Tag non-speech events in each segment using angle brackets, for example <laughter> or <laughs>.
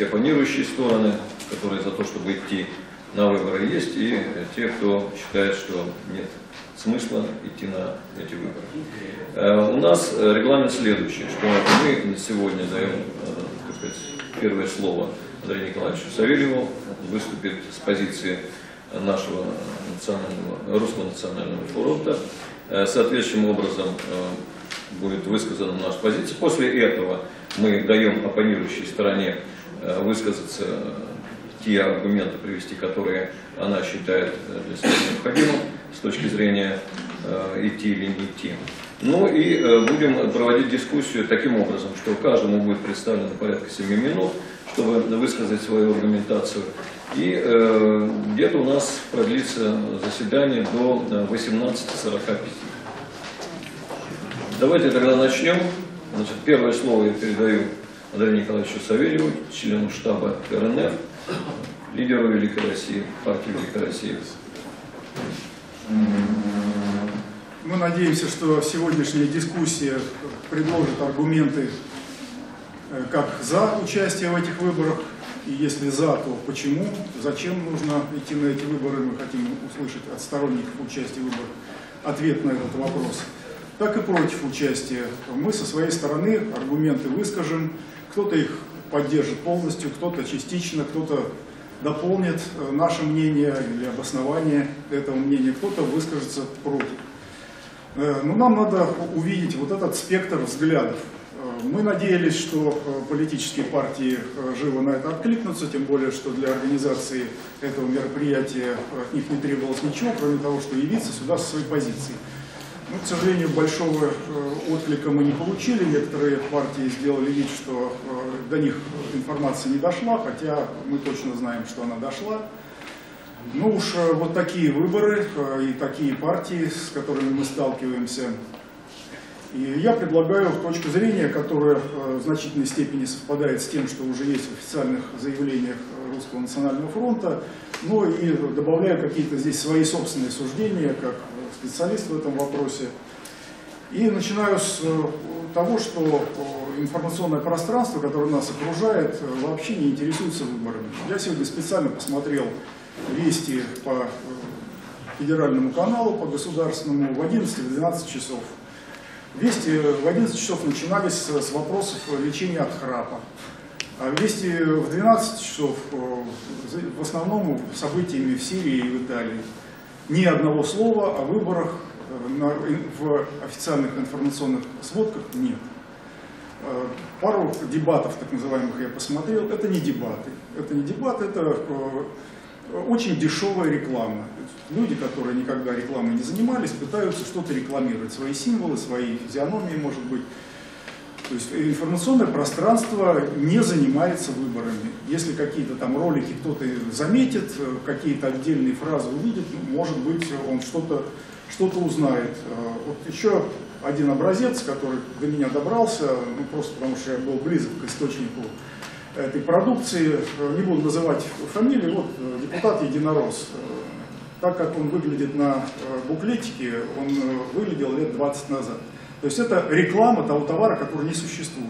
есть оппонирующие стороны, которые за то, чтобы идти на выборы есть, и те, кто считает, что нет смысла идти на эти выборы. Э, У нас э, регламент следующий, что мы сегодня даем э, сказать, первое слово Андрею Николаевичу Савельеву, он выступит с позиции нашего национального, русского национального фронта. Соответствующим образом будет высказана наша позиция. После этого мы даем оппонирующей стороне высказаться э, те аргументы привести, которые она считает э, для себя необходимым с точки зрения э, идти или не идти. Ну и будем проводить дискуссию таким образом, что каждому будет представлено порядка 7 минут, чтобы высказать свою аргументацию. И где-то у нас продлится заседание до э, 18.45. Давайте тогда начнем. Значит, первое слово я передаю Андрею Николаевичу Савельеву, члену штаба РНФ, лидеру Великой России, партии Великой России. Мы надеемся, что сегодняшняя дискуссия предложит аргументы э, как за участие в этих выборах, и если за, то почему, зачем нужно идти на эти выборы, мы хотим услышать от сторонников участия в выборах ответ на этот вопрос, так и против участия. Мы со своей стороны аргументы выскажем, кто-то их поддержит полностью, кто-то частично, кто-то дополнит э, наше мнение или обоснование этого мнения, кто-то выскажется против. Э, Но нам надо увидеть вот этот спектр взглядов. Э, Мы надеялись, что политические партии живо на это откликнутся, тем более, что для организации этого мероприятия от них не требовалось ничего, кроме того, что явиться сюда со своей позицией. Но, к сожалению, большого э, отклика мы не получили. Некоторые партии сделали вид, что э, до них информация не дошла, хотя мы точно знаем, что она дошла. Ну уж э, вот такие выборы и такие партии, с которыми мы сталкиваемся. И я предлагаю точку зрения, которая в значительной степени совпадает с тем, что уже есть в официальных заявлениях Русского национального фронта, но и добавляю какие-то здесь свои собственные суждения, как специалист в этом вопросе. И начинаю с э, того, что э, информационное пространство, которое нас окружает, э, вообще не интересуется выборами. Я сегодня специально посмотрел вести по федеральному каналу, по государственному в 11-12 часов. Вести в 11 часов начинались с, вопросов лечения от храпа. А вести в 12 часов в основном событиями в Сирии и в Италии. Ни одного слова о выборах э, в официальных информационных сводках нет. Э, Пару дебатов, так называемых, я посмотрел. Это не дебаты. Это не дебаты, это э, очень дешевая реклама. Люди, которые никогда рекламой не занимались, пытаются что-то рекламировать. Свои символы, свои физиономии, может быть. То есть информационное пространство не занимается выборами. Если какие-то там ролики кто-то заметит, какие-то отдельные фразы увидит, ну, может быть, он что-то что узнает. Э, Вот еще один образец, который до меня добрался, ну, просто потому что я был близок к источнику этой продукции. Э, Не буду называть фамилии. Вот э, депутат Единорос. Так как он выглядит на буклетике, он выглядел лет 20 назад. То есть это реклама того товара, который не существует.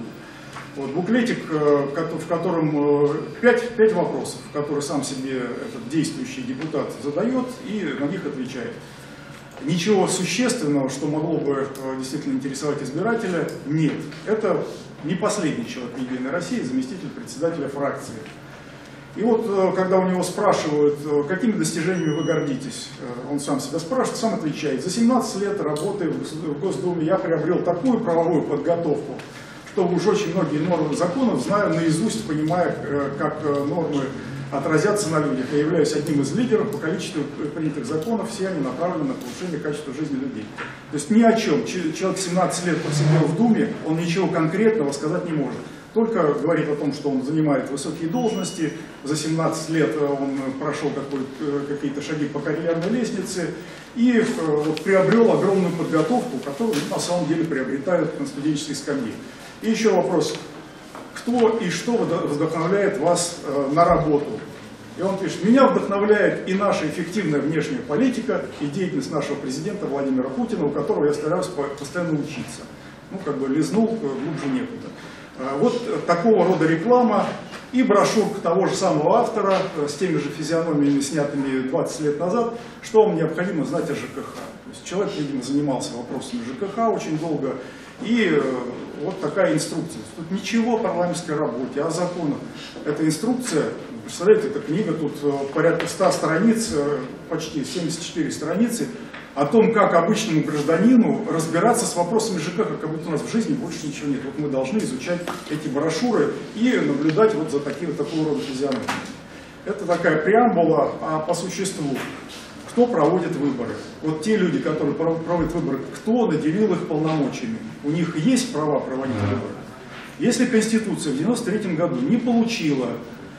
Вот буклетик, э, в котором э, пять, пять вопросов, которые сам себе этот действующий депутат задает и на них отвечает. Ничего существенного, что могло бы э, действительно интересовать избирателя, нет. Это не последний человек Единой России, заместитель председателя фракции. И вот, э, когда у него спрашивают, э, какими достижениями вы гордитесь, э, он сам себя спрашивает, сам отвечает. За 17 лет работы в Гос- в Госдуме я приобрел такую правовую подготовку, что уж очень многие нормы законов знаю наизусть, понимая, как нормы отразятся на людях. Я являюсь одним из лидеров по количеству принятых законов, все они направлены на повышение качества жизни людей. То есть ни о чем. Человек 17 лет просидел в Думе, он ничего конкретного сказать не может. Только говорит о том, что он занимает высокие должности, за 17 лет э, он прошел э, какие-то шаги по карьерной лестнице и э, вот приобрел огромную подготовку, которую на самом деле приобретают на студенческой скамье. И еще вопрос, кто и что вдо- вдохновляет вас на работу? И он пишет, меня вдохновляет и наша эффективная внешняя политика, и деятельность нашего президента Владимира Путина, у которого я стараюсь по- постоянно учиться. Ну, как бы лизнул, глубже некуда. Э, Вот такого рода реклама и брошюрка того же самого автора э, с теми же физиономиями, снятыми 20 лет назад, что вам необходимо знать о ЖКХ. То есть человек, видимо, занимался вопросами ЖКХ очень долго, и э, вот такая инструкция. Тут ничего о парламентской работе, о законах. Эта инструкция, представляете, эта книга, тут порядка 100 страниц, почти 74 страницы, о том, как обычному гражданину разбираться с вопросами ЖКХ, как будто у нас в жизни больше ничего нет. Вот мы должны изучать эти брошюры и наблюдать вот за такие, вот такого рода физиономиями. Это такая преамбула, а по существу, кто проводит выборы? Вот те люди, которые пров- проводят выборы, кто наделил их полномочиями? У них есть права проводить выборы? Если Конституция в 1993 году не получила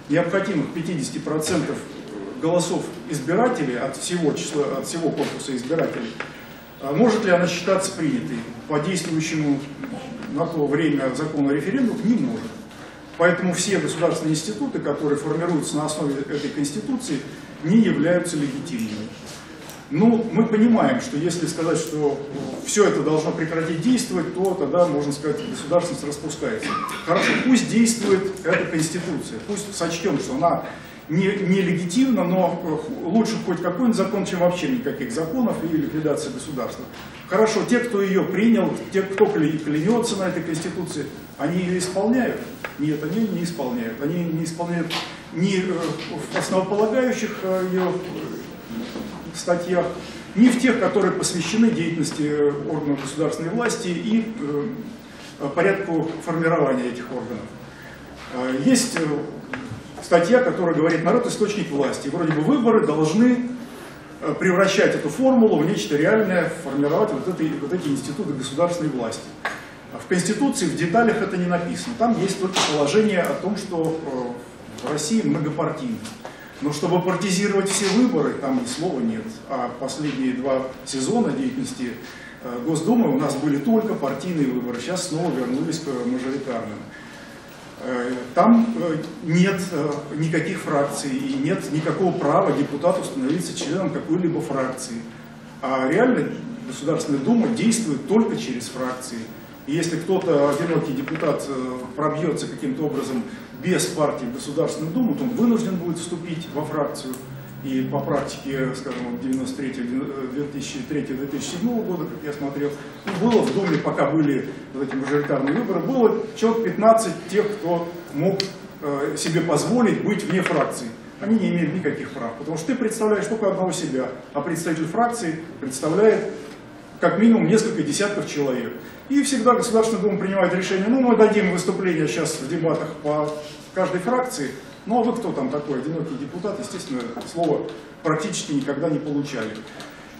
необходимых 50% голосов избирателей от всего числа, от всего корпуса избирателей, а может ли она считаться принятой? По действующему на то время закону о референдумах не может. Поэтому все государственные институты, которые формируются на основе этой Конституции, не являются легитимными. Ну, мы понимаем, что если сказать, что все это должно прекратить действовать, то тогда, можно сказать, государственность распускается. Хорошо, пусть действует эта Конституция, пусть сочтем, что она не, нелегитимна, но э, лучше хоть какой-нибудь закон, чем вообще никаких законов и ликвидация государства. Хорошо, те, кто ее принял, те, кто кля- клянется на этой Конституции, они ее исполняют? Нет, они не исполняют. Они не исполняют ни э, в основополагающих э, ее статьях, ни в тех, которые посвящены деятельности органов государственной власти и порядку формирования этих органов. Есть статья, которая говорит, народ источник власти. Вроде бы выборы должны э, превращать эту формулу в нечто реальное, формировать вот, эти, вот эти институты государственной власти. А В Конституции в деталях это не написано. Там есть только положение о том, что э, в России многопартийность. Но чтобы партизировать все выборы, там и слова нет. А последние два сезона деятельности э, Госдумы у нас были только партийные выборы. Сейчас снова вернулись к мажоритарным. Э, Там э, нет э, никаких фракций и нет никакого права депутату становиться членом какой-либо фракции. А реально Государственная Дума действует только через фракции. И если кто-то, одинокий депутат, пробьется каким-то образом без партии в Государственную Думу, то он вынужден будет вступить во фракцию. И по практике, скажем, 93-2007 года, как я смотрел, ну, было в Думе, пока были вот эти мажоритарные выборы, было человек 15 тех, кто мог э, себе позволить быть вне фракции. Они не имеют никаких прав, потому что ты представляешь только одного себя, а представитель фракции представляет как минимум несколько десятков человек. И всегда Государственная Дума принимает решение, ну мы дадим выступление сейчас в дебатах по каждой фракции, ну а вы кто там такой, одинокий депутат, естественно, слово практически никогда не получали.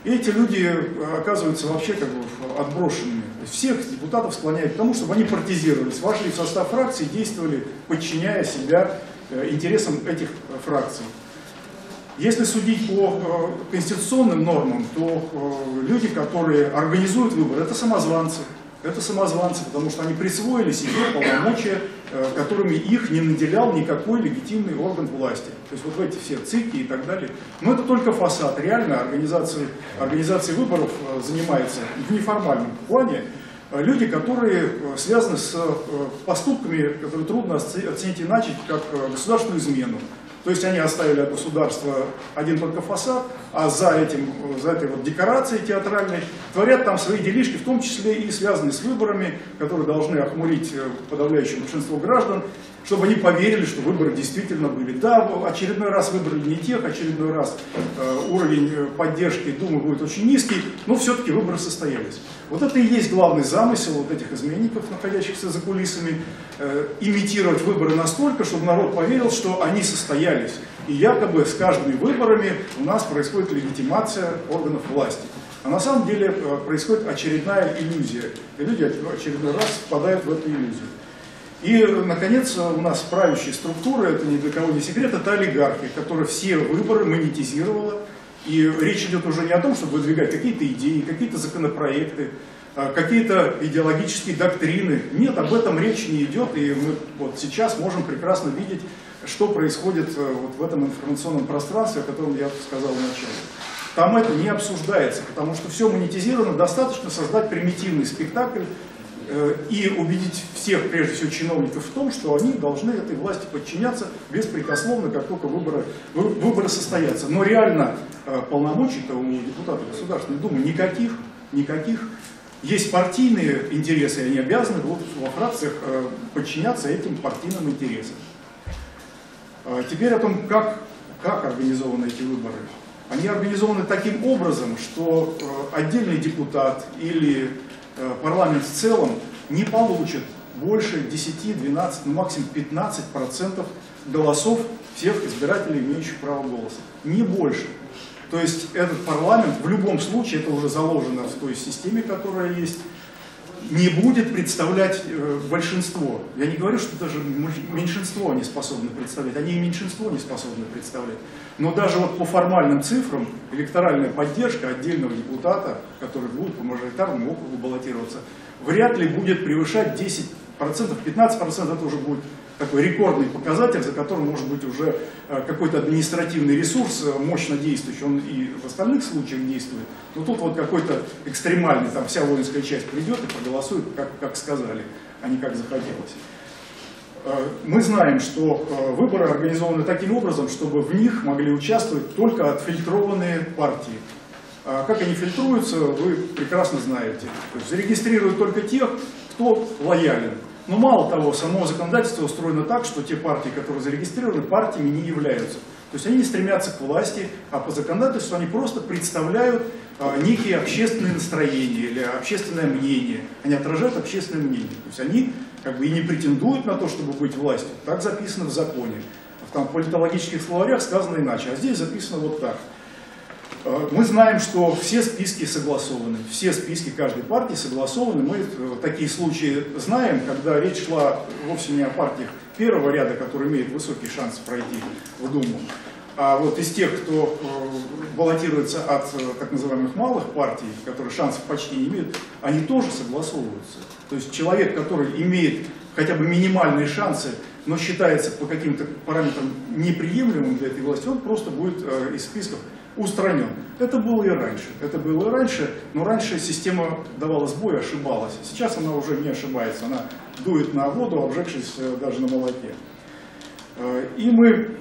И эти люди э, оказываются вообще как бы отброшенными. Всех депутатов склоняют к тому, чтобы они партизировались, вошли в состав фракции, действовали, подчиняя себя э, интересам этих фракций. Если судить по э, конституционным нормам, то люди, которые организуют выборы, это самозванцы. Это самозванцы, потому что они присвоили себе полномочия, э, которыми их не наделял никакой легитимный орган власти. То есть вот эти все ЦИКи и так далее. Но это только фасад. Реально организация, организация выборов э, занимается в неформальном плане э, люди, которые связаны с поступками, которые трудно оце- оценить иначе, как государственную измену. То есть они оставили от государства один только фасад, а за, этим, за этой вот декорацией театральной творят там свои делишки, в том числе и связанные с выборами, которые должны охмурить э, подавляющее большинство граждан, чтобы они поверили, что выборы действительно были. Да, очередной раз выбрали не тех, очередной раз э, уровень э, поддержки Думы будет очень низкий, но все-таки выборы состоялись. Вот это и есть главный замысел вот этих изменников, находящихся за кулисами, э, имитировать выборы настолько, чтобы народ поверил, что они состоялись. И якобы с каждыми выборами у нас происходит легитимация органов власти. А на самом деле э, происходит очередная иллюзия. И люди очередной раз впадают в эту иллюзию. И, наконец, у нас правящая структура, это ни для кого не секрет, это олигархия, которая все выборы монетизировала. И речь идет уже не о том, чтобы выдвигать какие-то идеи, какие-то законопроекты, э, какие-то идеологические доктрины. Нет, об этом речь не идет, и мы вот сейчас можем прекрасно видеть, что происходит э, вот в этом информационном пространстве, о котором я сказал вначале. Там это не обсуждается, потому что все монетизировано, достаточно создать примитивный спектакль, и убедить всех, прежде всего чиновников, в том, что они должны этой власти подчиняться беспрекословно, как только выборы, вы- выборы состоятся. Но реально э, полномочий-то у депутатов Государственной Думы никаких, никаких. Есть партийные интересы, и они обязаны вот во фракциях э, подчиняться этим партийным интересам. А Теперь о том, как, как организованы эти выборы. Они организованы таким образом, что э, отдельный депутат или э, парламент в целом не получит больше 10, 12, ну максимум 15 процентов голосов всех избирателей, имеющих право голоса. Не больше. То есть этот парламент в любом случае, это уже заложено в той системе, которая есть, не будет представлять э, большинство. Я не говорю, что даже меньшинство они способны представлять, они и меньшинство не способны представлять. Но даже вот по формальным цифрам электоральная поддержка отдельного депутата, который будет по мажоритарному округу баллотироваться, вряд ли будет превышать 10%, 15% это уже будет такой рекордный показатель, за которым может быть уже э, какой-то административный ресурс э, мощно действующий, он и в остальных случаях действует. Но тут вот какой-то экстремальный, там вся воинская часть придет и проголосует, как, как сказали, а не как захотелось. Э, Мы знаем, что выборы организованы таким образом, чтобы в них могли участвовать только отфильтрованные партии. А Как они фильтруются, вы прекрасно знаете. То есть зарегистрируют только тех, кто лоялен. Но мало того, само законодательство устроено так, что те партии, которые зарегистрированы, партиями не являются. То есть они не стремятся к власти, а по законодательству они просто представляют а, некие общественные настроения или общественное мнение. Они отражают общественное мнение. То есть они как бы и не претендуют на то, чтобы быть властью. Так записано в законе. Там, в политологических словарях сказано иначе, а здесь записано вот так. Э, Мы знаем, что все списки согласованы, все списки каждой партии согласованы. Мы э, такие случаи знаем, когда речь шла вовсе не о партиях первого ряда, которые имеют высокий шанс пройти в Думу, а вот из тех, кто э, баллотируется от так называемых малых партий, которые шансов почти не имеют, они тоже согласовываются. То есть человек, который имеет хотя бы минимальные шансы, но считается по каким-то параметрам неприемлемым для этой власти, он просто будет из списков устранен. Это было и раньше. Это было и раньше, но раньше система давала сбой, ошибалась. Сейчас она уже не ошибается, она дует на воду, обжегшись э, даже на молоке. Э, И мы, э,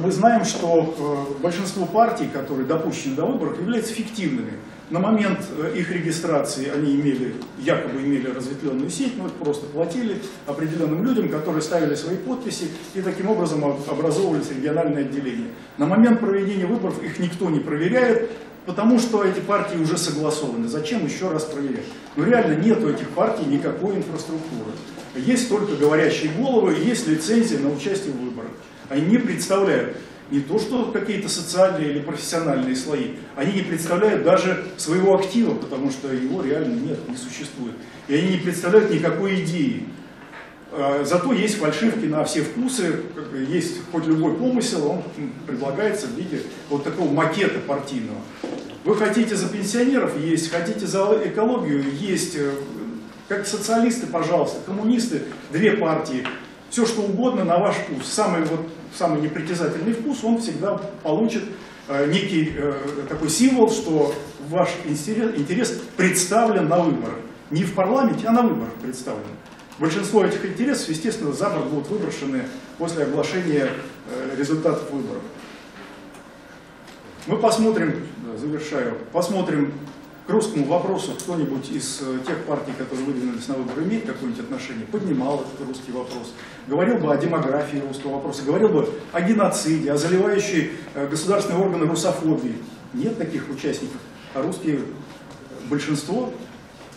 мы знаем, что большинство партий, которые допущены до выборов, являются фиктивными. На момент э, их регистрации они имели, якобы имели разветвленную сеть, но это просто платили определенным людям, которые ставили свои подписи и таким образом об- образовывались региональные отделения. На момент проведения выборов их никто не проверяет, потому что эти партии уже согласованы. Зачем еще раз проверять? Но реально нет у этих партий никакой инфраструктуры. Есть только говорящие головы есть лицензия на участие в выборах. Они не представляют не то, что какие-то социальные или профессиональные слои, они не представляют даже своего актива, потому что его реально нет, не существует. И они не представляют никакой идеи. Э, Зато есть фальшивки на все вкусы, есть хоть любой помысел, он предлагается в виде вот такого макета партийного. Вы хотите за пенсионеров есть, хотите за экологию есть, э, как социалисты, пожалуйста, коммунисты, две партии, все что угодно на ваш вкус. Самый, вот, самый непритязательный вкус, он всегда получит э, некий э, такой символ, что ваш интерес, представлен на выборах. не в парламенте, а на выборах представлены. Большинство этих интересов, естественно, за борт будут выброшены после оглашения э, результатов выборов. Мы посмотрим, завершаю, посмотрим к русскому вопросу кто-нибудь из э, тех партий, которые выдвинулись на выборы, имеет какое-нибудь отношение, поднимал этот русский вопрос, говорил бы о демографии русского вопроса, говорил бы о геноциде, о заливающей э, государственные органы русофобии. Нет таких участников, а русские большинство,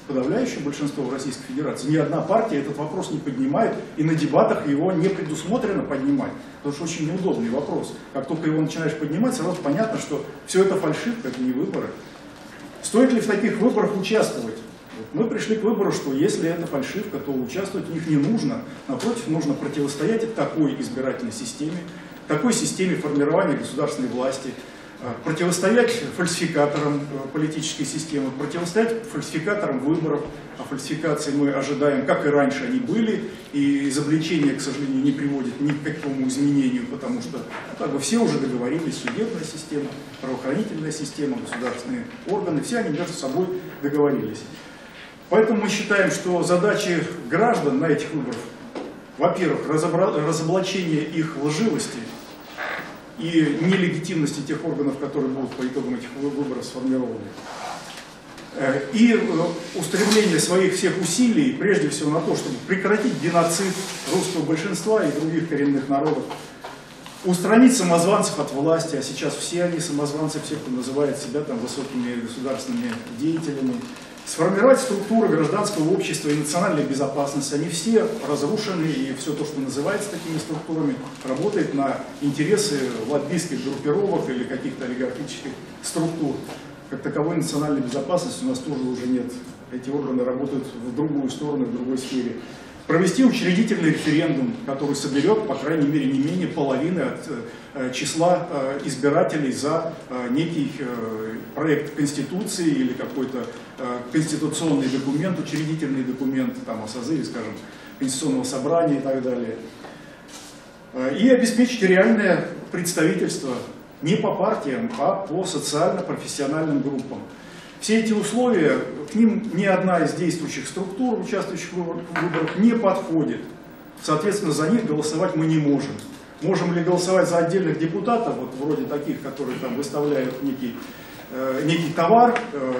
подавляющее большинство в Российской Федерации, ни одна партия этот вопрос не поднимает, и на дебатах его не предусмотрено поднимать. Потому что очень неудобный вопрос. Как только его начинаешь поднимать, сразу понятно, что все это фальшивка, это не выборы. Стоит ли в таких выборах участвовать? Мы пришли к выбору, что если это фальшивка, то участвовать в них не нужно. Напротив, нужно противостоять такой избирательной системе, такой системе формирования государственной власти, э, противостоять фальсификаторам э, политической системы, противостоять фальсификаторам выборов. А фальсификации мы ожидаем, как и раньше они были, и изобличение, к сожалению, не приводит ни к какому изменению, потому что как бы все уже договорились, судебная система, правоохранительная система, государственные органы, все они между собой договорились. Поэтому мы считаем, что задачи граждан на этих выборах, во-первых, разоблачение их лживости и нелегитимности тех органов, которые будут по итогам этих вы- выборов сформированы. Э, И э, устремление своих всех усилий, прежде всего на то, чтобы прекратить геноцид русского большинства и других коренных народов, устранить самозванцев от власти, а сейчас все они самозванцы, все, кто называет себя там высокими государственными деятелями, сформировать структуры гражданского общества и национальной безопасности. Они все разрушены, и все то, что называется такими структурами, работает на интересы лоббистских группировок или каких-то олигархических структур. Как таковой национальной безопасности у нас тоже уже нет. Эти органы работают в другую сторону, в другой сфере. Провести учредительный референдум, который соберет, по крайней мере, не менее половины от э, числа э, избирателей за э, некий проект Конституции или какой-то конституционный документ, учредительный документ там, о созыве, скажем, Конституционного собрания и так далее. И обеспечить реальное представительство не по партиям, а по социально-профессиональным группам. Все эти условия, к ним ни одна из действующих структур, участвующих в выбор- в выборах, не подходит. Соответственно, за них голосовать мы не можем. Можем ли голосовать за отдельных депутатов, вот вроде таких, которые там выставляют некий, э, некий товар э,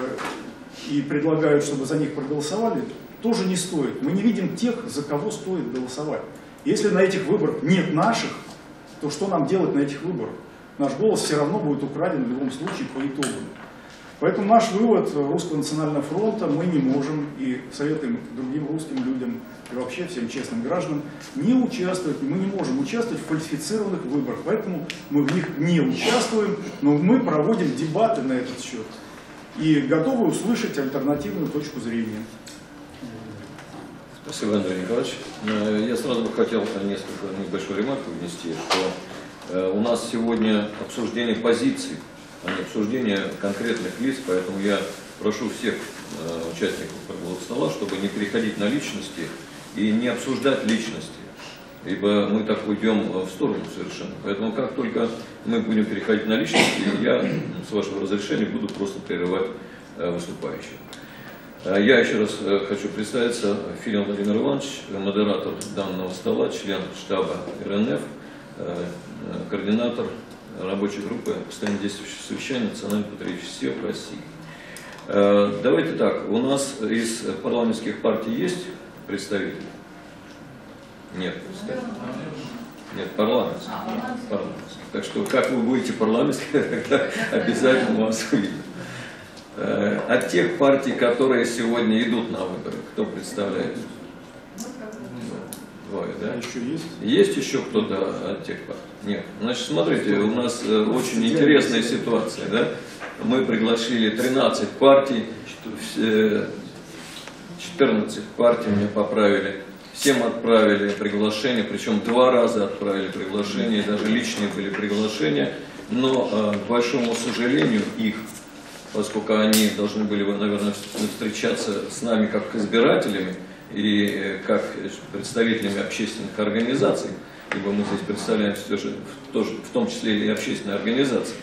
и предлагают, чтобы за них проголосовали, тоже не стоит. Мы не видим тех, за кого стоит голосовать. Если на этих выборах нет наших, то что нам делать на этих выборах? Наш голос все равно будет украден в любом случае по итогам. Поэтому наш вывод Русского национального фронта мы не можем и советуем другим русским людям и вообще всем честным гражданам не участвовать, мы не можем участвовать в фальсифицированных выборах, поэтому мы в них не участвуем, но мы проводим дебаты на этот счет и готовы услышать альтернативную точку зрения. Спасибо, Андрей Николаевич. Э, Я сразу бы хотел несколько небольшую ремарку внести, что э, у нас сегодня обсуждение позиций, а не обсуждение конкретных лиц, поэтому я прошу всех э, участников круглого стола, чтобы не переходить на личности и не обсуждать личности, ибо мы так уйдем э, в сторону совершенно. Поэтому как только мы будем переходить на личности, я, с вашего разрешения, буду просто прерывать э, выступающих. Э, Я еще раз э, хочу представиться. Филин Владимир Иванович, э, модератор данного стола, член штаба РНФ, э, э, координатор рабочей группы постоянно действующего совещания национально-патриотических сил России. Э, Давайте так, у нас из парламентских партий есть представители? Нет. Нет, парламентских. Парламентских. Так что, как вы будете парламентских, <laughs> тогда обязательно вас увидим. Э, От тех партий, которые сегодня идут на выборы, кто представляет? Двое, да? Еще есть? Есть еще кто-то от тех партий? Нет. Значит, смотрите, у нас э, очень интересная ситуация, да? Мы пригласили 13 партий, все- 14 партий мне поправили, всем отправили приглашение, причем два раза отправили приглашение, даже личные были приглашения, но, э, к большому сожалению, их поскольку они должны были, наверное, встречаться с нами как избирателями и э, как представителями общественных организаций, ибо мы здесь представляем в, тоже, в том числе и общественные организации.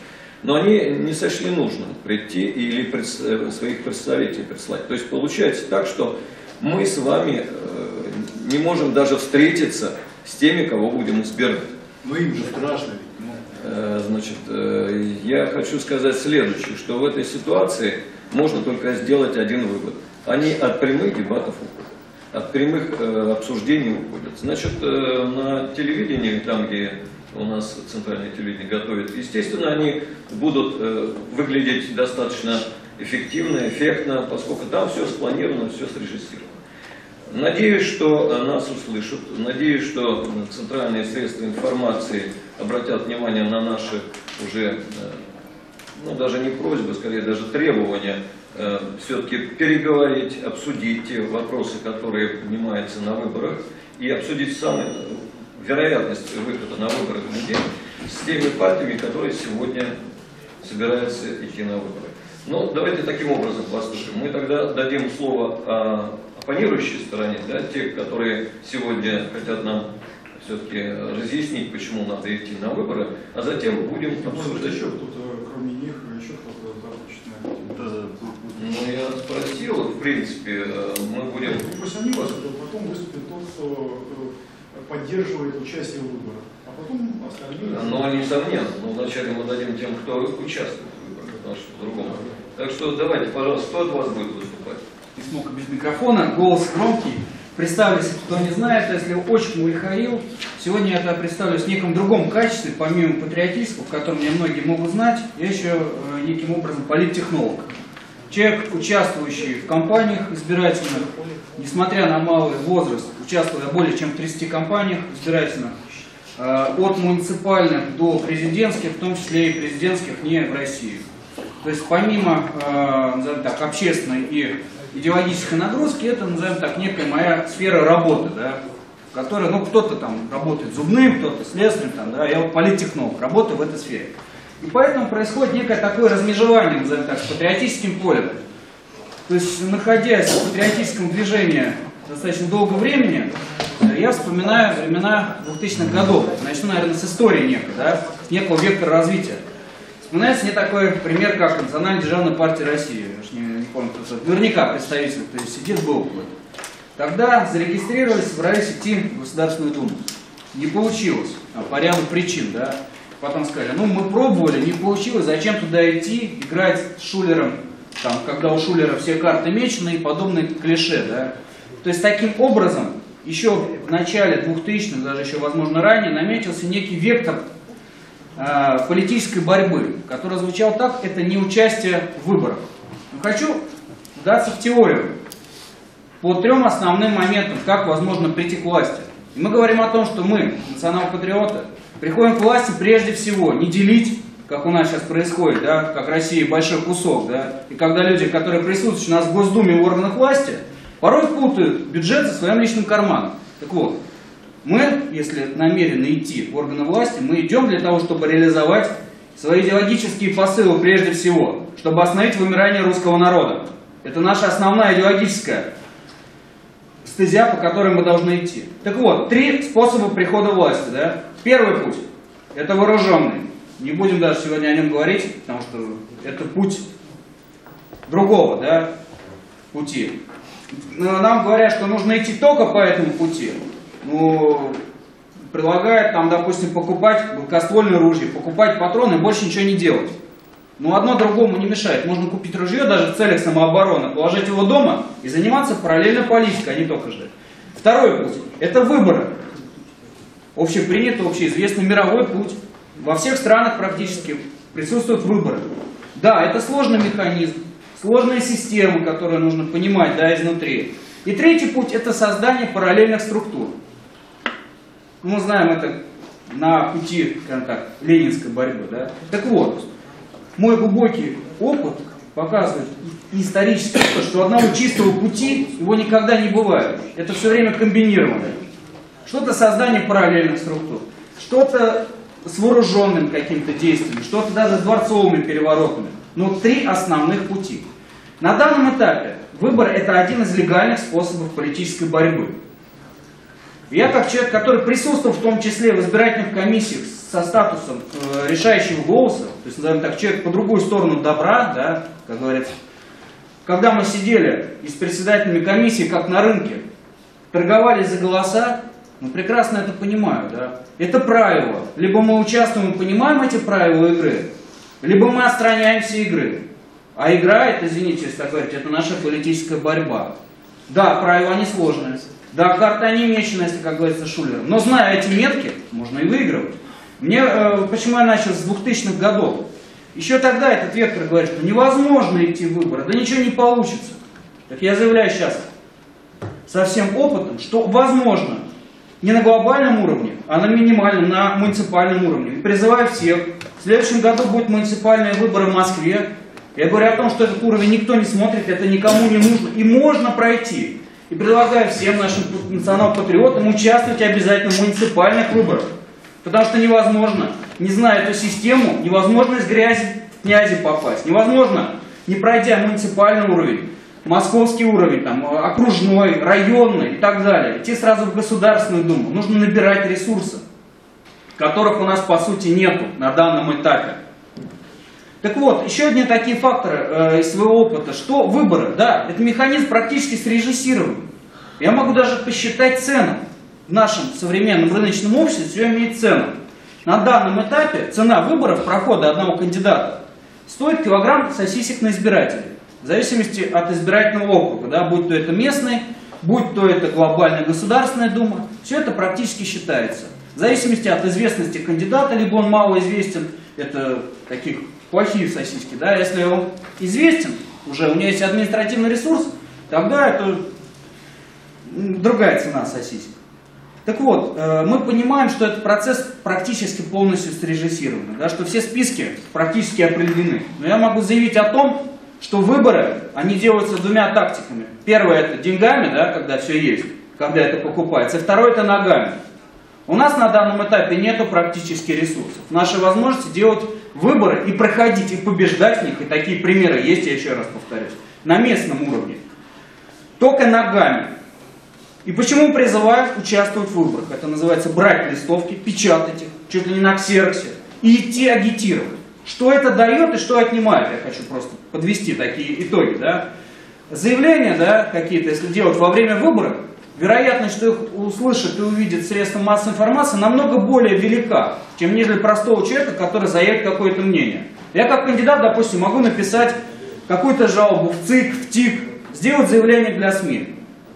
Но они не сочли нужным прийти или э, своих представителей прислать. То есть получается так, что мы с вами э, не можем даже встретиться с теми, кого будем избирать. Но им же страшно ведь. ну. Э, Значит, э, я хочу сказать следующее, что в этой ситуации можно только сделать один вывод. Они от прямых дебатов уходят, от прямых э, обсуждений уходят. Значит, э, на телевидении, там, где у нас центральное телевидение готовит, естественно, они будут э, выглядеть достаточно эффективно, эффектно, поскольку там все спланировано, все срежиссировано. Надеюсь, что нас услышат. Надеюсь, что центральные средства информации обратят внимание на наши уже, ну даже не просьбы, скорее даже требования, все-таки переговорить, обсудить те вопросы, которые поднимаются на выборах, и обсудить самую вероятность выхода на выборы людей с теми партиями, которые сегодня собираются идти на выборы. Ну, давайте таким образом поступим. Мы тогда дадим слово а, оппонирующей стороне, да, те, которые сегодня хотят нам все-таки разъяснить, почему надо идти на выборы, а затем будем Может обсуждать. еще кто-то, кроме них, еще кто-то захочет на Ну, я спросил, в принципе, мы будем... Ну, Пусть они выступят, потом выступит тот, кто э, поддерживает участие в выборах. А потом остальные... Но несомненно, но вначале мы дадим тем, кто участвует в выборах, потому что по-другому. Так что давайте, пожалуйста, кто от вас будет выступать? не смог без микрофона, голос громкий. Представлюсь, кто не знает, если отчим Михаил. Сегодня я это представлюсь в неком другом качестве, помимо патриотического, в котором меня многие могут знать, я еще э, неким образом политтехнолог. Человек, участвующий в кампаниях избирательных, несмотря на малый возраст, участвуя более чем в 30 кампаниях избирательных, э, от муниципальных до президентских, в том числе и президентских не в России. То есть помимо, э, так, общественной и идеологической нагрузки, это, назовем так, некая моя сфера работы, да, в которой, ну, кто-то там работает зубным, кто-то слесарем, там, да, я вот политтехнолог, работаю в этой сфере. И поэтому происходит некое такое размежевание, назовем так, с патриотическим полем. То есть, находясь в патриотическом движении достаточно долго времени, я вспоминаю времена 2000-х годов. Начну, наверное, с истории некой, да, некого вектора развития. Вспоминается мне такой пример, как Национальная державная партия России. Я уж не, не помню, кто это. Наверняка представитель, кто здесь сидит, был какой-то. Тогда зарегистрировались, собрались идти в Государственную Думу. Не получилось, а, по ряду причин, да. Потом сказали, ну мы пробовали, не получилось, зачем туда идти, играть с Шулером, там, когда у Шулера все карты мечены и подобные клише, да. То есть таким образом, еще в начале 2000-х, даже еще, возможно, ранее, наметился некий вектор э, политической борьбы, который звучал так, это не участие в выборах. Но хочу вдаться в теорию по трем основным моментам, как возможно прийти к власти. И мы говорим о том, что мы, национал-патриоты, приходим к власти прежде всего не делить, как у нас сейчас происходит, да, как Россия большой кусок, да, и когда люди, которые присутствуют у нас в Госдуме в органах власти, порой путают бюджет за своим личным карманом. Так вот, мы, если намерены идти в органы власти, мы идем для того, чтобы реализовать свои идеологические посылы прежде всего, чтобы остановить вымирание русского народа. Это наша основная идеологическая стезя, по которой мы должны идти. Так вот, три способа прихода власти. Да? Первый путь – это вооруженный. Не будем даже сегодня о нем говорить, потому что это путь другого да, пути. Но нам говорят, что нужно идти только по этому пути. Ну, предлагают там, допустим, покупать гладкоствольное ружье, покупать патроны больше ничего не делать. Но одно другому не мешает. Можно купить ружье даже в целях самообороны, положить его дома и заниматься параллельно политикой, а не только ждать. Второй путь – это выборы. Общепринятый, общеизвестный мировой путь. Во всех странах практически присутствуют выборы. Да, это сложный механизм, сложная система, которую нужно понимать да, изнутри. И третий путь – это создание параллельных структур. Мы знаем это на пути, скажем так, ленинской борьбы. Да? Так вот, мой глубокий опыт показывает и исторический опыт, что одного чистого пути его никогда не бывает. Это все время комбинированное. Что-то создание параллельных структур, что-то с вооруженным каким-то действием, что-то даже с дворцовыми переворотами. Но три основных пути. На данном этапе выбор это один из легальных способов политической борьбы. Я как человек, который присутствовал в том числе в избирательных комиссиях со статусом э, решающего голоса, то есть, назовем так, человек по другую сторону добра, да, как говорится, когда мы сидели и с председателями комиссии, как на рынке, торговали за голоса, ну прекрасно это понимаю, да. Это правило. Либо мы участвуем и понимаем эти правила игры, либо мы отстраняемся игры. А игра, это, извините, если так говорить, это наша политическая борьба. Да, правила не сложные. Да, карта не мечена, если, как говорится, Шулер. Но зная эти метки, можно и выигрывать. Мне, э, почему я начал с 2000-х годов? Еще тогда этот вектор говорит, что невозможно идти в выборы, да ничего не получится. Так я заявляю сейчас, со всем опытом, что возможно не на глобальном уровне, а на минимальном, на муниципальном уровне. Призываю всех, в следующем году будут муниципальные выборы в Москве. Я говорю о том, что этот уровень никто не смотрит, это никому не нужно, и можно пройти. И предлагаю всем нашим национал-патриотам участвовать обязательно в муниципальных выборах. Потому что невозможно, не зная эту систему, невозможно из грязи в князи попасть. Невозможно, не пройдя муниципальный уровень, московский уровень, там, окружной, районный и так далее. Идти сразу в Государственную Думу. Нужно набирать ресурсы, которых у нас по сути нету на данном этапе. Так вот, еще одни такие факторы э, из своего опыта, что выборы, да, это механизм практически срежиссирован. Я могу даже посчитать цену. В нашем современном рыночном обществе все имеет цену. На данном этапе цена выборов, прохода одного кандидата, стоит килограмм сосисек на избирателя. В зависимости от избирательного округа, да, будь то это местный, будь то это глобальная государственная дума, все это практически считается. В зависимости от известности кандидата, либо он малоизвестен, это таких плохие сосиски, да, если он известен, уже у него есть административный ресурс, тогда это другая цена сосисек. Так вот, э, мы понимаем, что этот процесс практически полностью срежиссирован, да, что все списки практически определены. Но я могу заявить о том, что выборы, они делаются двумя тактиками. Первое это деньгами, да, когда все есть, когда это покупается. Второе это ногами. У нас на данном этапе нету практически ресурсов. Наши возможности делать выборы и проходить, и побеждать в них, и такие примеры есть, я еще раз повторюсь, на местном уровне. Только ногами. И почему призывают участвовать в выборах? Это называется брать листовки, печатать их, чуть ли не на ксероксе, и идти агитировать. Что это дает и что отнимает, я хочу просто подвести такие итоги. Да? Заявления да, какие-то, если делать во время выборов, вероятность, что их услышат и увидят средства массовой информации, намного более велика, чем нежели простого человека, который заявит какое-то мнение. Я как кандидат, допустим, могу написать какую-то жалобу в ЦИК, в ТИК, сделать заявление для СМИ.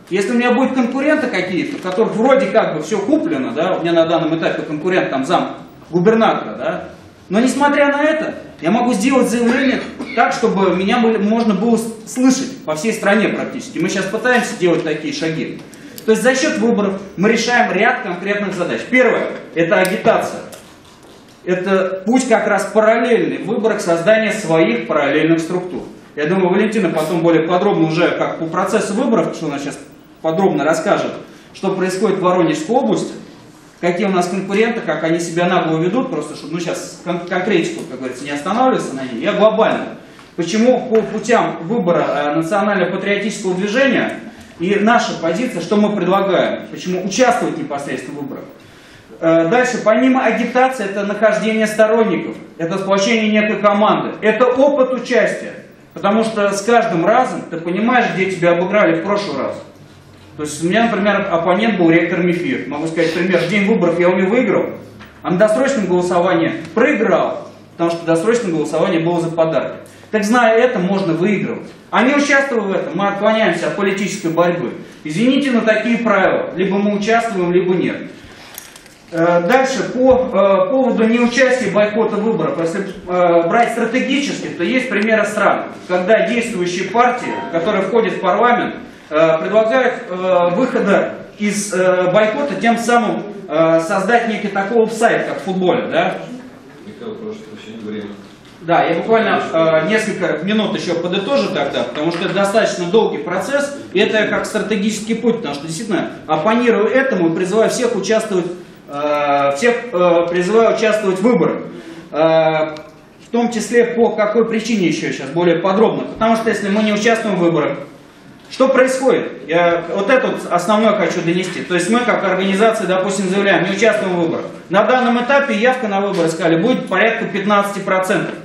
Если у меня будут конкуренты какие-то, у которых вроде как бы все куплено, да, у меня на данном этапе конкурент там зам губернатора, да, но несмотря на это, я могу сделать заявление так, чтобы меня можно было слышать по всей стране практически. Мы сейчас пытаемся делать такие шаги. То есть за счет выборов мы решаем ряд конкретных задач. Первое – это агитация. Это путь как раз параллельный выборах создания своих параллельных структур. Я думаю, Валентина потом более подробно уже, как по процессу выборов, что она сейчас подробно расскажет, что происходит в Воронежской области, какие у нас конкуренты, как они себя нагло ведут, просто чтобы, ну сейчас кон конкретику, как говорится, не останавливаться на ней, я глобально. Почему по путям выбора э, национально-патриотического движения и наша позиция, что мы предлагаем, почему участвовать непосредственно в выборах. Э, дальше, помимо агитации, это нахождение сторонников, это сплочение некой команды, это опыт участия. Потому что с каждым разом ты понимаешь, где тебя обыграли в прошлый раз. То есть у меня, например, оппонент был ректор МИФИР. Могу сказать, например, в день выборов я у него выиграл, а на досрочном голосовании проиграл, потому что досрочное голосование было за подарки. Так зная это, можно выигрывать. А не участвуя в этом, мы отклоняемся от политической борьбы. Извините, но такие правила. Либо мы участвуем, либо нет. Э, дальше, по э, поводу неучастия бойкота выборов. Если э, брать стратегически, то есть примеры стран, когда действующие партии, которые входят в парламент, предлагают выхода из бойкота, тем самым создать некий такой офсайд, как в футболе. Да? Михаил, прошу прощения, время. Да, я буквально э, несколько минут еще подытожу тогда, потому что это достаточно долгий процесс, и это как стратегический путь, потому что действительно оппонирую этому и призываю всех участвовать Э, всех э, призываю участвовать в выборах. Э, в том числе по какой причине еще сейчас более подробно. Потому что если мы не участвуем в выборах, Что происходит? Я вот это основное хочу донести. То есть мы как организация, допустим, заявляем, не участвуем в выборах. На данном этапе явка на выборы, сказали, будет порядка 15%.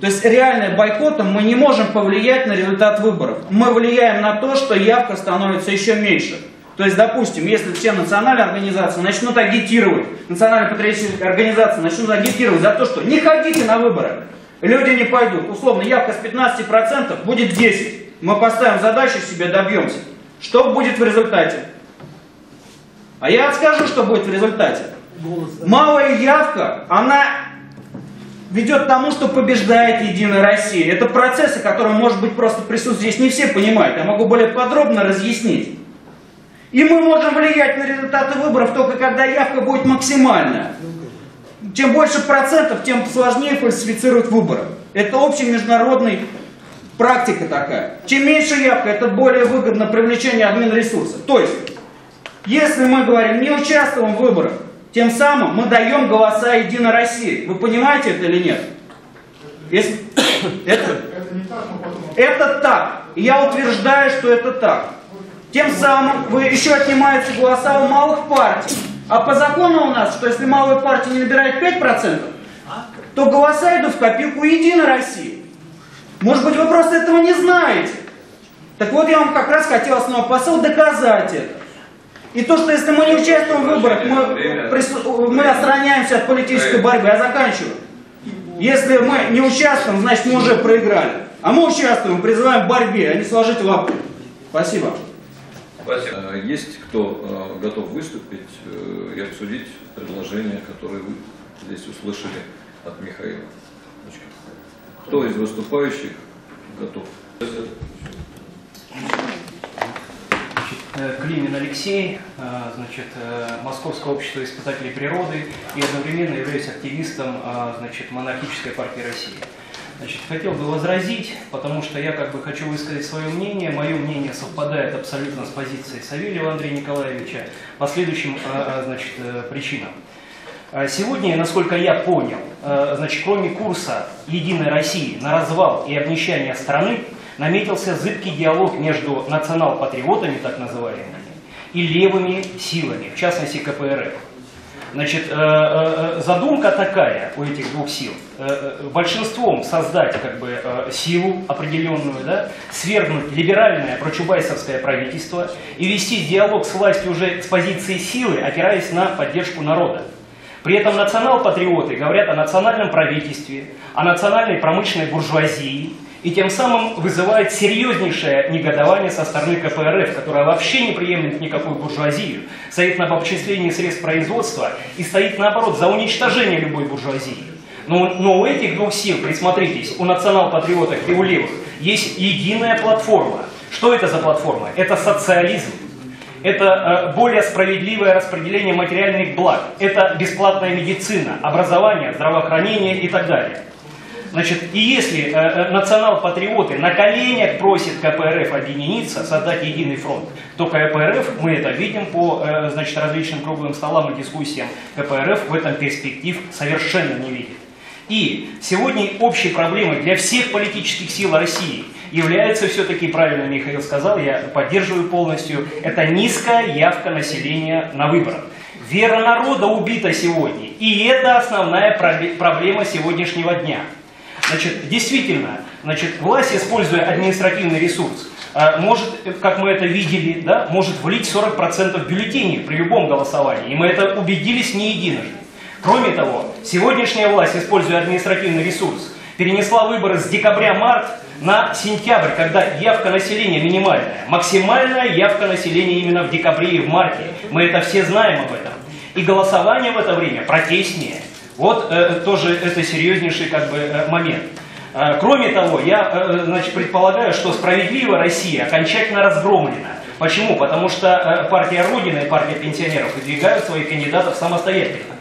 То есть реально бойкотом мы не можем повлиять на результат выборов. Мы влияем на то, что явка становится еще меньше. То есть, допустим, если все национальные организации начнут агитировать, национальные патриотические организации начнут агитировать за то, что не ходите на выборы, люди не пойдут. Условно, явка с 15% будет 10%. Мы поставим задачу себе, добьемся. Что будет в результате? А я скажу, что будет в результате. Малая явка, она ведет к тому, что побеждает Единая Россия. Это процессы, которые, может быть, просто присутствуют здесь не все понимают. Я могу более подробно разъяснить. И мы можем влиять на результаты выборов только когда явка будет максимальная. Чем больше процентов, тем сложнее фальсифицировать выборы. Это общая международная практика такая. Чем меньше явка, это более выгодно привлечение админ-ресурсов. То есть, если мы говорим, не участвуем в выборах, тем самым мы даем голоса Единой России. Вы понимаете это или нет? Если... <coughs> Это... Это не так, это так. Я утверждаю, что это так. Тем самым вы еще отнимаете голоса у малых партий. А по закону у нас, что если малая партия не набирает 5%, то голоса идут в копилку Единой России. Может быть, вы просто этого не знаете. Так вот, я вам как раз хотел основной посыл доказать это. И то, что если мы не участвуем в выборах, мы, прису- мы отстраняемся от политической борьбы. Я заканчиваю. Если мы не участвуем, значит мы уже проиграли. А мы участвуем, призываем к борьбе, а не сложить лапы. Спасибо. Спасибо. Э, Есть кто э, готов выступить э, и обсудить предложения, которые вы здесь услышали от Михаила? Кто из выступающих готов? Э, Климин Алексей, э, значит, э, Московское общество испытателей природы и одновременно являюсь активистом значит, монархической партии России. Значит, хотел бы возразить, потому что я как бы хочу высказать свое мнение. Мое мнение совпадает абсолютно с позицией Савельева Андрея Николаевича по следующим значит, причинам. Э, Сегодня, насколько я понял, э, значит, кроме курса «Единой России» на развал и обнищание страны, наметился зыбкий диалог между национал-патриотами, так называемыми, и левыми силами, в частности КПРФ. Значит, э, э, задумка такая у этих двух сил. Большинством создать как бы силу определенную, да, свергнуть либеральное прочубайсовское правительство и вести диалог с властью уже с позиции силы, опираясь на поддержку народа. При этом национал-патриоты говорят о национальном правительстве, о национальной промышленной буржуазии, и тем самым вызывает серьезнейшее негодование со стороны КПРФ, которая вообще не приемлет никакую буржуазию, стоит на обобществлении средств производства и стоит наоборот за уничтожение любой буржуазии. Но, но у этих двух сил, присмотритесь, у национал-патриотов и у левых, есть единая платформа. Что это за платформа? Это социализм. Это э, более справедливое распределение материальных благ. Это бесплатная медицина, образование, здравоохранение и так далее. Значит, и если э, э, национал-патриоты на коленях просят КПРФ объединиться, создать единый фронт, то КПРФ, мы это видим по э, значит, различным круглым столам и дискуссиям, КПРФ в этом перспектив совершенно не видит. И сегодня общей проблемой для всех политических сил России является все-таки, правильно Михаил сказал, я поддерживаю полностью, это низкая явка населения на выборах. Вера народа убита сегодня, и это основная пробле- проблема сегодняшнего дня. Значит, действительно, значит, власть, используя административный ресурс, э, может, как мы это видели, да, может влить 40% бюллетеней при любом голосовании. И мы это убедились не единожды. Кроме того, сегодняшняя власть, используя административный ресурс, перенесла выборы с декабря-март на сентябрь, когда явка населения минимальная. Максимальная явка населения именно в декабре и в марте. Мы это все знаем об этом. И голосование в это время протестнее. Вот э, тоже это серьезнейший как бы э, момент. Э, Кроме того, я э, значит, предполагаю, что справедливая Россия окончательно разгромлена. Почему? Потому что э, партия Родина и партия пенсионеров выдвигают своих кандидатов самостоятельно.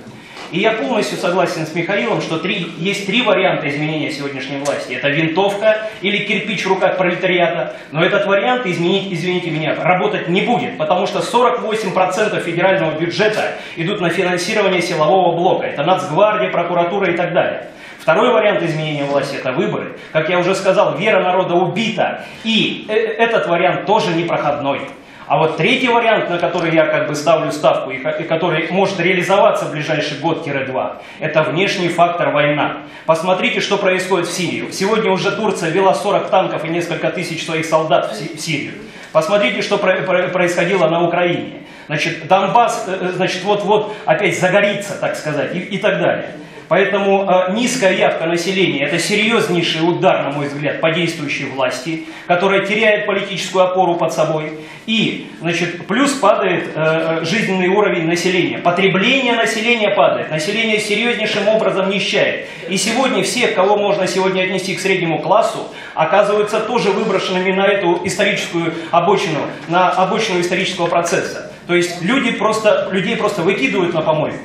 И я полностью согласен с Михаилом, что три, есть три варианта изменения сегодняшней власти. Это винтовка или кирпич в руках пролетариата. Но этот вариант изменить, извините меня, работать не будет, потому что 48% федерального бюджета идут на финансирование силового блока. Это Нацгвардия, прокуратура и так далее. Второй вариант изменения власти – это выборы. Как я уже сказал, вера народа убита. И э- этот вариант тоже непроходной. А вот третий вариант, на который я как бы ставлю ставку, и, ко- и который может реализоваться в ближайший год-два, это внешний фактор война. Посмотрите, что происходит в Сирии. Сегодня уже Турция ввела 40 танков и несколько тысяч своих солдат в Си- в Сирию. Посмотрите, что про- про- происходило на Украине. Значит, Донбасс, э, э, значит, вот-вот опять загорится, так сказать, и, и так далее. Поэтому э, низкая явка населения – это серьезнейший удар, на мой взгляд, по действующей власти, которая теряет политическую опору под собой. И, значит, плюс падает э, э, жизненный уровень населения. Потребление населения падает. Население серьезнейшим образом нищает. И сегодня все, кого можно сегодня отнести к среднему классу, оказываются тоже выброшенными на эту историческую обочину, на обочину исторического процесса. То есть люди просто, людей просто выкидывают на помойку.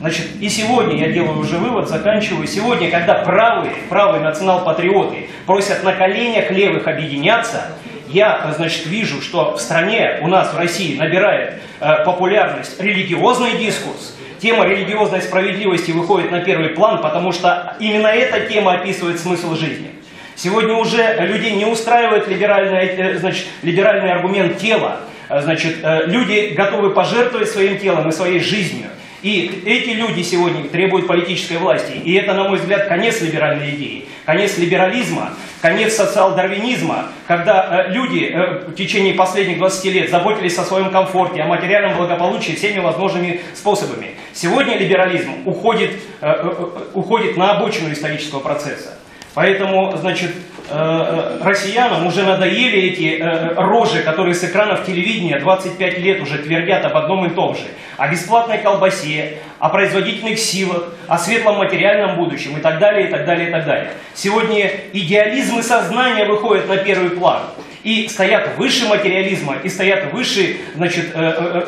Значит, и сегодня я делаю уже вывод, заканчиваю. Сегодня, когда правые, правые национал-патриоты просят на коленях левых объединяться, я, значит, вижу, что в стране, у нас в России набирает э, популярность религиозный дискурс. Тема религиозной справедливости выходит на первый план, потому что именно эта тема описывает смысл жизни. Сегодня уже людей не устраивает либеральный, э, значит, либеральный аргумент тела. Э, Значит, э, люди готовы пожертвовать своим телом и своей жизнью. И эти люди сегодня требуют политической власти. И это, на мой взгляд, конец либеральной идеи, конец либерализма, конец социал-дарвинизма, когда э, люди э, в течение последних 20 лет заботились о своем комфорте, о материальном благополучии всеми возможными способами. Сегодня либерализм уходит, э, уходит на обочину исторического процесса. Поэтому, значит, э, э, россиянам уже надоели эти э, рожи, которые с экранов телевидения 25 лет уже твердят об одном и том же. О бесплатной колбасе, о производительных силах, о светлом материальном будущем и так далее, и так далее, и так далее. Сегодня идеализм и сознание выходят на первый план. И стоят выше материализма, и стоят выше, значит,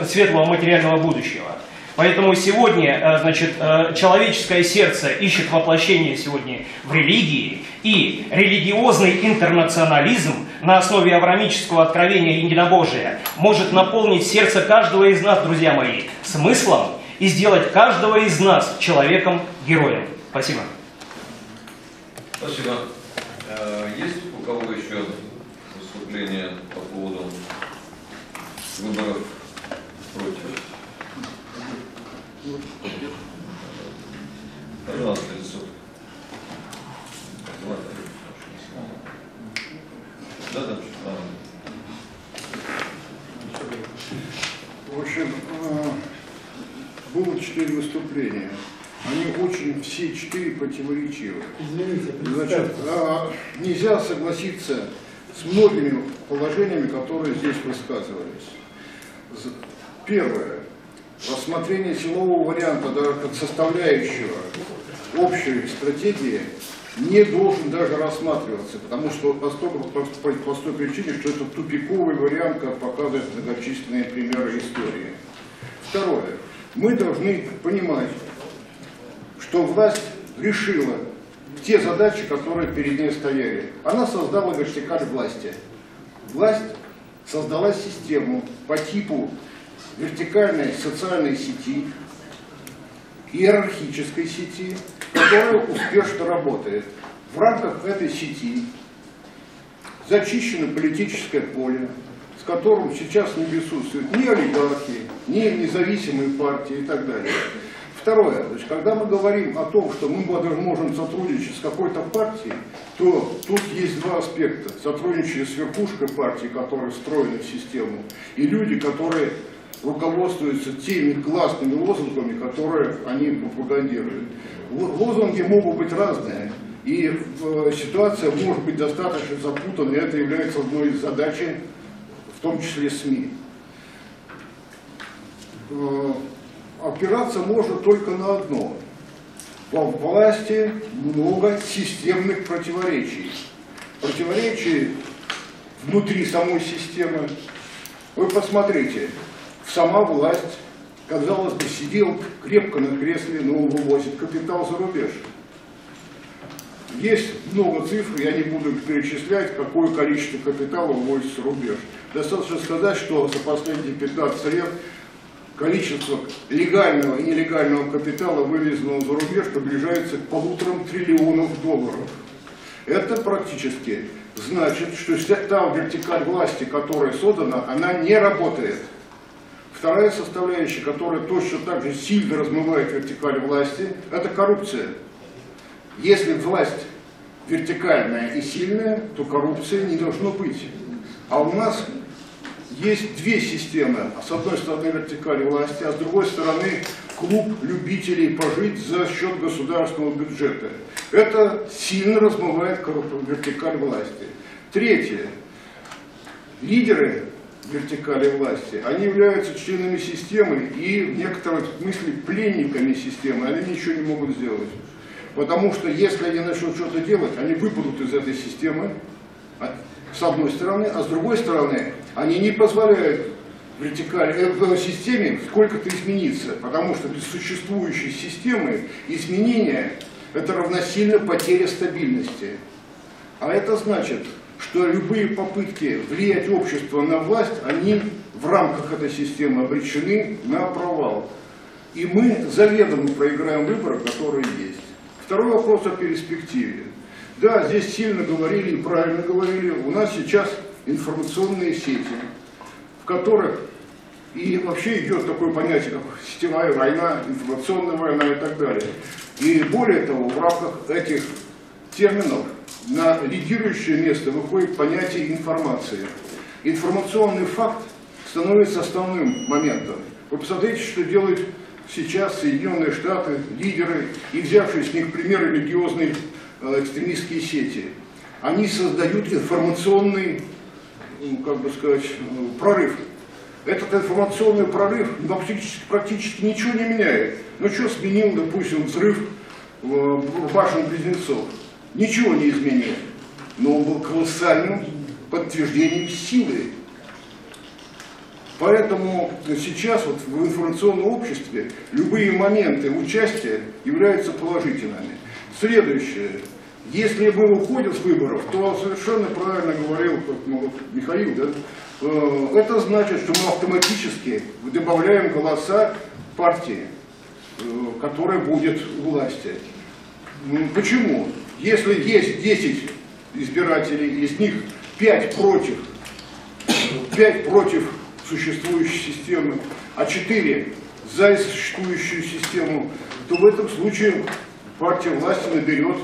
светлого материального будущего. Поэтому сегодня, э, значит, э, человеческое сердце ищет воплощение сегодня в религии, и религиозный интернационализм на основе аврамического откровения единобожия может наполнить сердце каждого из нас, друзья мои, смыслом и сделать каждого из нас человеком-героем. Спасибо. Спасибо. Э, Есть у кого еще выступление по поводу выборов против? Пожалуйста, лицо. Да, да. В общем, э, было четыре выступления. Они очень все четыре противоречивы. Значит, э, нельзя согласиться с многими положениями, которые здесь высказывались. Первое. Рассмотрение силового варианта даже как составляющего общей стратегии не должен даже рассматриваться, потому что по, по, по- причине, что это тупиковый вариант, как показывают многочисленные примеры истории. Второе. Мы должны понимать, что власть решила те задачи, которые перед ней стояли. Она создала вертикаль власти. Власть создала систему по типу вертикальной социальной сети, иерархической сети, которая успешно работает. В рамках этой сети зачищено политическое поле, с которым сейчас не присутствуют ни олигархи, ни независимые партии и так далее. Второе, значит, когда мы говорим о том, что мы можем сотрудничать с какой-то партией, то тут есть два аспекта. Сотрудничание с верхушкой партии, которая встроена в систему, и люди, которые руководствуются теми классными лозунгами, которые они пропагандируют. Лозунги могут быть разные, и э, ситуация может быть достаточно запутанной, это является одной из задач, в том числе СМИ. Э, опираться можно только на одно. Во власти много системных противоречий. Противоречий внутри самой системы. Вы посмотрите, сама власть, казалось бы, сидел крепко на кресле, но вывозит капитал за рубеж. Есть много цифр, я не буду перечислять, какое количество капитала вывозится за рубеж. Достаточно сказать, что за последние 15 лет количество легального и нелегального капитала, вывезенного за рубеж, приближается к полуторам триллионов долларов. Это практически значит, что та вертикаль власти, которая создана, она не работает. Вторая составляющая, которая точно так же сильно размывает вертикаль власти, это коррупция. Если власть вертикальная и сильная, то коррупции не должно быть. А у нас есть две системы. С одной стороны вертикаль власти, а с другой стороны клуб любителей пожить за счет государственного бюджета. Это сильно размывает вертикаль власти. Третье. Лидеры вертикали власти, они являются членами системы и в некотором смысле пленниками системы, они ничего не могут сделать. Потому что если они начнут что-то делать, они выпадут из этой системы, а- с одной стороны, а с другой стороны, они не позволяют вертикаль, э, в системе сколько-то измениться, потому что без существующей системы изменения это равносильно потере стабильности. А это значит, что любые попытки влиять общество на власть, они в рамках этой системы обречены на провал. И мы заведомо проиграем выборы, которые есть. Второй вопрос о перспективе. Да, здесь сильно говорили и правильно говорили, у нас сейчас информационные сети, в которых и вообще идет такое понятие, как сетевая война, информационная война и так далее. И более того, в рамках этих терминов на лидирующее место выходит понятие информации. Информационный факт становится основным моментом. Вы посмотрите, что делают сейчас Соединенные Штаты, лидеры, и взявшие с них пример религиозные э, экстремистские сети. Они создают информационный, ну, как бы сказать, э, прорыв. Этот информационный прорыв практически, практически ничего не меняет. Ну что сменил, допустим, взрыв в, башен Близнецов? Ничего не изменил. Но он был колоссальным подтверждением силы. Поэтому сейчас вот в информационном обществе любые моменты участия являются положительными. Следующее. Если мы уходим с выборов, то совершенно правильно говорил ну, Михаил, да, э, это значит, что мы автоматически добавляем голоса партии, э, которая будет у власти. Почему? Если есть 10 избирателей, из них 5 против, 5 против существующей системы, а 4 за существующую систему, то в этом случае партия власти наберет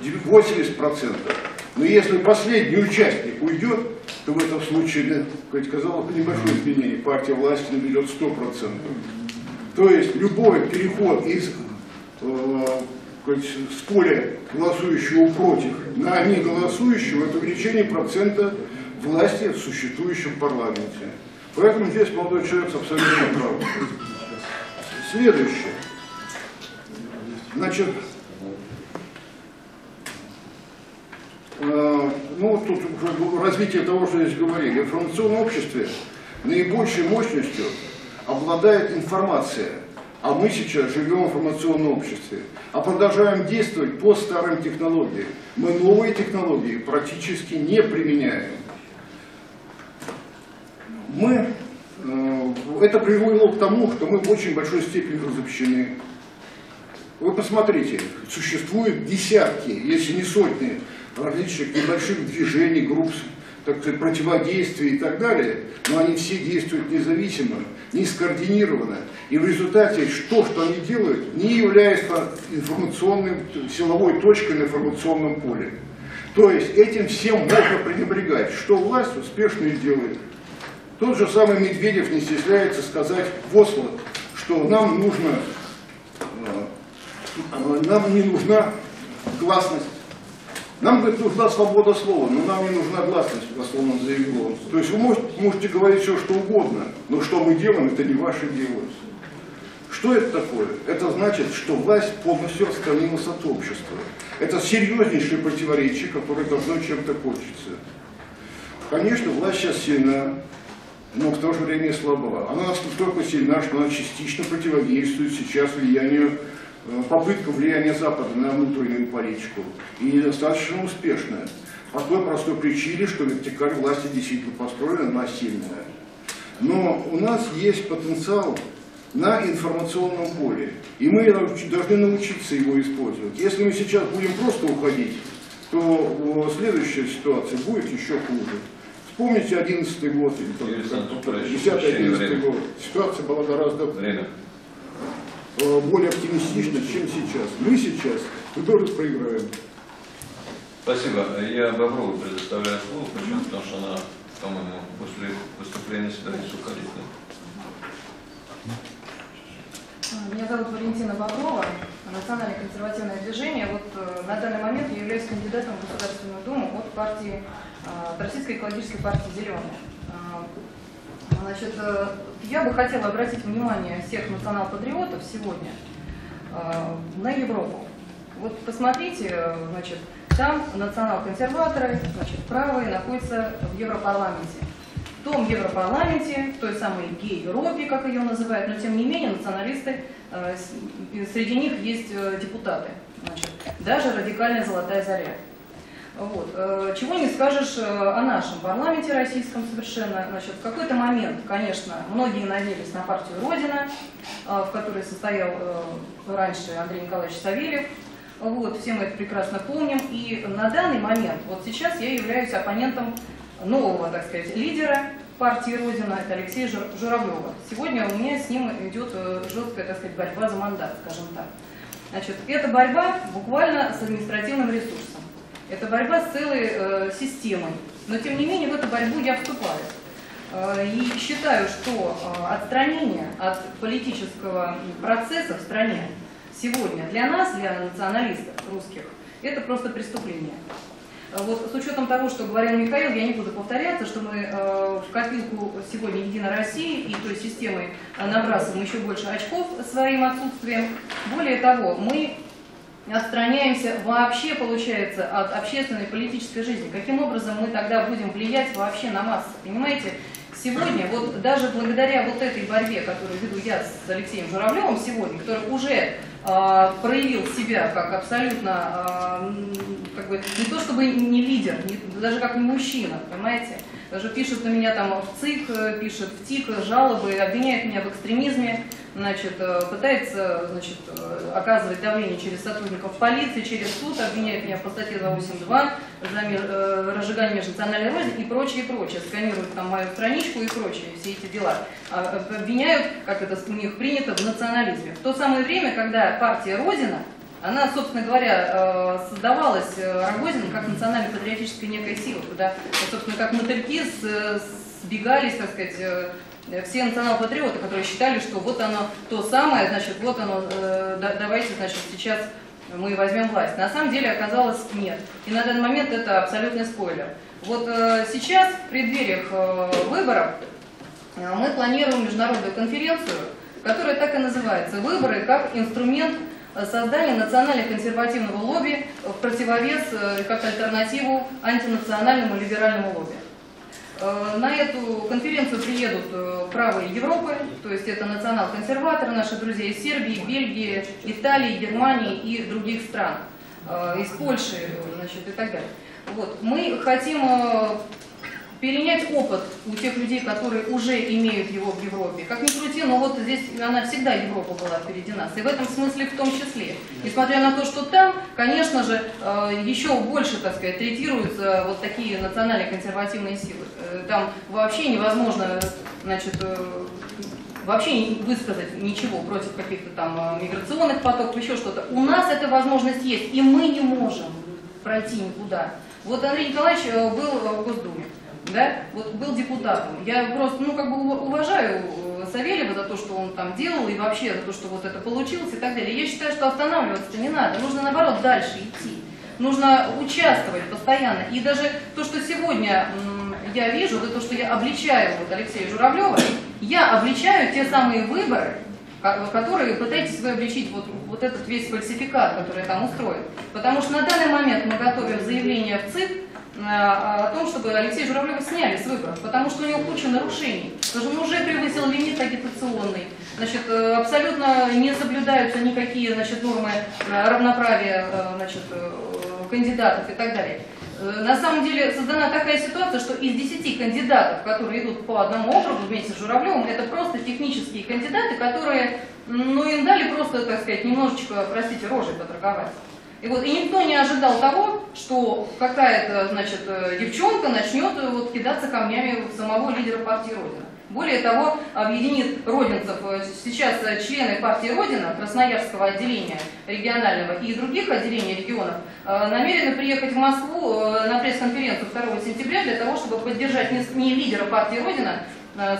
80%. Но если последний участник уйдет, то в этом случае, как казалось бы, небольшое изменение, партия власти наберет 100%. То есть любой переход из э, сказать, с поля голосующего против на не голосующего, это увеличение процента власти в существующем парламенте. Поэтому здесь молодой человек абсолютно прав. Следующее. Значит, э, ну тут уже развитие того, что здесь говорили. В информационном обществе наибольшей мощностью обладает информация. А мы сейчас живем в информационном обществе. А продолжаем действовать по старым технологиям. Мы новые технологии практически не применяем. Мы, э, это привело к тому, что мы в очень большой степени разобщены. Вы посмотрите, существует десятки, если не сотни различных небольших движений, групп, так сказать, противодействий и так далее, но они все действуют независимо, не скоординированно. И в результате то, что они делают, не является информационным, силовой точкой на информационном поле. То есть этим всем можно пренебрегать, что власть успешно и делает. Тот же самый Медведев не стесняется сказать в Осло, что нам нужно, э, нам не нужна гласность. Нам, говорит, нужна свобода слова, но нам не нужна гласность, дословно заявил он. То есть вы можете, можете говорить все, что угодно, но что мы делаем, это не ваше дело. Что это такое? Это значит, что власть полностью отстранилась от общества. Это серьезнейшее противоречие, которое должно чем-то кончиться. Конечно, власть сейчас сильна, но в то же время слаба. Она настолько сильна, что она частично противодействует сейчас влиянию, э, попыткам влияния Запада на внутреннюю политику. И достаточно успешная. По той простой причине, что вертикаль власти действительно построена, она сильная. Но у нас есть потенциал на информационном поле. И мы должны научиться его использовать. Если мы сейчас будем просто уходить, то следующая ситуация будет еще хуже. Вспомните 11 год, или там, Юрий Александрович, прошу 10 прощения, 11 время. год. Ситуация была гораздо Время. Э, более оптимистична, чем сейчас. Мы сейчас выборы проиграем. Спасибо. Я Боброву предоставляю слово, почему? Потому что она, по-моему, после выступления собирается уходить. да? Меня зовут Валентина Боброва, Национальное консервативное движение. Вот э, на данный момент я являюсь кандидатом в Государственную Думу от партии, э, от Российской экологической партии «Зеленые». Значит, э, я бы хотела обратить внимание всех национал-патриотов сегодня э, на Европу. Вот посмотрите, э, значит, там национал-консерваторы, значит, правые находятся в Европарламенте. В том Европарламенте, в той самой гей-Европе, как ее называют, но тем не менее националисты, среди них есть депутаты, значит, даже радикальная золотая заря. Вот. э, Чего не скажешь э, о нашем парламенте российском совершенно. Значит, в какой-то момент, конечно, многие надеялись на партию Родина, э, в которой состоял раньше Андрей Николаевич Савельев. Вот, все мы это прекрасно помним. И на данный момент, вот сейчас я являюсь оппонентом нового, так сказать, лидера партии Родина, это Алексея Жур- Журавлева. Сегодня у меня с ним идет жесткая, так сказать, борьба за мандат, скажем так. Значит, это борьба буквально с административным ресурсом. Это борьба с целой э, системой. Но тем не менее в эту борьбу я вступаю. Э, и считаю, что э, отстранение от политического процесса в стране сегодня для нас, для националистов русских, это просто преступление. Э, Вот с учетом того, что говорил Михаил, я не буду повторяться, что мы в копилку сегодня Единой России и той системой набрасываем еще больше очков своим отсутствием. Более того, мы отстраняемся вообще, получается, от общественной политической жизни. Каким образом мы тогда будем влиять вообще на массы? Понимаете, сегодня, вот даже благодаря вот этой борьбе, которую веду я с Алексеем Журавлевым сегодня, который уже э, проявил себя как абсолютно, э, как бы, не то чтобы не лидер, не- даже как не мужчина, понимаете? Даже пишет на меня там в ЦИК, э, пишет в ТИК жалобы, обвиняет меня в экстремизме, значит, э, пытается значит, э, оказывать давление через сотрудников полиции, через суд, обвиняет меня по статье 282 за э, разжигание межнациональной розни и прочее, прочее. Сканируют там мою страничку и прочее, все эти дела. А, э, Обвиняют, как это у них принято, в национализме. В то самое время, когда партия Родина, она, собственно говоря, э, создавалась э, Рогозиным как национально-патриотическая некая сила, куда, собственно, как мотыльки с- сбегались, так сказать, э, все национал-патриоты, которые считали, что вот оно то самое, значит, вот оно, э, да- давайте, значит, сейчас мы возьмем власть. На самом деле оказалось нет. И на данный момент это абсолютный спойлер. Вот э, сейчас, в преддвериях э, выборов, э, мы планируем международную конференцию, которая так и называется «Выборы как инструмент э, создания национально-консервативного лобби в противовес, э, как альтернативу антинациональному либеральному лобби». Э, На эту конференцию приедут правые Европы, то есть это национал-консерваторы, наши друзья из Сербии, Бельгии, Италии, Германии и других стран, из Польши, значит, и так далее. Вот. Мы хотим перенять опыт у тех людей, которые уже имеют его в Европе. Как ни крути, но вот здесь она всегда Европа была впереди нас. И в этом смысле в том числе. Несмотря на то, что там, конечно же, э, еще больше, так сказать, третируются вот такие национально-консервативные силы. Э, Там вообще невозможно, значит, э, вообще не высказать ничего против каких-то там миграционных потоков, еще что-то. У нас эта возможность есть, и мы не можем пройти никуда. Вот Андрей Николаевич был в Госдуме, да, вот был депутатом. Я просто, ну, как бы ув- уважаю э, Савельева за то, что он там делал, и вообще за то, что вот это получилось и так далее. Я считаю, что останавливаться-то не надо, нужно наоборот дальше идти. Нужно участвовать постоянно. И даже то, что сегодня я вижу, это то, что я обличаю вот Алексея Журавлева, я обличаю те самые выборы, ко- которые пытаетесь вы обличить вот, вот этот весь фальсификат, который там устроен. Потому что на данный момент мы готовим заявление в ЦИК о том, чтобы Алексея Журавлева сняли с выборов, потому что у него куча нарушений. Потому что он уже превысил лимит агитационный. Значит, э, абсолютно не соблюдаются никакие значит, нормы э, равноправия э, значит, э, кандидатов и так далее. Э, На самом деле создана такая ситуация, что из 10 кандидатов, которые идут по одному округу вместе с Журавлевым, это просто технические кандидаты, которые, ну, им дали просто, так сказать, немножечко, простите, рожей поторговать. И вот и никто не ожидал того, что какая-то, значит, э, девчонка начнет э, вот кидаться камнями самого лидера партии Родина. Более того, объединит родинцев э, сейчас члены партии Родина, Красноярского отделения регионального и других отделений регионов, намерены приехать в Москву на пресс-конференцию 2 сентября для того, чтобы поддержать не лидера партии Родина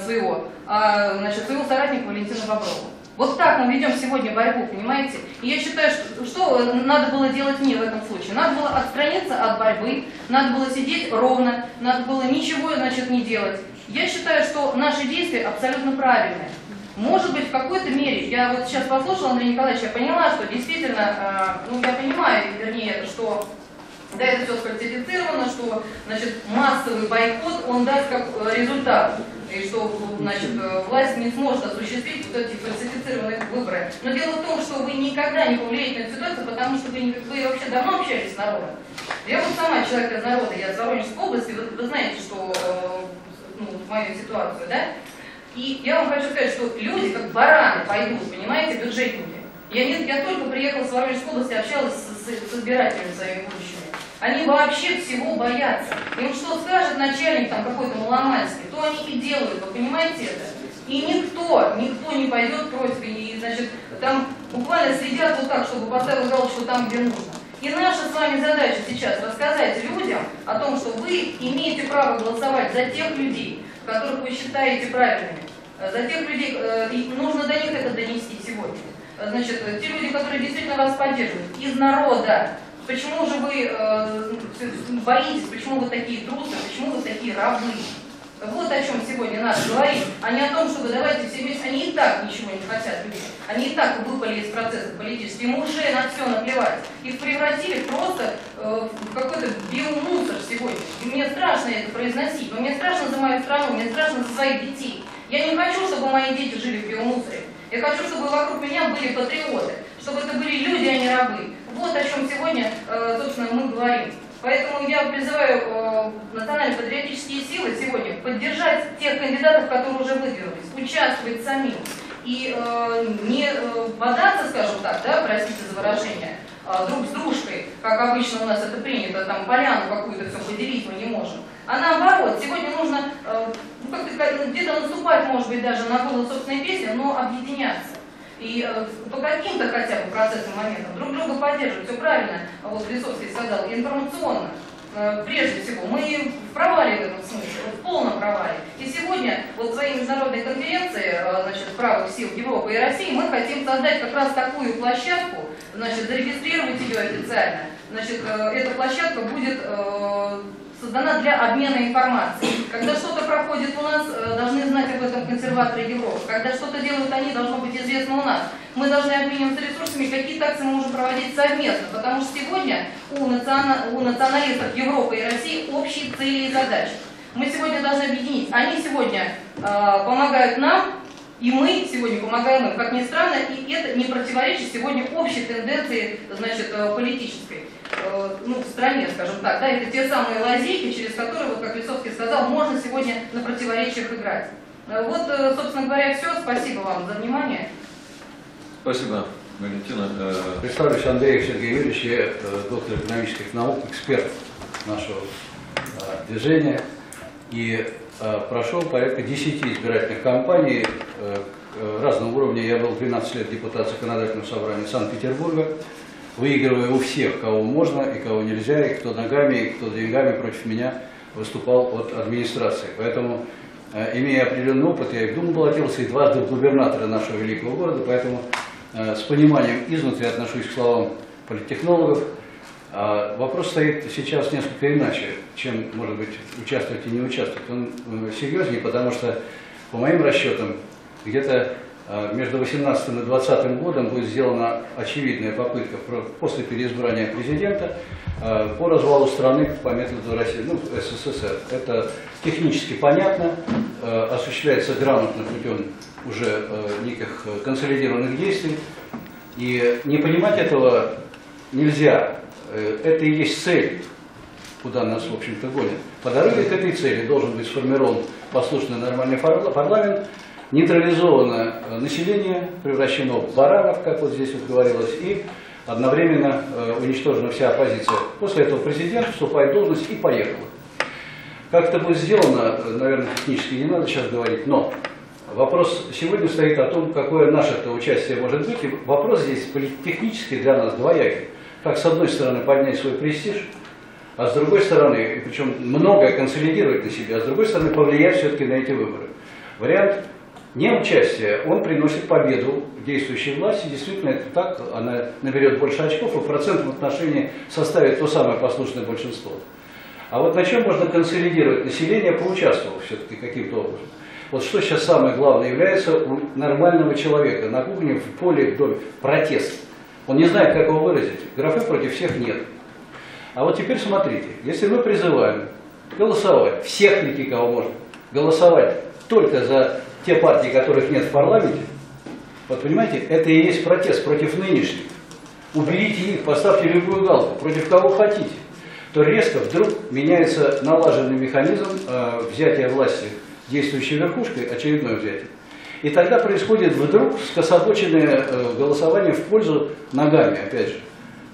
своего, а значит, своего соратника Валентина Боброва. Вот так мы ведем сегодня борьбу, понимаете? И я считаю, что, что надо было делать мне в этом случае. Надо было отстраниться от борьбы, надо было сидеть ровно, надо было ничего, значит, не делать. Я считаю, что наши действия абсолютно правильные. Может быть, в какой-то мере, я вот сейчас послушала Андрея Николаевича, я поняла, что действительно, э, ну я понимаю, вернее, что да, это все сфальсифицировано, что значит, массовый бойкот, он даст как э, результат. И что значит, э, власть не сможет осуществить вот эти фальсифицированные выборы. Но дело в том, что вы никогда не повлияете на ситуацию, потому что вы, вы вообще давно общались с народом. Я вот сама человек из народа, я из Воронежской области, вы, вы знаете, что э, ну, мою ситуацию, да? И я вам хочу сказать, что люди как бараны пойдут, понимаете, бюджетники. Я, не, я только приехала с Воронежской области, общалась с, с- с избирателями своими будущими. Они вообще всего боятся. Им что скажет начальник там какой-то маломальский, то они и делают, вы понимаете это? И никто, никто не пойдет против, и, значит, там буквально следят вот так, чтобы поставить галочку там, где нужно. И наша с вами задача сейчас рассказать людям о том, что вы имеете право голосовать за тех людей, которых вы считаете правильными, за тех людей, э, и нужно до них это донести сегодня. Значит, э, те люди, которые действительно вас поддерживают, из народа. Почему же вы э, боитесь, почему вы такие трусы, почему вы такие рабы? Вот о чем сегодня надо говорить, а не о том, чтобы давайте все вместе, они и так ничего не хотят люди, они и так выпали из процесса политических, им уже на все наплевать. Их превратили просто э, в какой-то биомусор сегодня. И мне страшно это произносить, но мне страшно за мою страну, мне страшно за своих детей. Я не хочу, чтобы мои дети жили в биомусоре. Я хочу, чтобы вокруг меня были патриоты, чтобы это были люди, а не рабы. Вот о чем сегодня, э, собственно, мы говорим. Поэтому я призываю э, национально-патриотические силы сегодня поддержать тех кандидатов, которые уже выдвинулись, участвовать самим. И э, не бодаться, скажем так, да, простите за выражение, э, друг с дружкой, как обычно у нас это принято, там поляну какую-то все поделить мы не можем. А наоборот, сегодня нужно ну, где-то наступать, может быть, даже на голос собственной песни, но объединяться. И э, по каким-то хотя бы процессным моментам друг друга поддерживать, все правильно, вот Лисовский сказал, информационно. Э, Прежде всего, мы в провале в этом смысле, в полном провале. И сегодня вот своей международной конференции э, значит, правых сил Европы и России мы хотим создать как раз такую площадку, значит, зарегистрировать ее официально. Значит, эта площадка будет создана для обмена информацией. Когда что-то проходит у нас, э, должны знать об этом консерваторы Европы. Когда что-то делают они, должно быть известно у нас. Мы должны обмениваться ресурсами, какие акции мы можем проводить совместно. Потому что сегодня у, национа- у националистов Европы и России общие цели и задачи. Мы сегодня должны объединить. Они сегодня э, помогают нам, и мы сегодня помогаем им, как ни странно, и это не противоречит сегодня общей тенденции, значит, э, политической э, ну, в стране, скажем так, да, это те самые лазейки, через которые, вот как Лисовский сказал, можно сегодня на противоречиях играть. Э, Вот, э, собственно говоря, все. Спасибо вам за внимание. Спасибо, Валентина. Э, Представлюсь, Андрей Сергей Юрьевич, я э, доктор экономических наук, эксперт нашего э, движения. И прошел порядка 10 избирательных кампаний э, э, разного уровня. Я был 12 лет депутат законодательного собрания Санкт-Петербурга, выигрывая у всех, кого можно и кого нельзя, и кто ногами, и кто деньгами против меня выступал от администрации. Поэтому, э, имея определенный опыт, я и в Думу баллотировался, и дважды губернатора нашего великого города, поэтому э, с пониманием изнутри отношусь к словам политтехнологов. А Вопрос стоит сейчас несколько иначе, чем, может быть, участвовать и не участвовать. Он серьезнее, потому что, по моим расчетам, где-то э, между 18 и 20 годом будет сделана очевидная попытка после переизбрания президента э, по развалу страны по методу России, ну, СССР. Это технически понятно, осуществляется грамотно путем уже неких консолидированных действий. И не понимать этого нельзя. Э, это и есть цель, куда нас, в общем-то, гонят. По дороге к этой цели должен быть сформирован послушный нормальный парламент, нейтрализовано э, население, превращено в баранов, как вот здесь вот говорилось, и одновременно э, уничтожена вся оппозиция. После этого президент вступает в должность и поехал. Как это будет сделано, наверное, технически не надо сейчас говорить, но вопрос сегодня стоит о том, какое наше-то участие может быть. И вопрос здесь политехнически для нас двоякий. Как с одной стороны поднять свой престиж, а с другой стороны, причем многое консолидировать на себе, а с другой стороны повлиять все-таки на эти выборы. Вариант неучастия, он приносит победу действующей власти, действительно это так, она наберет больше очков и в процентном отношении составит то самое послушное большинство. А вот на чем можно консолидировать население, поучаствовав все-таки каким-то образом? Вот что сейчас самое главное является у нормального человека на кухне, в поле, в доме? Протест. Он не знает, как его выразить. Графы против всех нет. А вот теперь смотрите, если мы призываем голосовать, всех найти, кого можно, голосовать только за те партии, которых нет в парламенте, вот понимаете, это и есть протест против нынешних. Уберите их, поставьте любую галку, против кого хотите. То резко вдруг меняется налаженный механизм э, взятия власти действующей верхушкой, очередное взятие. И тогда происходит вдруг скособоченное э, голосование в пользу ногами, опять же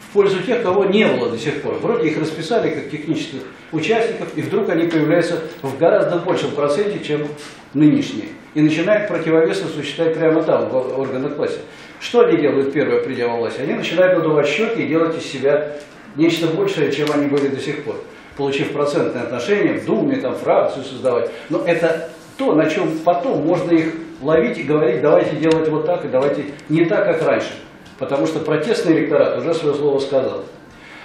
в пользу тех, кого не было до сих пор. Вроде их расписали как технических участников, и вдруг они появляются в гораздо большем проценте, чем нынешние. И начинают противовесы существовать прямо там, в органах власти. Что они делают первое, придя во власть? Они начинают надувать щеки и делать из себя нечто большее, чем они были до сих пор. Получив процентное отношение в Думе, там, фракцию создавать. Но это то, на чем потом можно их ловить и говорить, давайте делать вот так, и давайте не так, как раньше потому что протестный электорат уже свое слово сказал.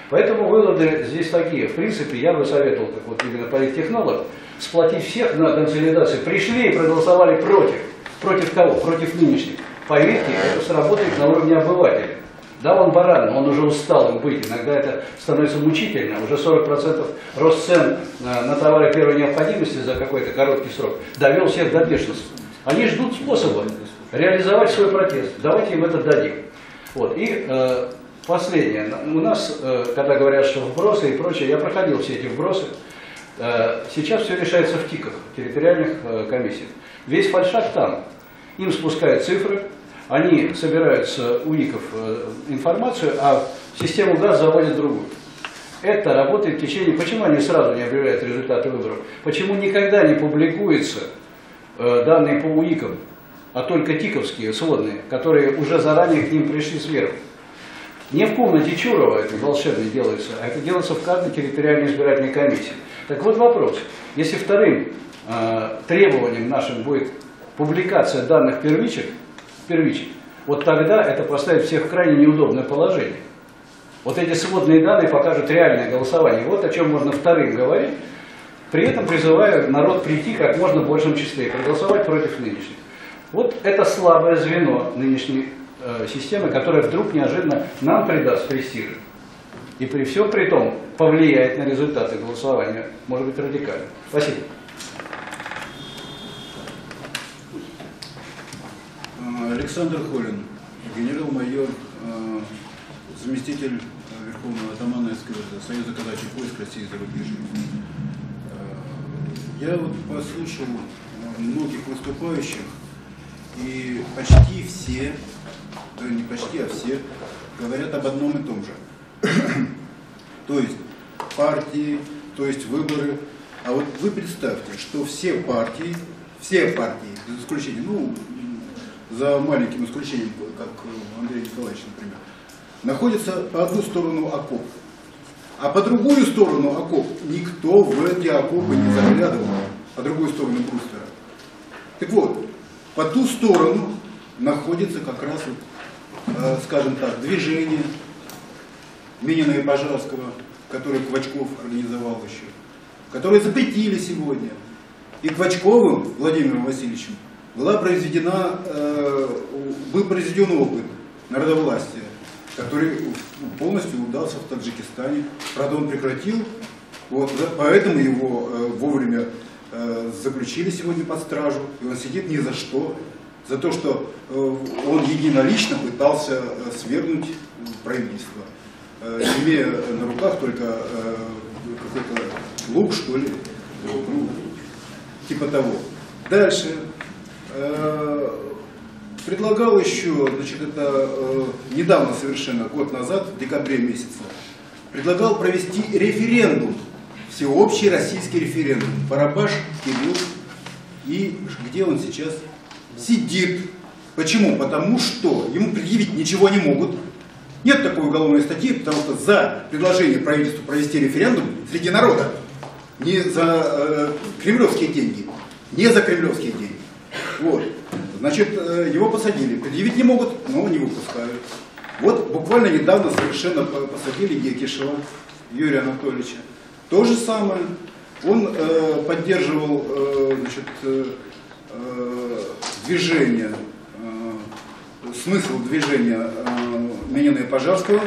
Поэтому выводы здесь такие. В принципе, я бы советовал, как вот именно политтехнолог, сплотить всех на консолидацию. Пришли и проголосовали против. Против кого? Против нынешних. Поверьте, это сработает на уровне обывателя. Да, он баран, он уже устал им быть. Иногда это становится мучительно. Уже 40% рост цен на, на товары первой необходимости за какой-то короткий срок довел всех до бешенства. Они ждут способа реализовать свой протест. Давайте им это дадим. Вот. И э, последнее. У нас, э, когда говорят, что вбросы и прочее, я проходил все эти вбросы. Э, сейчас все решается в ТИКах, территориальных э, комиссиях. Весь фальшак там. Им спускают цифры, они собирают с УИКов э, информацию, а в систему ГАЗ заводят другую. Это работает в течение... Почему они сразу не объявляют результаты выборов? Почему никогда не публикуются э, данные по УИКам? а только тиковские, сводные, которые уже заранее к ним пришли сверху. Не в комнате Чурова это волшебно делается, а это делается в каждой территориальной избирательной комиссии. Так вот вопрос. Если вторым э, требованием нашим будет публикация данных первичек, первичек, вот тогда это поставит всех в крайне неудобное положение. Вот эти сводные данные покажут реальное голосование. Вот о чем можно вторым говорить, при этом призывая народ прийти как можно в большем числе и проголосовать против нынешних. Вот это слабое звено нынешней э, системы, которая вдруг неожиданно нам придаст престиж. И при всем при том повлияет на результаты голосования, может быть, радикально. Спасибо. Александр Холин, генерал-майор, э, заместитель э, Верховного атамана СКВ, Союза казачьих войск России за рубежи. Э, Я вот послушал многих выступающих, и почти все, да не почти, а все, говорят об одном и том же. <clears throat> то есть партии, то есть выборы. А вот вы представьте, что все партии, все партии, без исключения, ну, за маленьким исключением, как Андрей Николаевич, например, находятся по одну сторону окоп. А по другую сторону окоп никто в эти окопы не заглядывал, по другую сторону бруствера. Так вот, по ту сторону находится как раз, вот, э, скажем так, движение Минина и Пожарского, которое Квачков организовал еще, которое запретили сегодня. И Квачковым Владимиром Васильевичем была произведена, э, был произведен опыт народовластия, который полностью удался в Таджикистане. Правда, он прекратил, вот, поэтому его э, вовремя э, заключили сегодня под стражу, и он сидит ни за что, за то, что э, он единолично пытался э, свергнуть правительство. э, имея на руках только э, какой-то лук, что ли, ну, типа того. Дальше. Э, предлагал еще, значит, это э, недавно совершенно, год назад, в декабре месяце, предлагал провести референдум, всеобщий российский референдум. Барабаш Кирилл. И где он сейчас? Сидит. Почему? Потому что ему предъявить ничего не могут. Нет такой уголовной статьи, потому что за предложение правительства провести референдум среди народа, не за э, кремлевские деньги, не за кремлевские деньги. Вот. Значит, э, его посадили. Предъявить не могут, но не выпускают. Вот буквально недавно совершенно по- посадили Гекишева Юрия Анатольевича. То же самое. Он э, поддерживал э, значит, э, э, движение, э, смысл движения э, Минина и Пожарского,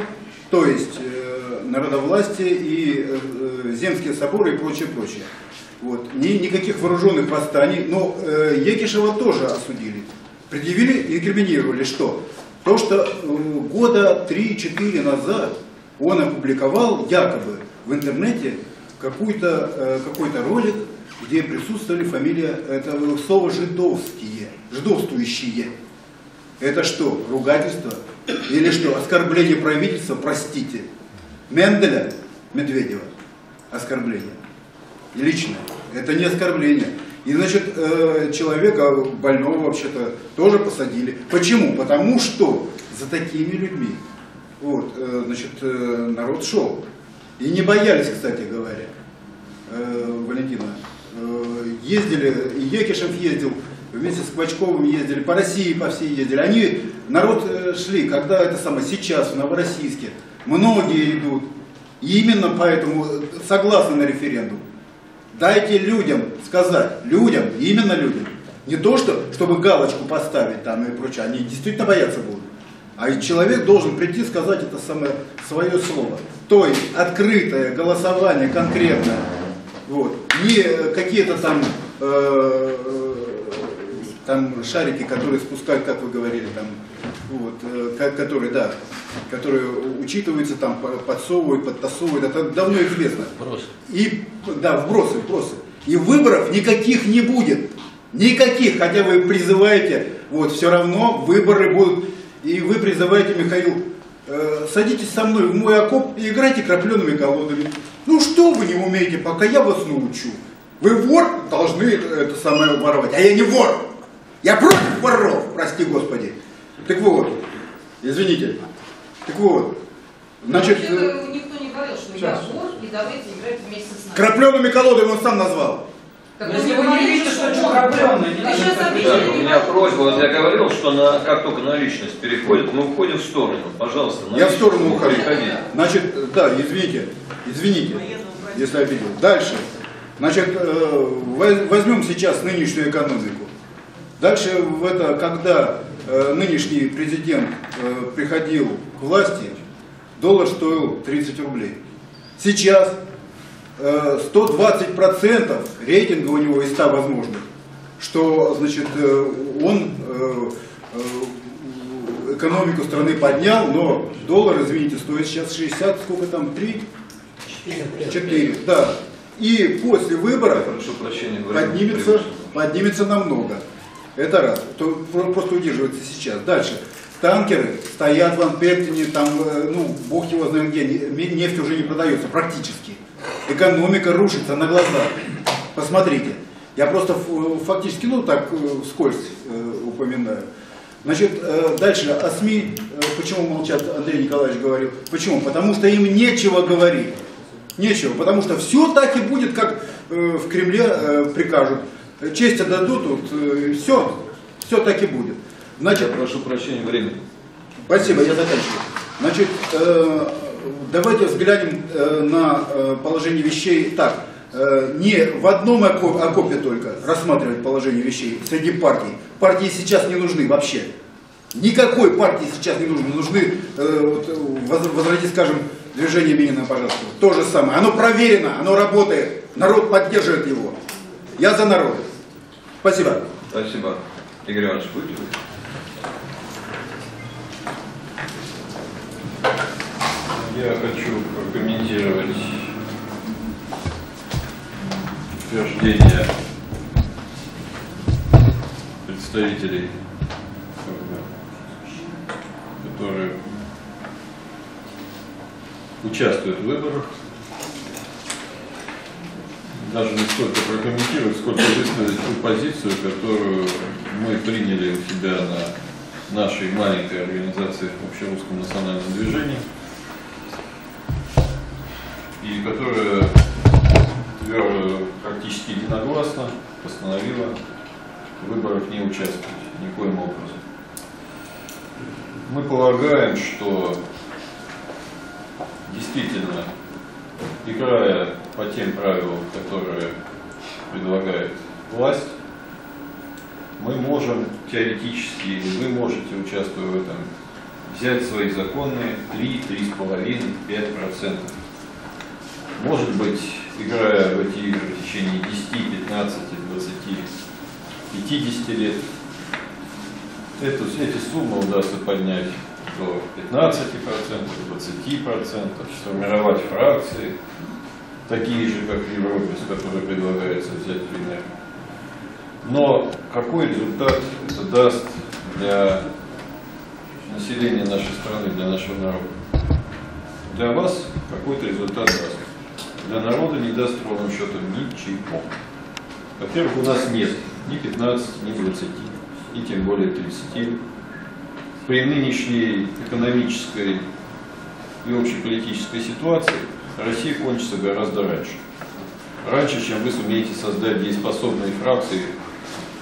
то есть э, народовластие и э, э, земские соборы и прочее, прочее. Вот. Ни, никаких вооруженных восстаний, но э, Екишева тоже осудили. Предъявили и инкриминировали что? То, что э, года 3-4 назад он опубликовал якобы в интернете какой-то э, какой-то ролик, где присутствовали фамилия, это слово жидовские, жидовствующие. Это что, ругательство? Или что, оскорбление правительства, простите? Менделя, Медведева, оскорбление. Личное. Это не оскорбление. И, значит, э, человека больного вообще-то тоже посадили. Почему? Потому что за такими людьми, вот, э, значит, э, народ шел. И не боялись, кстати говоря, Валентина. Ездили, и Екишев ездил, вместе с Квачковым ездили, по России по всей ездили. Они, народ шли, когда это самое, сейчас в Новороссийске, многие идут. И именно поэтому согласны на референдум. Дайте людям сказать, людям, именно людям. Не то, что, чтобы галочку поставить там и прочее, они действительно бояться будут. А и человек должен прийти сказать это самое свое слово. То есть открытое голосование конкретное. Вот. Не какие-то там, э, э, там шарики, которые спускают, как вы говорили, там, вот, э, ко- которые, да, которые учитываются, там, по- подсовывают, подтасовывают, это давно известно. Просто. И, да, вбросы, вбросы. И выборов никаких не будет. Никаких, хотя вы призываете, вот, все равно выборы будут. И вы призываете, Михаил, э, садитесь со мной в мой окоп и играйте крапленными колодами. Ну что вы не умеете, пока я вас научу. Вы вор, должны это самое воровать. А я не вор. Я против воров, прости господи. Так вот, извините. Так вот, значит, э, никто не говорил, что сейчас. я вор, и давайте играть вместе с нами. крапленными колодами он сам назвал. Так если вы не видите, что это вор. крапленое, не Вы надо у меня. просьба, вот я говорил, что на, как только на личность переходит, мы уходим в сторону. Пожалуйста, на Я в сторону ухожу. Значит, да, извините, извините, если обидел. Дальше. Значит, э, воз- возьмем сейчас нынешнюю экономику. Дальше, в это, когда э, нынешний президент э, приходил к власти, доллар стоил 30 рублей. Сейчас э, 120% рейтинга у него из 100 возможных, что, значит, э, он э, э, экономику страны поднял, но доллар, извините, стоит сейчас 60, сколько там, 3? 4, да. И после выборов Прошу прощения, поднимется, поднимется намного. Это раз. То про- просто удерживается сейчас. Дальше. Танкеры стоят в Антверпене, там, э, ну, бог его знает где, нефть уже не продается практически. Экономика рушится на глазах. Посмотрите. Я просто ф- фактически, ну, так, э, вскользь э, упоминаю. Значит, э, дальше, о СМИ, э, почему молчат, Андрей Николаевич говорил. Почему? Потому что им нечего говорить. Нечего, потому что все так и будет, как э, в Кремле э, прикажут. Честь отдадут, вот, все, все так и будет. Значит, Я прошу прощения, время. Спасибо, я заканчиваю. Значит, э, давайте взглянем э, на э, положение вещей так. Э, не в одном око- окопе только рассматривать положение вещей среди партий. Партии сейчас не нужны вообще. Никакой партии сейчас не нужны. Нужны, э, вот, э, воз- возродить, скажем, движение Минина, пожалуйста. То же самое. Оно проверено, оно работает. Народ поддерживает его. Я за народ. Спасибо. Спасибо. Игорь Иванович, будете? Я хочу прокомментировать утверждение представителей, которые участвуют в выборах. Даже не столько прокомментировать, сколько высказать ту позицию, которую мы приняли у себя на нашей маленькой организации в общерусском национальном движении и которая практически единогласно постановила в выборах не участвовать никоим образом. Мы полагаем, что действительно, играя по тем правилам, которые предлагает власть, мы можем теоретически, или вы можете, участвуя в этом, взять свои законные 3, 3,5, 5%. Может быть, играя в эти игры в течение 10, 15, 20, 50 лет, эту, эти суммы удастся поднять до 15%, 20%, сформировать фракции, такие же, как в Европе, с которой предлагается взять пример. Но какой результат это даст для населения нашей страны, для нашего народа? Для вас какой-то результат даст. Для народа не даст ровным счетом ничего. Во-первых, у нас нет ни 15, ни 20, и тем более 30 при нынешней экономической и общеполитической ситуации Россия кончится гораздо раньше. Раньше, чем вы сумеете создать дееспособные фракции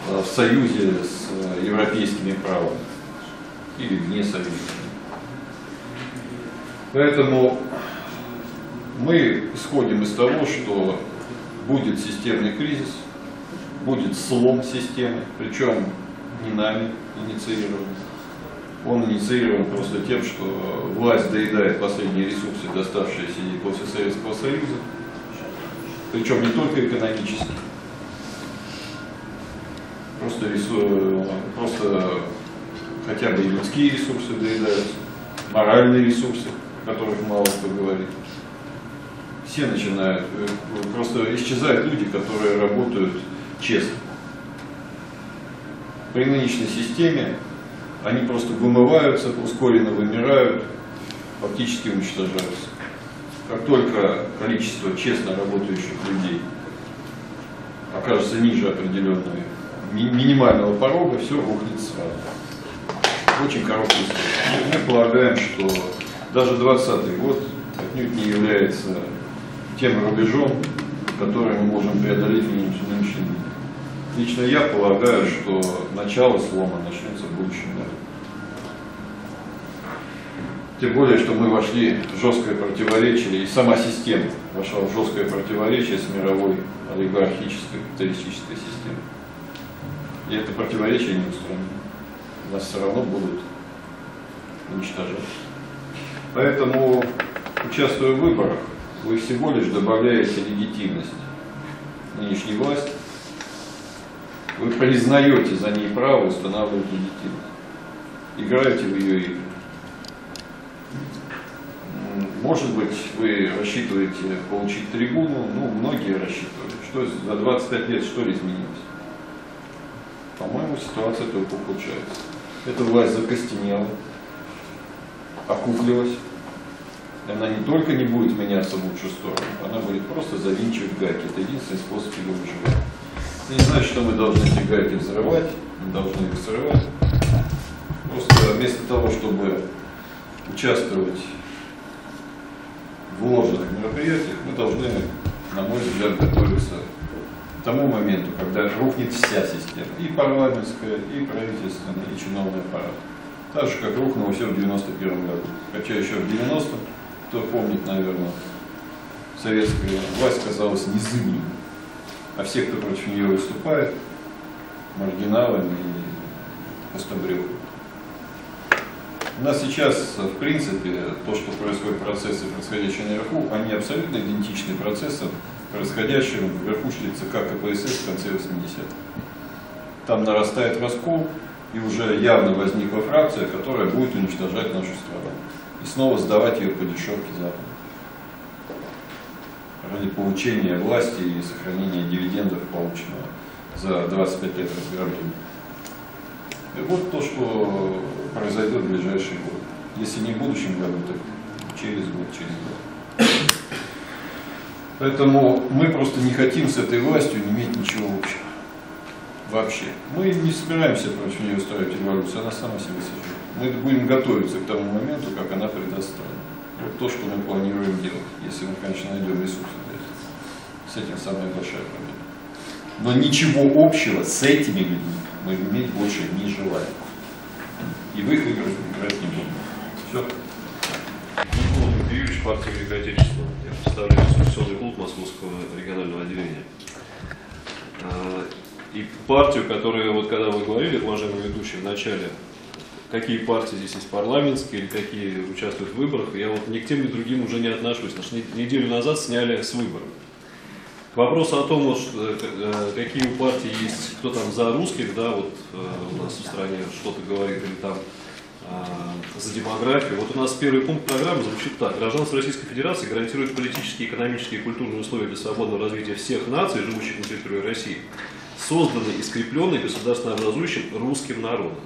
э, в союзе с э, европейскими правами или вне союза. Поэтому мы исходим из того, что будет системный кризис, будет слом системы, причем не нами инициированный. Он инициирован просто тем, что власть доедает последние ресурсы, доставшиеся после Советского Союза, причем не только экономически, просто, ресурсы, просто хотя бы и людские ресурсы доедаются, моральные ресурсы, о которых мало кто говорит. Все начинают, э, просто исчезают люди, которые работают честно. При нынешней системе они просто вымываются, ускоренно вымирают, фактически уничтожаются. Как только количество честно работающих людей окажется ниже определенного ми минимального порога, все рухнет сразу. Очень короткий срок. Мы полагаем, что даже 2020 год отнюдь не является тем рубежом, который мы можем преодолеть в нынешнем мире. Лично я полагаю, что начало слома начнется в будущем году. Тем более, что мы вошли в жесткое противоречие, и сама система вошла в жесткое противоречие с мировой олигархической капиталистической системой. И это противоречие не устранено. Нас все равно будут уничтожать. Поэтому, участвуя в выборах, вы всего лишь добавляете легитимность нынешней власти, вы признаете за ней право устанавливать легитимность. Играете в ее игры. Может быть, вы рассчитываете получить трибуну, ну, многие рассчитывают. Что за 25 лет что изменилось? По-моему, ситуация только ухудшается. Эта власть закостенела, окуклилась. Она не только не будет меняться в лучшую сторону, она будет просто завинчивать гайки. Это единственный способ его выживать. Это не значит, что мы должны эти гайки взрывать, мы должны их срывать. Просто вместо того, чтобы участвовать вложенных мероприятиях, мы должны, на мой взгляд, готовиться к тому моменту, когда рухнет вся система, и парламентская, и правительственная, и чиновный аппарат. Так же, как рухнуло все в 91 году. Хотя еще в 90-м, кто помнит, наверное, советская власть казалась незыблемой. А все, кто против нее выступает, маргиналами и пустобрехами. У нас сейчас, в принципе, то, что происходит процессы, происходящие наверху, они абсолютно идентичны процессам, происходящим в верхушке ЦК КПСС в конце 80-х. Там нарастает раскол, и уже явно возникла фракция, которая будет уничтожать нашу страну. и снова сдавать ее по дешевке Западу. Ради получения власти и сохранения дивидендов, полученного за 25 лет разграбления. И вот то, что произойдет в ближайшие годы. Если не в будущем году, так через год, через год. Поэтому мы просто не хотим с этой властью иметь ничего общего. Вообще. Мы не собираемся против нее устраивать революцию, она сама себе сожжет. Мы будем готовиться к тому моменту, как она страну. Вот то, что мы планируем делать, если мы, конечно, найдем ресурсы для этого. С этим самая большая проблема. Но ничего общего с этими людьми мы иметь больше не желаем. И в их игры играть не будем. Все. Николай Юрьевич, партия Великое Отечество. Я представляю Конституционный клуб Московского регионального отделения. А, И партию, которая, вот когда вы говорили, уважаемый ведущий, в начале, какие партии здесь есть парламентские или какие участвуют в выборах, я вот ни к тем, ни к другим уже не отношусь. Потому что не- неделю назад сняли с выборов. К вопросу о том, вот, что, э, какие у партий есть, кто там за русских, да, вот э, у нас в стране что-то говорит, или там э, за демографию. Вот у нас первый пункт программы звучит так. Гражданство Российской Федерации гарантирует политические, экономические и культурные условия для свободного развития всех наций, живущих на территории России, созданный и скрепленный государственно образующим русским народом.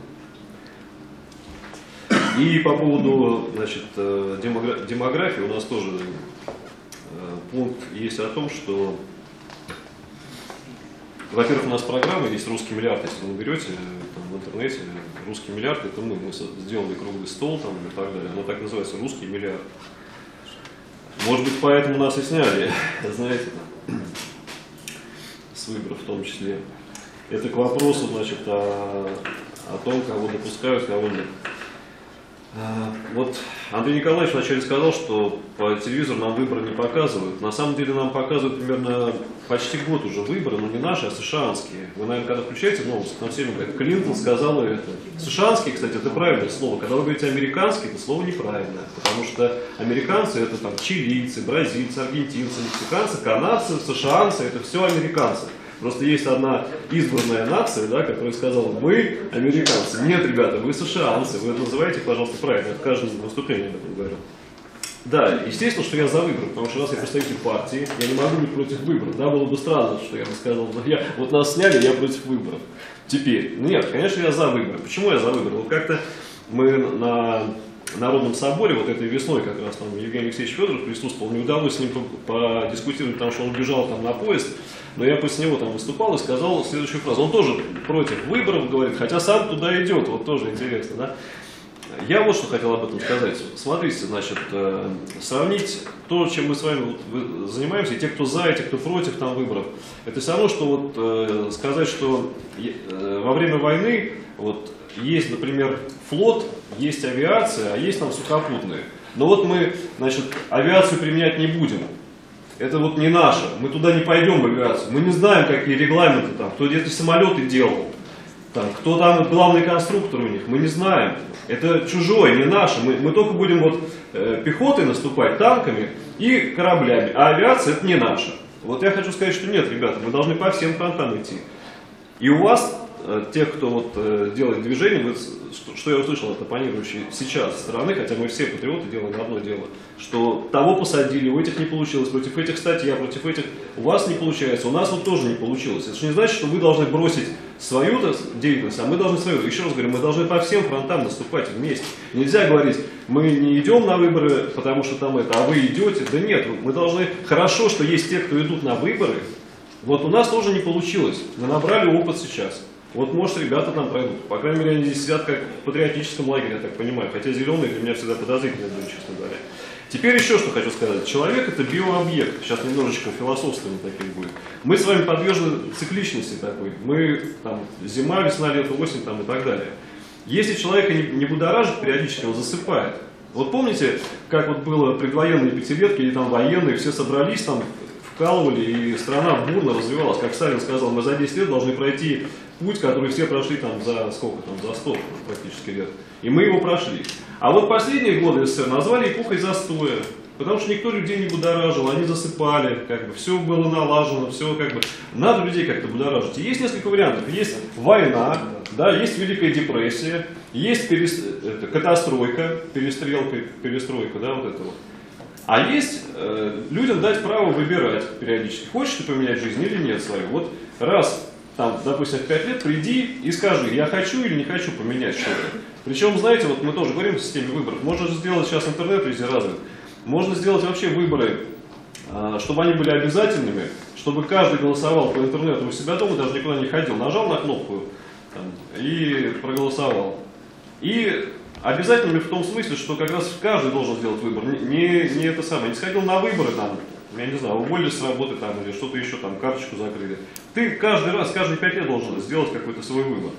И по поводу значит, э, демогра- демографии у нас тоже э, пункт есть о том, что во-первых, у нас программа есть «Русский миллиард», если вы наберете э, там, в интернете «Русский миллиард», это мы, мы сделали круглый стол там, и так далее, она так называется «Русский миллиард». Может быть, поэтому нас и сняли, <laughs> знаете, с выборов в том числе. Это к вопросу, значит, о, о том, кого допускают, кого нет. А, Вот Андрей Николаевич вначале сказал, что по телевизору нам выборы не показывают. На самом деле нам показывают примерно почти год уже выборы, но не наши, а сшанские. Вы, наверное, когда включаете новости, там все время говорят, Клинтон сказал это. Сшанские, кстати, это правильное слово. Когда вы говорите американский, это слово неправильное. Потому что американцы это там чилийцы, бразильцы, аргентинцы, мексиканцы, канадцы, сшанцы, это все американцы. Просто есть одна избранная нация, да, которая сказала, мы американцы. Нет, ребята, вы сшанцы, вы это называете, пожалуйста, правильно. Я в каждом выступлении об этом говорю. Да, естественно, что я за выборы, потому что раз я представитель партии, я не могу быть против выборов. Да, было бы странно, что я бы сказал, «Ну, я, вот нас сняли, я против выборов. Теперь, нет, конечно, я за выборы. Почему я за выборы? Вот как-то мы на Народном соборе, вот этой весной как раз там Евгений Алексеевич Федоров присутствовал, не удалось с ним по- подискутировать, потому что он убежал там на поезд, но я после него там выступал и сказал следующую фразу. Он тоже против выборов говорит, хотя сам туда идет, вот тоже интересно, да? Я вот что хотел об этом сказать. Смотрите, значит, э, сравнить то, чем мы с вами занимаемся, и те, кто за, и те, кто против там выборов, это все равно, что вот э, сказать, что э, во время войны вот есть, например, флот, есть авиация, а есть там сухопутные. Но вот мы, значит, авиацию применять не будем. Это вот не наше. Мы туда не пойдем авиацию. Мы не знаем, какие регламенты там, кто эти самолеты делал. Там, кто там главный конструктор у них, мы не знаем. Это чужое, не наше. Мы, мы только будем вот э, пехотой наступать, танками и кораблями. А авиация это не наша. Вот я хочу сказать, что нет, ребята, мы должны по всем фронтам идти. И у вас, тех, кто вот э, делает движение, с- что, что я услышал от оппонирующей сейчас стороны, хотя мы все патриоты делаем одно дело, что того посадили, у этих не получилось, против этих статья, против этих у вас не получается, у нас вот тоже не получилось. Это же не значит, что вы должны бросить свою деятельность, а мы должны свою. Еще раз говорю, мы должны по всем фронтам наступать вместе. Нельзя говорить, мы не идем на выборы, потому что там это, а вы идете. Да нет, мы должны, хорошо, что есть те, кто идут на выборы, вот у нас тоже не получилось. Мы набрали опыт сейчас. Вот, может, ребята там пройдут. По крайней мере, они здесь сидят как в патриотическом лагере, я так понимаю. Хотя зеленые для меня всегда подозрительные были, честно говоря. Теперь еще что хочу сказать. Человек это биообъект. Сейчас немножечко философственно таким будет. Мы с вами подвержены цикличности такой. Мы там зима, весна, лето, осень там и так далее. Если человека не, не будоражит, периодически он засыпает. Вот помните, как вот было предвоенные пятилетки или там военные, все собрались там, вкалывали, и страна бурно развивалась. Как Сталин сказал, мы за 10 лет должны пройти путь, который все прошли там за сколько там, за 100 практически лет. И мы его прошли. А вот последние годы СССР назвали эпохой застоя. Потому что никто людей не будоражил, они засыпали, как бы все было налажено, все как бы. Надо людей как-то будоражить. И есть несколько вариантов. Есть война, да, есть Великая депрессия, есть перес- это, катастройка, перестрелка, перестройка, да, вот это вот. А есть э, людям дать право выбирать периодически, хочешь ты поменять жизнь или нет свою. Вот раз, там, допустим, в 5 лет приди и скажи, я хочу или не хочу поменять что-то. Причем, знаете, вот мы тоже говорим о системе выборов, можно сделать сейчас интернет везде развит, можно сделать вообще выборы, а, чтобы они были обязательными, чтобы каждый голосовал по интернету у себя дома, даже никуда не ходил, нажал на кнопку там, и проголосовал. И обязательными в том смысле, что как раз каждый должен сделать выбор. Не, не, не это самое, не сходил на выборы там, я не знаю, уволились с работы там или что-то еще там, карточку закрыли. Ты каждый раз, каждые пять лет должен сделать какой-то свой выбор.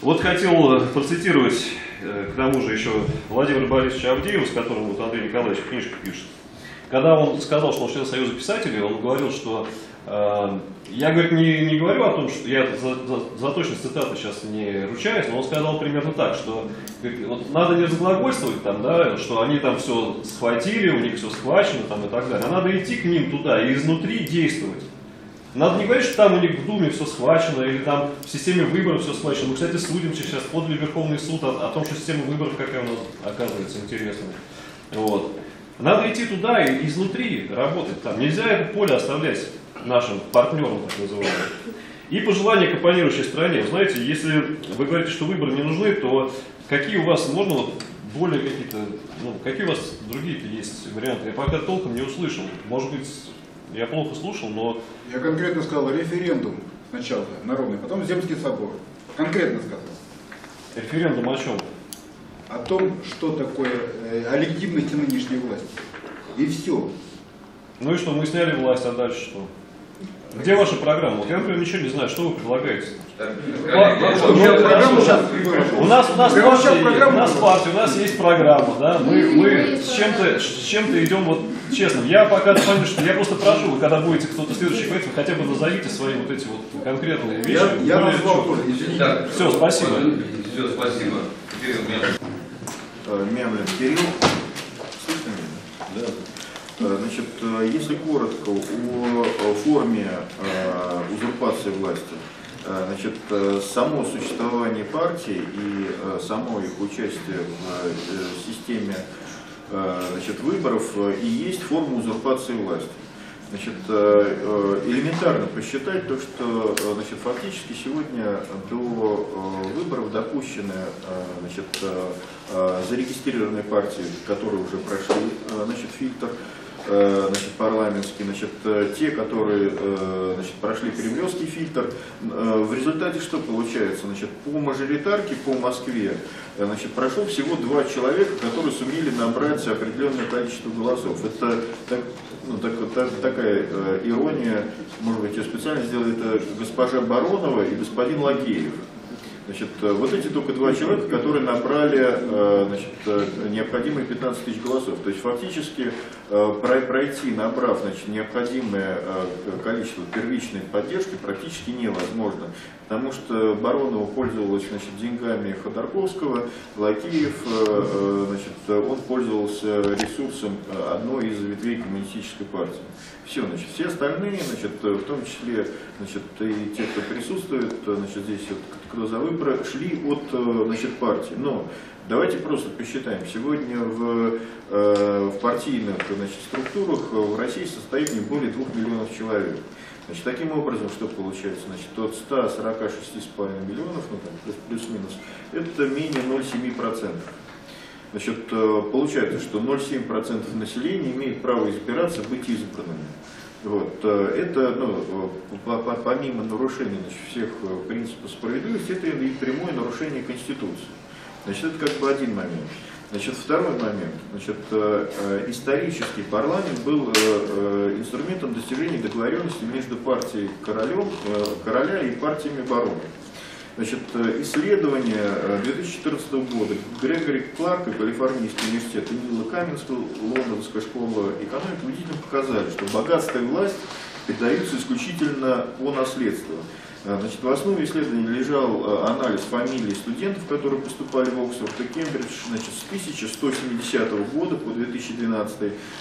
Вот хотел э, процитировать э, к тому же еще Владимира Борисовича Авдеева, с которым вот Андрей Николаевич книжку пишет. Когда он сказал, что он член Союза писателей, он говорил, что я, говорит, не, не говорю о том, что я за, за, за точность цитаты сейчас не ручаюсь, но он сказал примерно так, что говорит, вот надо не разглагольствовать там, да, что они там все схватили, у них все схвачено там и так далее, а надо идти к ним туда и изнутри действовать. Надо не говорить, что там у них в Думе все схвачено, или там в системе выборов все схвачено. Мы, кстати, судимся сейчас, подали Верховный суд о, о том, что система выборов какая у нас оказывается интересная. Вот. Надо идти туда и изнутри работать там. Нельзя это поле оставлять нашим партнерам, так называемым. И пожелание к оппонирующей стране. Вы знаете, если вы говорите, что выборы не нужны, то какие у вас, можно вот более какие-то, ну, какие у вас другие-то есть варианты? Я пока толком не услышал. Может быть, я плохо слушал, но... Я конкретно сказал референдум сначала, народный, потом Земский собор. Конкретно сказал. Референдум о чем? О том, что такое, э, о легитимности нынешней власти. И все. Ну и что, мы сняли власть, а дальше что? Где ваша программа? Вот я, например, ничего не знаю, что вы предлагаете? У нас, у нас партия, у нас партия, у нас есть программа, да, мы, мы с чем-то, с чем-то идем вот честно. Я пока понял, что я просто прошу, вы когда будете кто-то следующий говорить, вы хотя бы назовите свои вот эти вот конкретные вещи. Я, я назвал тоже, извините. Все, спасибо. Все, спасибо. Теперь у меня Мямлин Кирилл. Слышно меня? Да. Э, Значит, э, если коротко о форме э, узурпации власти, значит, само существование партии и само их участие в системе значит, выборов и есть форма узурпации власти. Значит, элементарно посчитать то, что значит, фактически сегодня до выборов допущены значит, зарегистрированные партии, которые уже прошли значит, фильтр значит, парламентский, значит, э, те, которые э, значит, прошли кремлевский фильтр. Э, В результате что получается? Значит, по мажоритарке, по Москве, э, значит, прошло всего два человека, которые сумели набрать определенное количество голосов. Это так, ну, так, так- такая э, ирония, может быть, я специально сделал это госпожа Баронова и господин Лагеев. Значит, э, вот эти только два человека, которые набрали э, значит, э, необходимые 15 тысяч голосов. То есть фактически про- пройти, набрав значит, необходимое количество первичной поддержки, практически невозможно. Потому что Баронова пользовалась значит, деньгами Ходорковского, Лакиев, значит, он пользовался ресурсом одной из ветвей коммунистической партии. Все, значит, все остальные, значит, э, в том числе значит, и те, кто присутствует, э, значит, здесь вот, кто за выборы, шли от э, значит, партии. Но давайте просто посчитаем. Сегодня в, в партийных значит, структурах в России состоит не более 2 миллионов человек. Значит, таким образом, что получается? Значит, от 146,5 миллионов, ну там плюс- плюс-минус, это менее 0,7%. Значит, э, получается, что 0,7% населения имеет право избираться, быть избранными. Вот. э, Это, ну, э, по- по- помимо нарушения значит, всех принципов справедливости, это и прямое нарушение Конституции. Значит, это как бы один момент. Значит, второй момент. Значит, исторический парламент был инструментом достижения договоренности между партией королем, короля и партиями баронов. Значит, э, исследование э, 2014 года Грегори Кларка, Калифорнийский университет, и Нила Каменского, Лондонская школа экономики убедительно показали, что богатство и власть передаются исключительно по наследству. Э, Значит, в основе исследования лежал э, анализ фамилий студентов, которые поступали в Оксфорд и Кембридж значит, с 1170 года по 2012,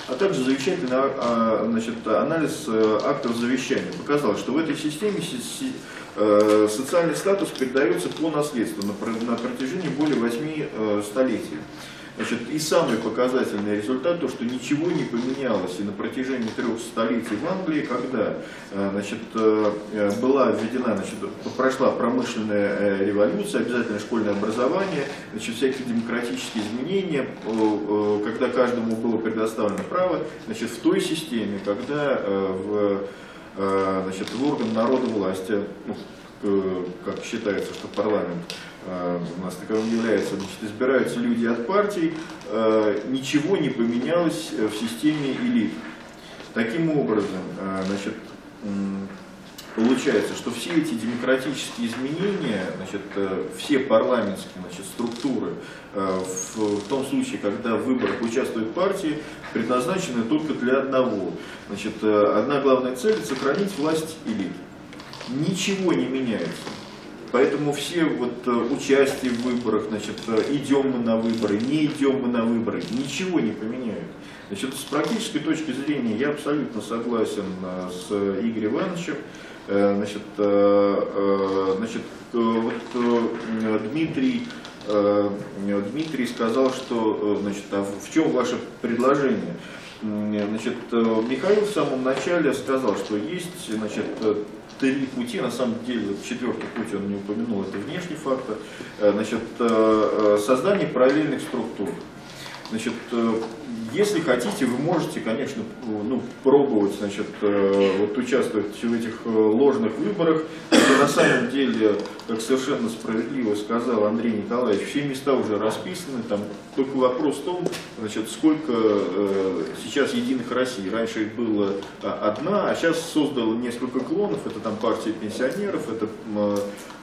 а также замечательный а, а, значит, анализ э, актов завещания. Показал, что в этой системе си- си- э, социальный статус передается по наследству на, про- на протяжении более 8 э, столетий. Значит, и самый показательный результат, то, что ничего не поменялось и на протяжении трех столетий в Англии, когда э, значит, э, э, была введена, значит, прошла промышленная э, революция, обязательное школьное образование, значит, всякие демократические изменения, э, э, когда каждому было предоставлено право, значит, в той системе, когда э, в, э, значит, в орган народа власти, ну, э, как считается, что парламент э, у нас таковым является, значит, избираются люди от партий, э, ничего не поменялось э, в системе элит. Таким образом, э, значит, получается, что все эти демократические изменения, значит, э, все парламентские значит, структуры, э, в, том случае, когда в выборах участвуют партии, предназначены только для одного. Значит, э, одна главная цель – сохранить власть элит. Ничего не меняется. Поэтому все вот участие в выборах, значит, идем мы на выборы, не идем мы на выборы, ничего не поменяют. Значит, с практической точки зрения я абсолютно согласен с Игорем Ивановичем. Э, Значит, э, э, значит, вот Дмитрий, Дмитрий сказал, что, значит, а в чем ваше предложение? Значит, Михаил в самом начале сказал, что есть, значит, три пути, на самом деле четвертый путь он не упомянул, это внешний фактор, значит, создание параллельных структур. Значит, э, если хотите, вы можете, конечно, ну, пробовать, значит, э, вот участвовать в этих э, ложных выборах, где на самом деле, как совершенно справедливо сказал Андрей Николаевич, все места уже расписаны, там только вопрос в том, значит, сколько э, сейчас единых Россий. Раньше их было а, одна, а сейчас создало несколько клонов, это там партия пенсионеров, это э,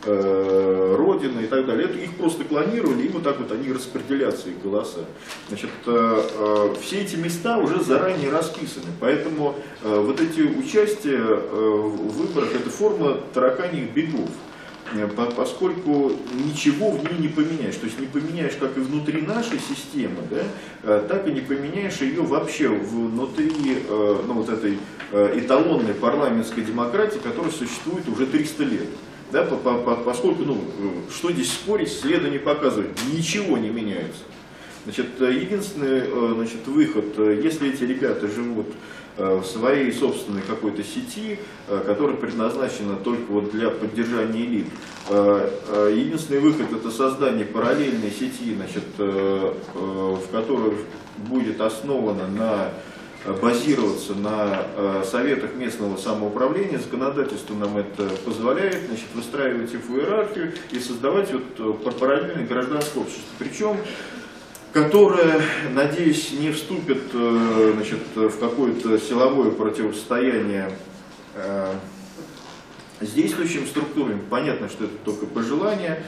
Родина и так далее. Это их просто клонировали, и вот так вот они распределятся, их голоса. Значит, э, э, все эти места уже заранее расписаны, поэтому э, вот эти участия э, в выборах это форма тараканьих бегов. Э, по- Поскольку ничего в ней не поменяешь, то есть не поменяешь как и внутри нашей системы, да, э, так и не поменяешь ее вообще внутри э, ну, вот этой э, эталонной парламентской демократии, которая существует уже 300 лет. Да, по- по- по- поскольку, ну, что здесь спорить, исследования показывают, ничего не меняется. Значит, единственный э, значит, выход, э, если эти ребята живут э, в своей собственной какой-то сети, которая предназначена только вот для поддержания элит, единственный выход это создание параллельной сети, значит, в которой будет основана на базироваться на э, советах местного самоуправления. Законодательство нам это позволяет значит, выстраивать их иерархию и создавать вот, э, параллельное гражданское общество. Причем которое, надеюсь, не вступит э, значит, в какое-то силовое противостояние э, с действующими структурами. Понятно, что это только пожелание.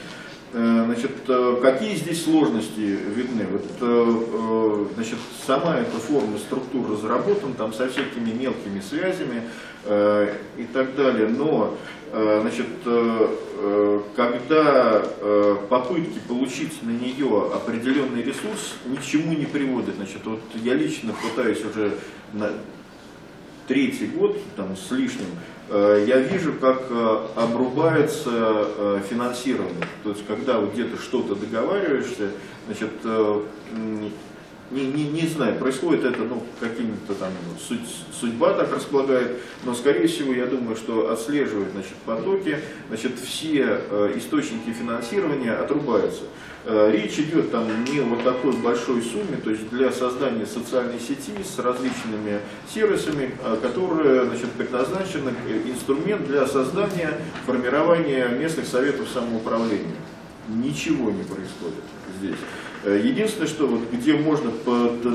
Э, Значит, э, какие здесь сложности видны? Вот, э, значит, сама эта форма структур разработана, там со всякими мелкими связями и так далее, но значит, когда попытки получить на нее определенный ресурс ни к чему не приводят. Значит, вот я лично пытаюсь уже на третий год там, с лишним, я вижу, как э, обрубается э, финансирование. То есть, когда вот где-то что-то договариваешься, значит, э, не, не, не знаю, происходит это ну, какими-то там, судь- судьба так располагает, но скорее всего я думаю, что отслеживают значит, потоки, значит, все э, источники финансирования отрубаются. Э, Речь идет там не о такой большой сумме, то есть для создания социальной сети с различными сервисами, э, которые значит, предназначены э, инструмент для создания, формирования местных советов самоуправления. Ничего не происходит здесь. Единственное, что вот где можно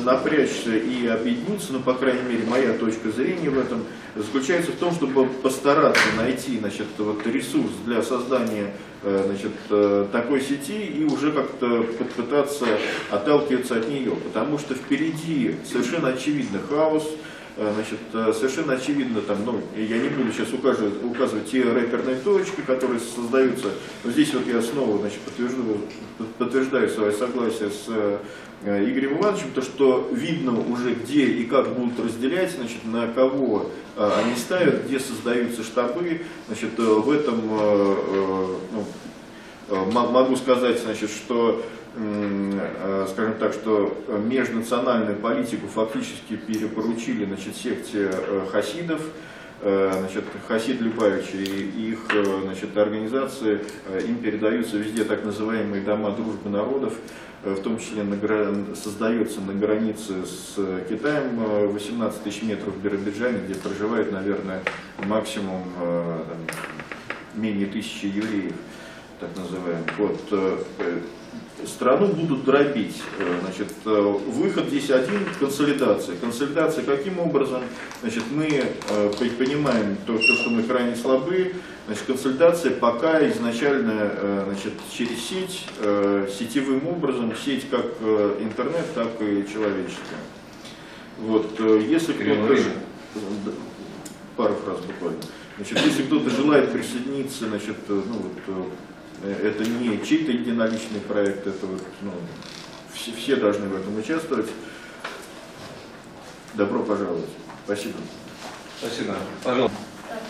напрячься и объединиться, ну, по крайней мере, моя точка зрения в этом, заключается в том, чтобы постараться найти значит, вот, ресурс для создания значит, э, такой сети и уже как-то попытаться отталкиваться от нее. Потому что впереди совершенно очевидно хаос, э, значит, э, совершенно очевидно, там, ну, я не буду сейчас указывать, указывать те рэперные точки, которые создаются, но здесь вот я снова значит, подтверждаю, подтверждаю свое согласие с э, Игорем Ивановичем, то, что видно уже где и как будут разделять, значит, на кого э, они ставят, где создаются штабы, значит, э, в этом, э, э, ну, Э, Могу сказать, значит, что, э, скажем так, что межнациональную политику фактически перепоручили значит, секте э, хасидов, Э, значит, Хасид Любавич и их э, значит, организации, э, им передаются везде так называемые дома дружбы народов, э, в том числе на, создается на границе с Китаем э, 18 тысяч метров в Биробиджане, где проживает, наверное, максимум э, там, менее тысячи евреев так называемых. Вот, э, э, страну будут дробить. Э, Значит, э, выход здесь один – консолидация. Консолидация каким образом? Значит, мы э, по- понимаем то, то, что мы крайне слабы. Значит, консолидация пока изначально значит, через сеть, сетевым образом, сеть как интернет, так и человеческая. Вот, если кто-то... Пару фраз буквально. Значит, если кто-то желает присоединиться, значит, ну, вот, это не чей-то единоличный проект, это вот, ну, все, все должны в этом участвовать. Добро пожаловать. Спасибо. Спасибо. Пожалуйста.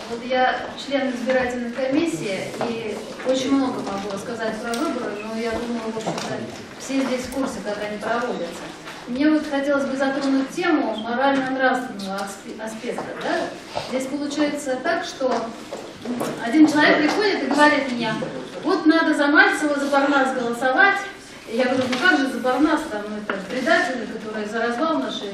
Вот я член избирательной комиссии и очень много могу сказать про выборы, но я думаю, в общем-то, все здесь в курсе, как они проводятся. Мне вот хотелось бы затронуть тему морально-нравственного аспе- аспекта. Да? Здесь получается так, что один человек приходит и говорит мне, вот надо за Мальцева, за Барнас голосовать. Я говорю, ну как же за Барнас, там, это предатели, которые за развал нашей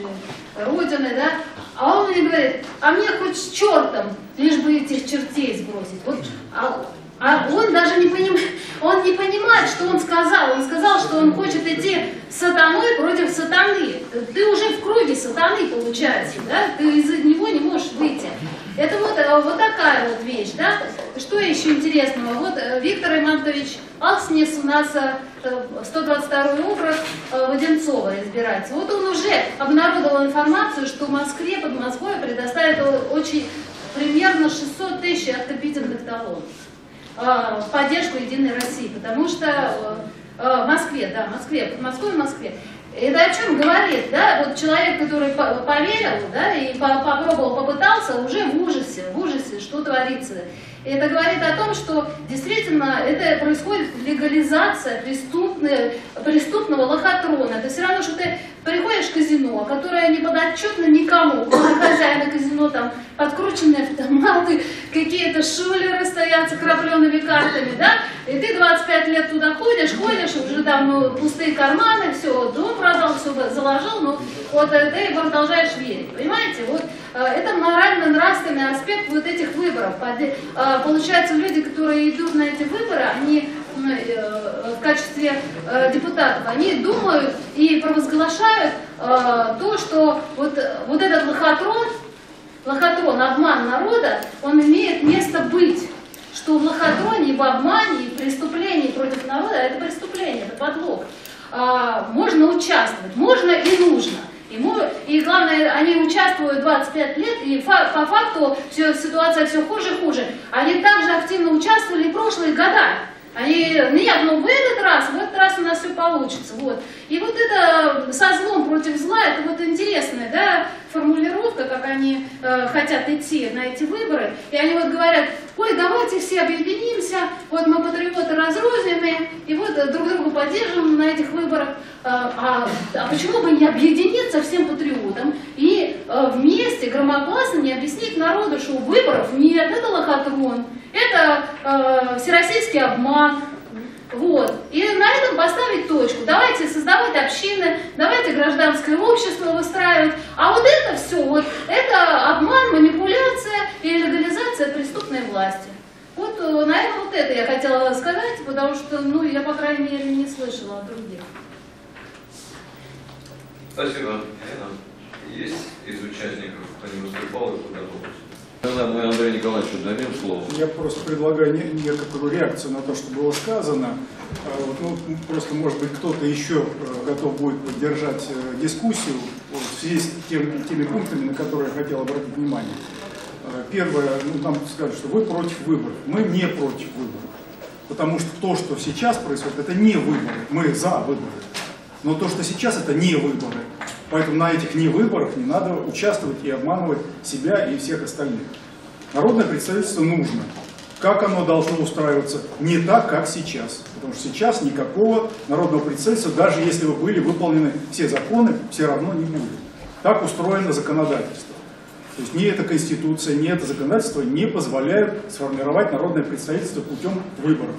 Родины, да? А он мне говорит, а мне хоть с чертом, лишь бы этих чертей сбросить. Вот, а, а он даже не понимает, он не понимает, что он сказал. Он сказал, что он хочет идти сатаной против сатаны. Ты уже в круге сатаны, получается, да? Ты из него не можешь выйти. Это вот, э, вот такая вот вещь, да? Что еще интересного? Вот э, Виктор Имантович Алкснес у нас э, э, 122 округ Воденцова избирается. Вот он уже обнародовал информацию, что в Москве, под Москвой предоставит о- очень примерно 600 тысяч автопитинных талонов в поддержку Единой России, потому что в Москве, да, в Москве, под Москвой в Москве. Это о чем говорит, да, вот человек, который по- поверил, да, и по- попробовал, попытался, уже в ужасе, в ужасе, что творится. И это говорит о том, что действительно это происходит легализация преступного лохотрона. Это все равно, что ты приходишь в казино, которое не подотчетно никому, хозяина казино, там подкрученные автоматы, какие-то шулеры стоят с окропленными картами, да, и ты 25 лет туда ходишь, ходишь, уже там ну, пустые карманы, все, дом продал, все заложил, ну вот э, ты продолжаешь верить, понимаете, вот э, это морально-нравственный аспект вот этих выборов. Э, Получается, люди, которые идут на эти выборы, они м, э, в качестве э, депутатов, они думают и провозглашают э, то, что вот, вот этот лохотрон, лохотрон, обман народа, он имеет место быть. Что в лохотроне, в обмане, в преступлении против народа, это преступление, это подлог. А, можно участвовать, можно и нужно. Мо- и главное, они участвуют 25 лет, и фа- по факту всё- ситуация все хуже и хуже. Они также активно участвовали в прошлые года. Они, нет, ну в этот раз, в этот раз у нас все получится. Вот. И вот это со злом против зла, это вот интересная да, формулировка, как они э, хотят идти на эти выборы. И они вот говорят, ой, давайте все объединимся, вот мы патриоты разрозненные, и вот э, друг друга поддержим на этих выборах. А, а- а почему бы не объединиться всем патриотам и э, вместе громогласно не объяснить народу, что выборов нет, это лохотрон, это э, всероссийский обман, вот. И на этом поставить точку. Давайте создавать общины, давайте гражданское общество выстраивать. А вот это все, вот это обман, манипуляция и легализация преступной власти. Вот, э, наверное, вот это я хотела сказать, потому что, ну, я, по крайней мере, не слышала от других. Спасибо. Есть из участников, кто не выступал и куда Тогда мы Андрею Николаевичу дадим слово. Я просто предлагаю не- некоторую реакцию на то, что было сказано. А, ну, просто, может быть, кто-то еще э, готов будет поддержать э, дискуссию в связи с тем- теми пунктами, на которые я хотел обратить внимание. Э, Первое, ну там сказали, что вы против выборов. Мы не против выборов. Потому что то, что сейчас происходит, это не выборы. Мы за выборы. Но то, что сейчас, это не выборы. Поэтому на этих не выборах не надо участвовать и обманывать себя и всех остальных. Народное представительство нужно. Как оно должно устраиваться? Не так, как сейчас. Потому что сейчас никакого народного представительства, даже если бы были выполнены все законы, все равно не будет. Так устроено законодательство. То есть ни эта конституция, ни это законодательство не позволяют сформировать народное представительство путем выборов.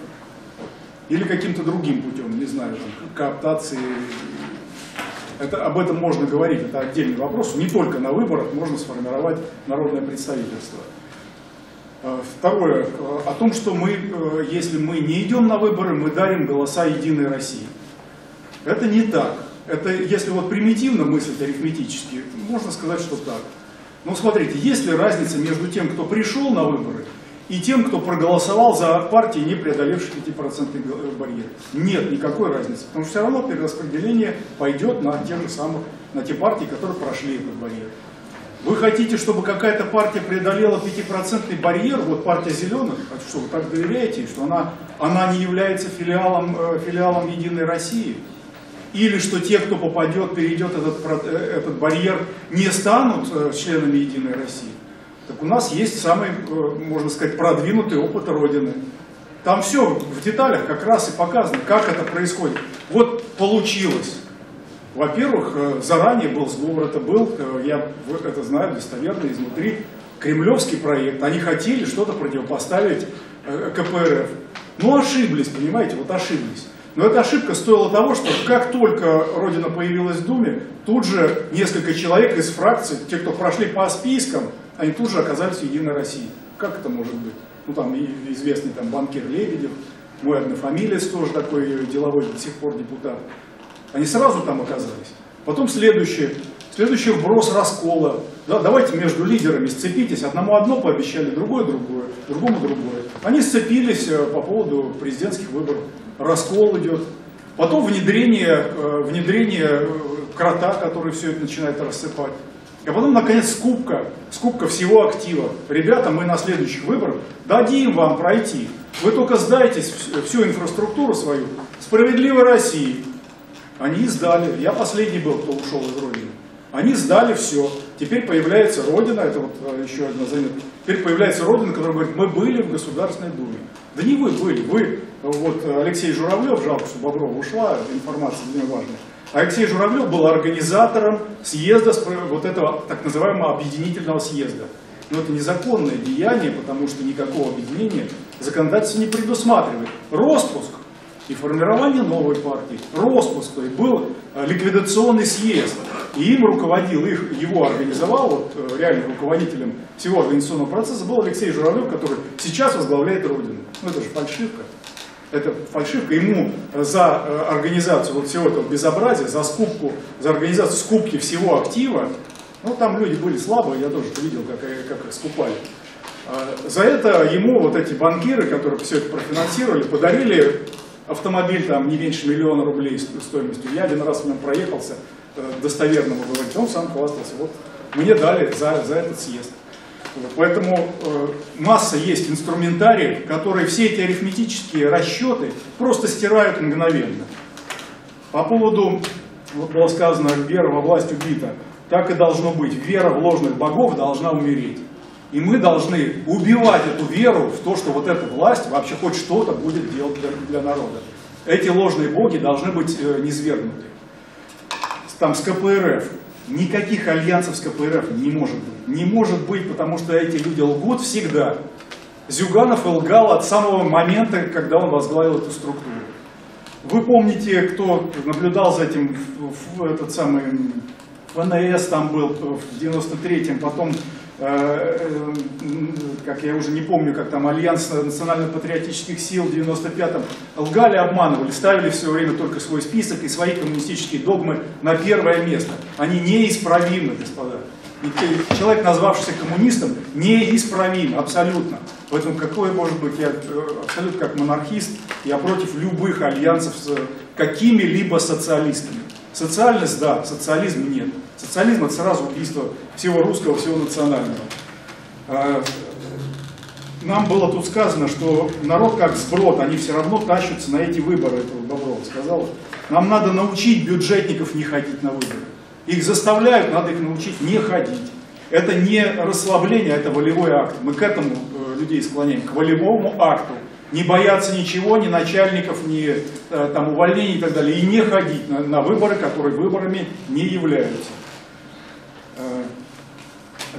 Или каким-то другим путем, не знаю, кооптации. Это, об этом можно говорить, это отдельный вопрос. Не только на выборах можно сформировать народное представительство. Э, Второе, э, о том, что мы, э, если мы не идем на выборы, мы дарим голоса Единой России. Это не так. Это, если вот примитивно мыслить арифметически, можно сказать, что так. Но смотрите, есть ли разница между тем, кто пришел на выборы, и тем, кто проголосовал за партии, не преодолевшие 5% г- барьер? Нет никакой разницы, потому что все равно перераспределение пойдет на тех же самых, на те партии, которые прошли этот барьер. Вы хотите, чтобы какая-то партия преодолела 5% барьер, вот партия зеленых, а что вы так доверяете, что она, она не является филиалом, э, филиалом Единой России? Или что те, кто попадет, перейдет этот, э, этот барьер, не станут э, членами Единой России? Так у нас есть самый, э, можно сказать, продвинутый опыт Родины. Там все в деталях как раз и показано, как это происходит. Вот получилось. Во-первых, э, заранее был сговор, это был, э, я это знаю достоверно изнутри, кремлевский проект. Они хотели что-то противопоставить КПРФ. Ну ошиблись, понимаете, вот ошиблись. Но эта ошибка стоила того, что как только Родина появилась в Думе, тут же несколько человек из фракции, те, кто прошли по спискам, они тут же оказались в Единой России. Как это может быть? Ну там известный там банкир Лебедев, мой однофамилец тоже такой деловой до сих пор депутат. Они сразу там оказались. Потом следующий, следующий вброс раскола. Да, давайте между лидерами сцепитесь. Одному одно пообещали, другое другое, другому другое. Они сцепились э, по поводу президентских выборов. Раскол идет. Потом внедрение, э, внедрение э, крота, который все это начинает рассыпать. А потом, наконец, скупка, скупка всего актива. Ребята, мы на следующих выборах дадим вам пройти. Вы только сдайтесь вс- всю инфраструктуру свою справедливой России. Они сдали. Я последний был, кто ушел из Родины. Они сдали все. Теперь появляется Родина, это вот э, еще одна заметка. Теперь появляется Родина, которая говорит, мы были в Государственной Думе. Да не вы были, вы, вот Алексей Журавлев, жалко, что Боброва ушла, информация для меня важная. Алексей Журавлев был организатором съезда, спро- вот этого так называемого объединительного съезда. Но это незаконное деяние, потому что никакого объединения законодательство не предусматривает. Роспуск и формирование новой партии. Роспуск, то есть был э, ликвидационный съезд. И им руководил, их, его организовал, вот э, реальным руководителем всего организационного процесса был Алексей Журавлев, который сейчас возглавляет Родину. Ну это же фальшивка. Это фальшивка. Ему э, за э, организацию вот всего этого безобразия, за скупку, за организацию скупки всего актива, ну там люди были слабые, я тоже видел, как, э, как их скупали. А, За это ему вот эти банкиры, которые все это профинансировали, подарили автомобиль там не меньше миллиона рублей ст- стоимостью. Я один раз в нем проехался, достоверно могу говорить, он сам хвастался. Вот мне дали за, за этот съезд. Поэтому э, масса есть инструментариев, которые все эти арифметические расчеты просто стирают мгновенно. По поводу, вот было сказано, вера во власть убита. Так и должно быть. Вера в ложных богов должна умереть. И мы должны убивать эту веру в то, что вот эта власть вообще хоть что-то будет делать для, для народа. Эти ложные боги должны быть э, низвергнуты. Там с КПРФ. Никаких альянсов с КПРФ не может быть. Не может быть, потому что эти люди лгут всегда. Зюганов лгал от самого момента, когда он возглавил эту структуру. Вы помните, кто наблюдал за этим, этот самый ФНС там был в 93-м, потом, э, э, как я уже не помню, как там, Альянс национально-патриотических сил в 95-м, лгали, обманывали, ставили все время только свой список и свои коммунистические догмы на первое место. Они неисправимы, господа. И человек, назвавшийся коммунистом, неисправим, абсолютно. Поэтому какой может быть, я э, абсолютно как монархист, я против любых альянсов с какими-либо социалистами. Социальность, да, социализм нет. Социализм это сразу убийство всего русского, всего национального. А, Нам было тут сказано, что народ как сброд, они все равно тащатся на эти выборы, это вот Боброва сказала. Нам надо научить бюджетников не ходить на выборы. Их заставляют, надо их научить не ходить. Это не расслабление, это волевой акт. Мы к этому э, людей склоняем, к волевому акту. Не бояться ничего, ни начальников, ни э, там, увольнений и так далее. И не ходить на, на выборы, которые выборами не являются.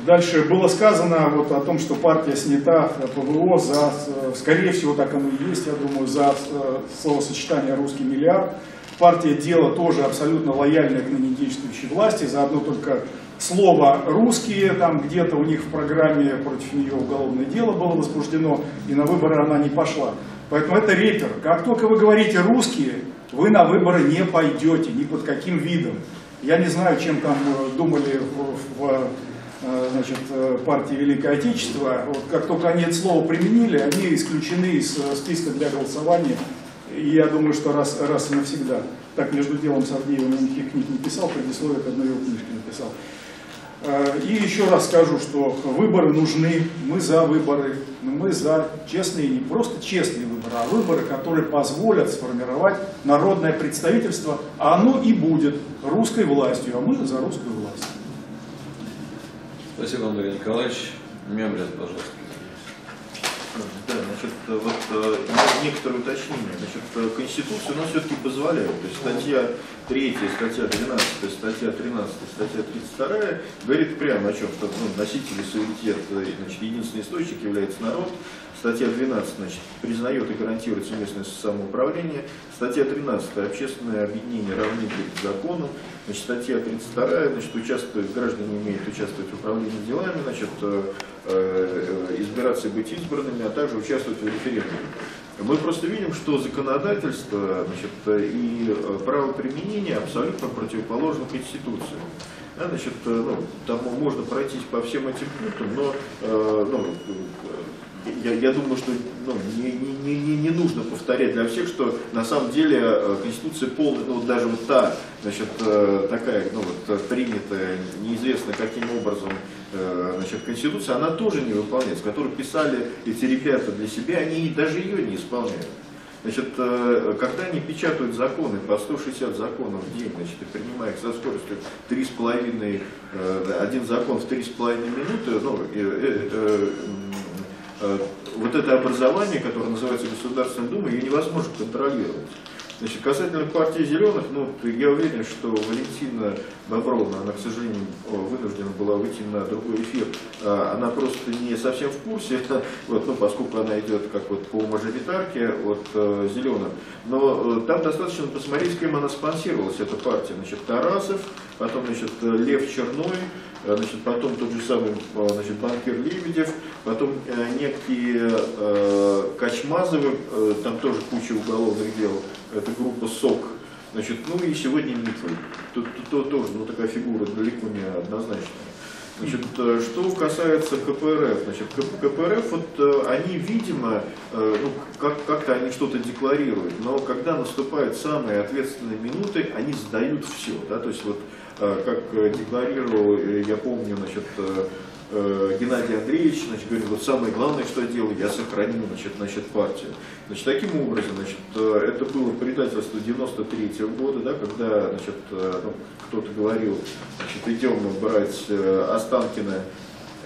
Дальше было сказано вот о том, что партия снята ПВО за, э, скорее всего так оно и есть, я думаю, за э, словосочетание «русский миллиард». Партия «Дело» тоже абсолютно лояльная к ныне действующей власти, за одно только слово «русские», там где-то у них в программе против нее уголовное дело было возбуждено, и на выборы она не пошла. Поэтому это репер. Как только вы говорите «русские», вы на выборы не пойдете, ни под каким видом. Я не знаю, чем там э, думали в, в значит, э, партии Великое Отечество. Вот как только они это слово применили, они исключены из э, списка для голосования. И я думаю, что раз, раз и навсегда. Так, между делом Савдеев никаких книг не писал, предисловие к одной его книжке написал. Э, И еще раз скажу, что выборы нужны, мы за выборы, мы за честные, не просто честные выборы, а выборы, которые позволят сформировать народное представительство, а оно и будет русской властью, а мы за русскую власть. Спасибо, Андрей Николаевич. Мемлин, пожалуйста. Да, значит, вот э, некоторые уточнения. Значит, э, Конституция нас все-таки позволяет. То есть статья 3, статья 12, статья 13, статья 32 говорит прямо о чем, что ну, носители суверенитета, значит, единственный источник является народ. Статья 12 значит, признает и гарантирует местное самоуправление. Статья 13 общественное объединение равны перед законом. Значит, статья 32 значит, участвует, граждане имеют участвовать в управлении делами, значит, э, э, избираться и быть избранными, а также участвовать в референдуме. Мы просто видим, что законодательство значит, и э, правоприменение абсолютно противоположно Конституции. Да, значит, ну, там можно пройтись по всем этим пунктам, но э, ну, я, я думаю, что ну, не, не, не, не нужно повторять для всех, что на самом деле э, Конституция полная, ну даже вот та, значит, э, такая, ну вот принятая, неизвестно каким образом, э, значит, Конституция, она тоже не выполняется, которую писали эти ребята для себя, они даже ее не исполняют. Значит, э, когда они печатают законы по 160 законов в день, значит, и принимая их со скоростью 3,5, э, один закон в 3,5 минуты, ну, э, э, э, э, вот это образование, которое называется Государственной Думой, ее невозможно контролировать. Значит, касательно партии зеленых, ну, я уверен, что Валентина Бобровна, она, к сожалению, вынуждена была выйти на другой эфир, а, она просто не совсем в курсе, <laughs> вот, ну, поскольку она идет как вот по мажоритарке от э, зеленых. Но э, там достаточно посмотреть, с кем она спонсировалась, эта партия. Значит, Тарасов, потом, значит, Лев Черной, э, значит, потом тот же самый э, значит, банкир Лебедев, потом э, некие э, Качмазовы, э, там тоже куча уголовных дел, это группа СОК, значит, ну и сегодня Митвой. Тут, тут, тут тоже ну, такая фигура далеко не однозначная. Значит, что касается КПРФ, значит, КПРФ, вот они, видимо, ну, как- как-то они что-то декларируют, но когда наступают самые ответственные минуты, они сдают все, да, то есть вот как э, декларировал, э, я помню, значит, э, э, Геннадий Андреевич, значит, говорит, вот самое главное, что я делаю, я сохраню, значит, значит, партию. Значит, таким образом, значит, э, это было предательство 93 года, да, когда, значит, э, ну, кто-то говорил, значит, идем брать э, Останкина, э,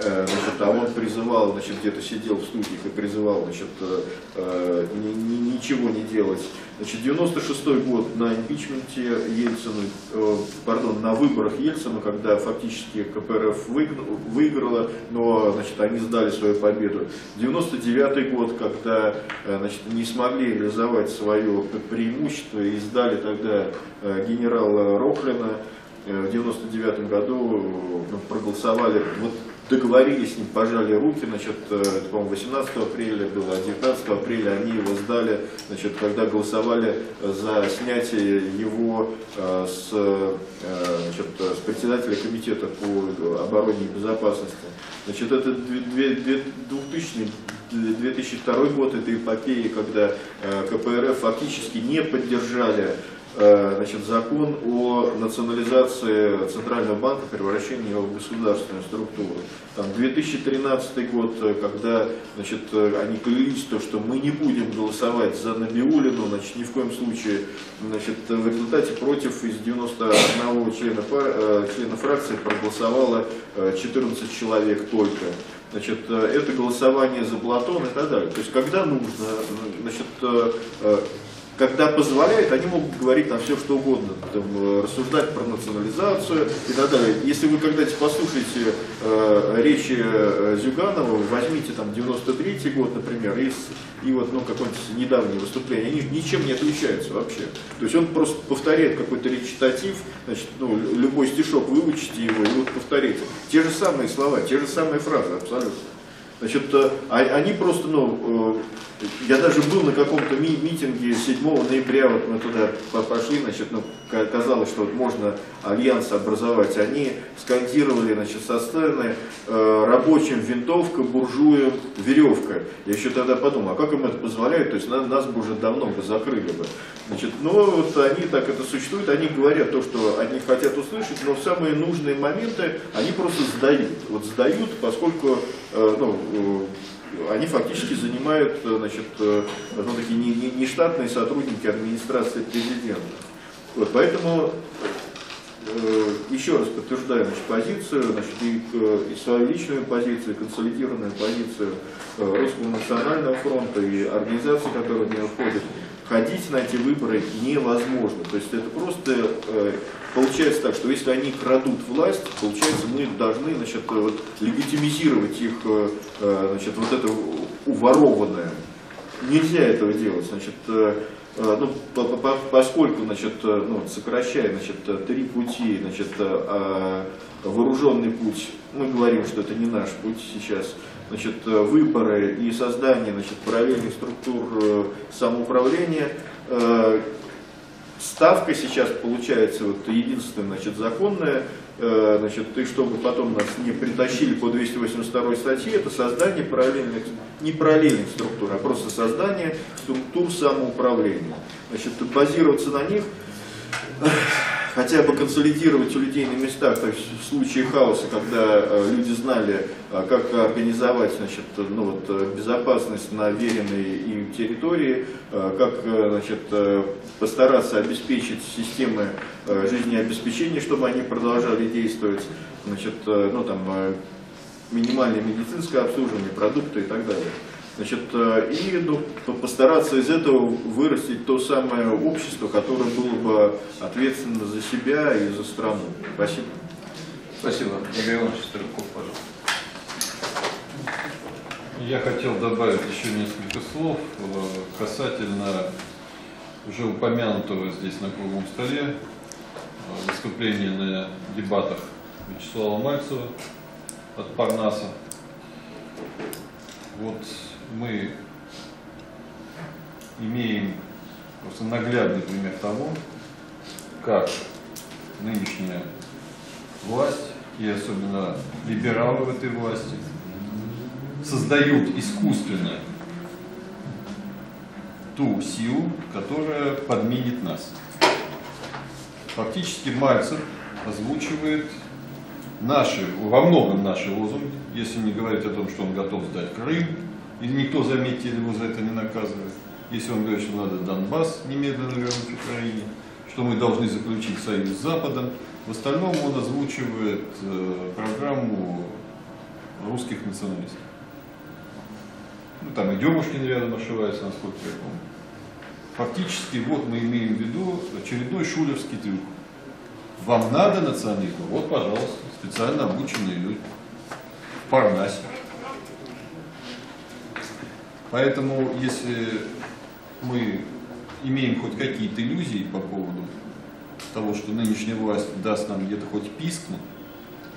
значит, а он призывал, значит, где-то сидел в студии и призывал, значит, э, э, ни- ни- ничего не делать. Значит, 96 год на импичменте Ельцина, э, пардон, на выборах Ельцина, когда фактически КПРФ выиграла, но, значит, они сдали свою победу. 99 год, когда, э, значит, не смогли реализовать свое преимущество и сдали тогда э, генерала Рохлина, Э, в 99 году проголосовали, вот договорились с ним, пожали руки, значит, э, это, по-моему, 18 апреля было, а 19 апреля они его сдали, значит, когда голосовали за снятие его э, с, э, значит, с председателя комитета по обороне и безопасности. Значит, это две- две- две- 2000 2002 год, это эпопея, когда э, КПРФ фактически не поддержали значит, закон о национализации Центрального банка, превращении его в государственную структуру. Там 2013 год, э, когда значит, э, они клялись, то, что мы не будем голосовать за Набиулину, значит, ни в коем случае значит, в результате против из 91 члена, э, члена фракции проголосовало э, 14 человек только. Значит, э, это голосование за Платон и так далее. То есть, когда нужно, значит, э, э, когда позволяет, они могут говорить там все, что угодно, там, э, рассуждать про национализацию и так далее. Если вы когда-нибудь послушаете э, речи э, Зюганова, возьмите там 93 год, например, и, и вот ну, какое-нибудь недавнее выступление, они ничем не отличаются вообще. То есть он просто повторяет какой-то речитатив, значит, ну, любой стишок выучите его и вот повторите. Те же самые слова, те же самые фразы абсолютно. Значит, э, а- они просто, ну, я даже был на каком-то ми- митинге 7 ноября, вот мы туда по- пошли, значит, ну, ка- казалось, что вот можно альянс образовать. Они скандировали, значит, со сцены э, рабочим винтовка, буржуям веревка. Я еще тогда подумал, а как им это позволяет? То есть на- нас бы уже давно бы закрыли бы. Значит, ну вот они так это существует, они говорят то, что они хотят услышать, но в самые нужные моменты они просто сдают. Вот сдают, поскольку э, ну, э, они фактически занимают э, значит, э, ну, такие не- не- нештатные сотрудники администрации президента. Вот, поэтому э, еще раз подтверждаю значит, позицию, значит, и, э, и свою личную позицию, и консолидированную позицию э, Русского национального фронта и организаций, которые в него входят. Ходить на эти выборы невозможно. То есть это просто э, получается так, что если они крадут власть, получается мы должны значит, э, вот, легитимизировать их э, э, значит, вот это уворованное. Нельзя этого делать. Значит, ну, по- по- по- поскольку значит, ну, сокращая значит, три пути, значит, а вооруженный путь, мы говорим, что это не наш путь сейчас, значит, выборы и создание значит, параллельных структур самоуправления, ставка сейчас получается вот единственная, значит, законная, э, значит, и чтобы потом нас не притащили по 282 статье, это создание параллельных, не параллельных структур, а просто создание структур самоуправления. Значит, базироваться на них, хотя бы консолидировать у людей на местах, то есть в случае хаоса, когда э, люди знали, э, как организовать значит, ну, вот, э, безопасность на веренной им территории, как значит, постараться обеспечить системы жизнеобеспечения, чтобы они продолжали действовать, значит, ну, там, минимальное медицинское обслуживание, продукты и так далее. Значит, э, и ну, по- постараться из этого вырастить то самое общество, которое было бы ответственно за себя и за страну. Спасибо. Спасибо. Игорь Иванович Стрелков, пожалуйста. Я хотел добавить еще несколько слов э, касательно уже упомянутого здесь на круглом столе э, выступления на дебатах Вячеслава Мальцева от Парнаса. Вот мы имеем просто наглядный пример того, как нынешняя власть, и особенно либералы в этой власти, создают искусственно ту силу, которая подменит нас. Фактически Мальцев озвучивает наши, во многом наши лозунги, если не говорить о том, что он готов сдать Крым, и никто, заметьте, его за это не наказывает. Если он говорит, что надо Донбасс немедленно вернуть Украине, что мы должны заключить союз с Западом, в остальном он озвучивает э, программу русских националистов. Ну, там и Демушкин рядом ошивается, насколько я помню. Фактически, вот мы имеем в виду очередной шулерский трюк. Вам надо национализм? Вот, пожалуйста, специально обученные люди. В. Поэтому, если мы имеем хоть какие-то иллюзии по поводу того, что нынешняя власть даст нам где-то хоть пискнуть,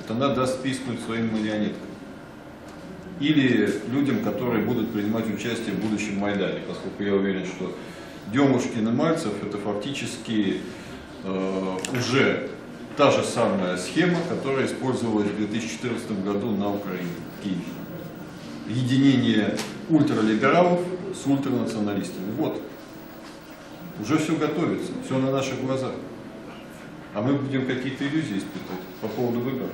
это она даст пискнуть своим марионеткам. Или людям, которые будут принимать участие в будущем Майдане, поскольку я уверен, что Демушкин и Мальцев это фактически э, уже та же самая схема, которая использовалась в 2014 году на Украине, в Киеве. Единение ультралибералов с ультранационалистами. Вот Уже все готовится, все на наших глазах. А мы будем какие-то иллюзии испытывать по поводу выборов.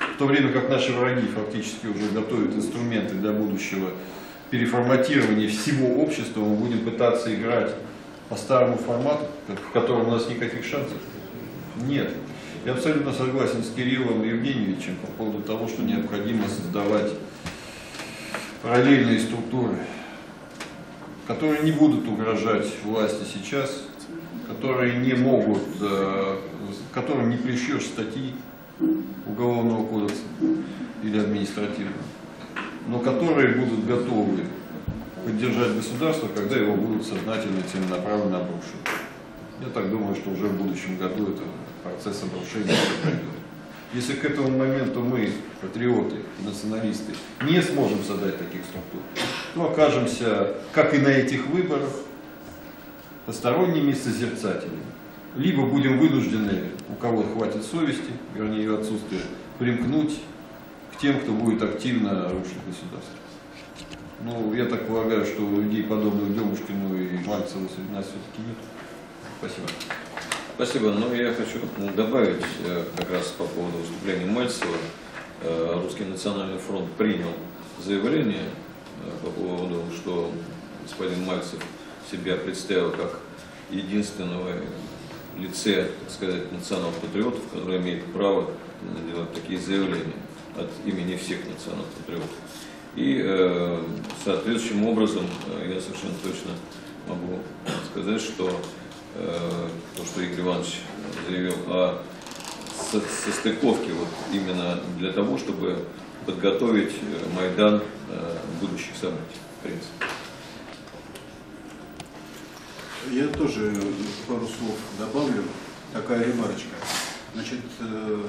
В то время как наши враги фактически уже готовят инструменты для будущего переформатирования всего общества, мы будем пытаться играть по старому формату, в котором у нас никаких шансов нет. Я абсолютно согласен с Кириллом Евгеньевичем по поводу того, что необходимо создавать параллельные структуры, которые не будут угрожать власти сейчас, которые не могут, э, которым не прищешь статьи Уголовного кодекса или административного, но которые будут готовы поддержать государство, когда его будут сознательно и целенаправленно обрушивать. Я так думаю, что уже в будущем году это процесс обрушения пройдет. Если к этому моменту мы, патриоты, националисты, не сможем создать таких структур, то окажемся, как и на этих выборах, посторонними созерцателями. Либо будем вынуждены, у кого хватит совести, вернее ее отсутствие, примкнуть к тем, кто будет активно рушить государство. Ну, я так полагаю, что людей, подобных Демушкину и Мальцеву, среди нас все-таки нет. Спасибо. Спасибо. Ну, я хочу добавить э, как раз по поводу выступления Мальцева. Э, Русский национальный фронт принял заявление э, по поводу, что господин Мальцев себя представил как единственного лице, так сказать, национальных патриотов, который имеет право делать такие заявления от имени всех национальных патриотов. И соответствующим образом я совершенно точно могу сказать, что то, что Игорь Иванович заявил о со- состыковке вот именно для того, чтобы подготовить э, Майдан э, будущих событий, в принципе. Я тоже пару слов добавлю. Такая ремарочка. Значит, э,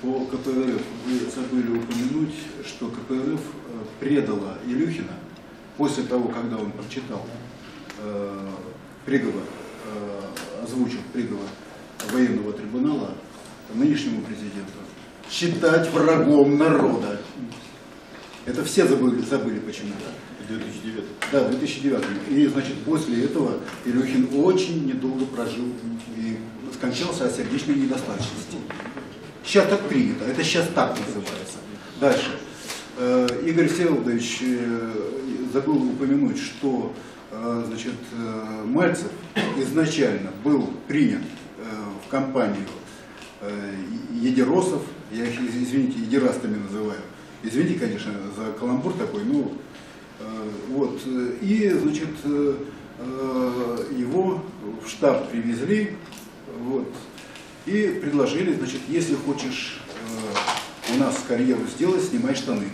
по КПРФ вы забыли упомянуть, что КПРФ э, предала Илюхина после того, когда он прочитал э, приговор, э, озвучил приговор военного трибунала нынешнему президенту, считать врагом народа. Это все забыли, забыли почему-то. 2009. Да, в 2009. И, значит, после этого Илюхин очень недолго прожил и скончался от сердечной недостаточности. Сейчас так принято, это сейчас так называется. Дальше. Э, Игорь Всеволодович э, забыл упомянуть, что э, значит, э, Мальцев изначально был принят э, в компанию э, едеросов, я их, извините, едерастами называю. Извините, конечно, за каламбур такой, ну, э, вот. э, И, значит, э, э, его в штаб привезли, вот, и предложили, значит, если хочешь э, у нас карьеру сделать, снимай штаны.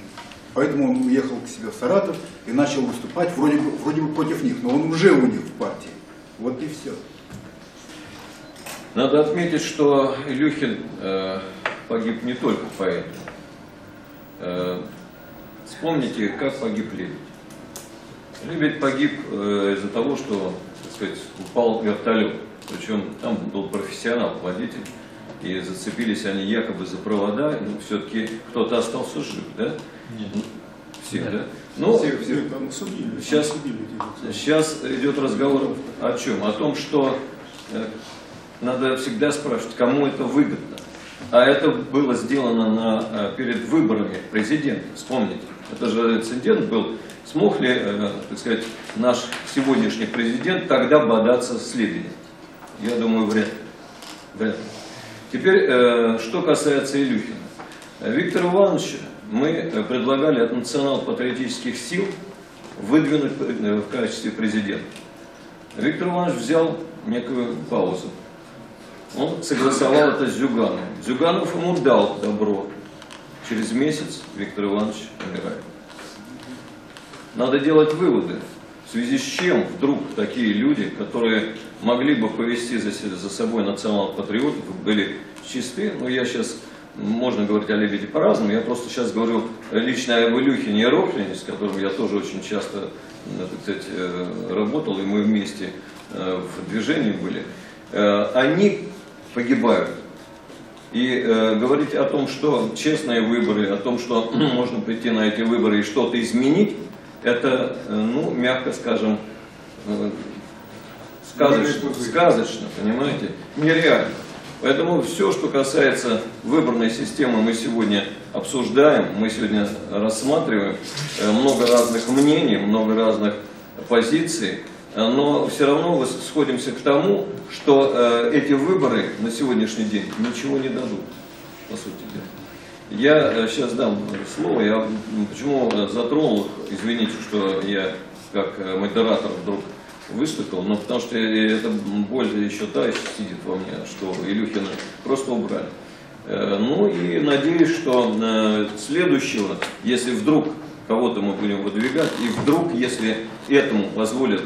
Поэтому он уехал к себе в Саратов и начал выступать вроде бы, вроде бы против них, но он уже у них в партии. Вот и все. Надо отметить, что Илюхин э, погиб не только поэтому. Э, вспомните, как погиб Лебедь. Лебедь погиб э, из-за того, что, так сказать, упал вертолет. Причем там был профессионал, водитель. И зацепились они якобы за провода, но все-таки кто-то остался жив, да? Нет. Все, да? Ну, Все, все там судили. Сейчас, там судили сейчас идет разговор о чем? О том, что э, надо всегда спрашивать, кому это выгодно. А это было сделано на, э, перед выборами президента. Вспомните, это же инцидент был. Смог ли, э, так сказать, наш сегодняшний президент тогда бодаться с Лебедем? Я думаю, вряд ли. Вряд ли. Теперь, э, что касается Илюхина. Виктор Иванович мы предлагали от национал-патриотических сил выдвинуть э, в качестве президента. Виктор Иванович взял некую паузу. Он согласовал это с Зюгановым. Зюганов ему дал добро. Через месяц Виктор Иванович умирает. Надо делать выводы, в связи с чем вдруг такие люди, которые могли бы повести за, за собой национал-патриотов, были чисты, но я сейчас, можно говорить о Лебеде по-разному, я просто сейчас говорю лично об Илюхине и Рохлине, с которым я тоже очень часто, э, так сказать, э, работал, и мы вместе э, в движении были, они погибают. И говорить о том, что честные выборы, о том, что <clears throat> можно прийти на эти выборы и что-то изменить, это, ну, мягко скажем, сказочно, сказочно, понимаете, нереально. Поэтому все, что касается выборной системы, мы сегодня обсуждаем, мы сегодня рассматриваем э, много разных мнений, много разных позиций, э, но все равно мы сходимся к тому, что э, эти выборы на сегодняшний день ничего не дадут, по сути дела. Я сейчас дам слово, я почему затронул, извините, что я как э, модератор вдруг выступил, но потому что эта боль еще та еще сидит во мне, что Илюхина просто убрали. Э, Ну и надеюсь, что э, следующего, если вдруг кого-то мы будем выдвигать, и вдруг, если этому позволит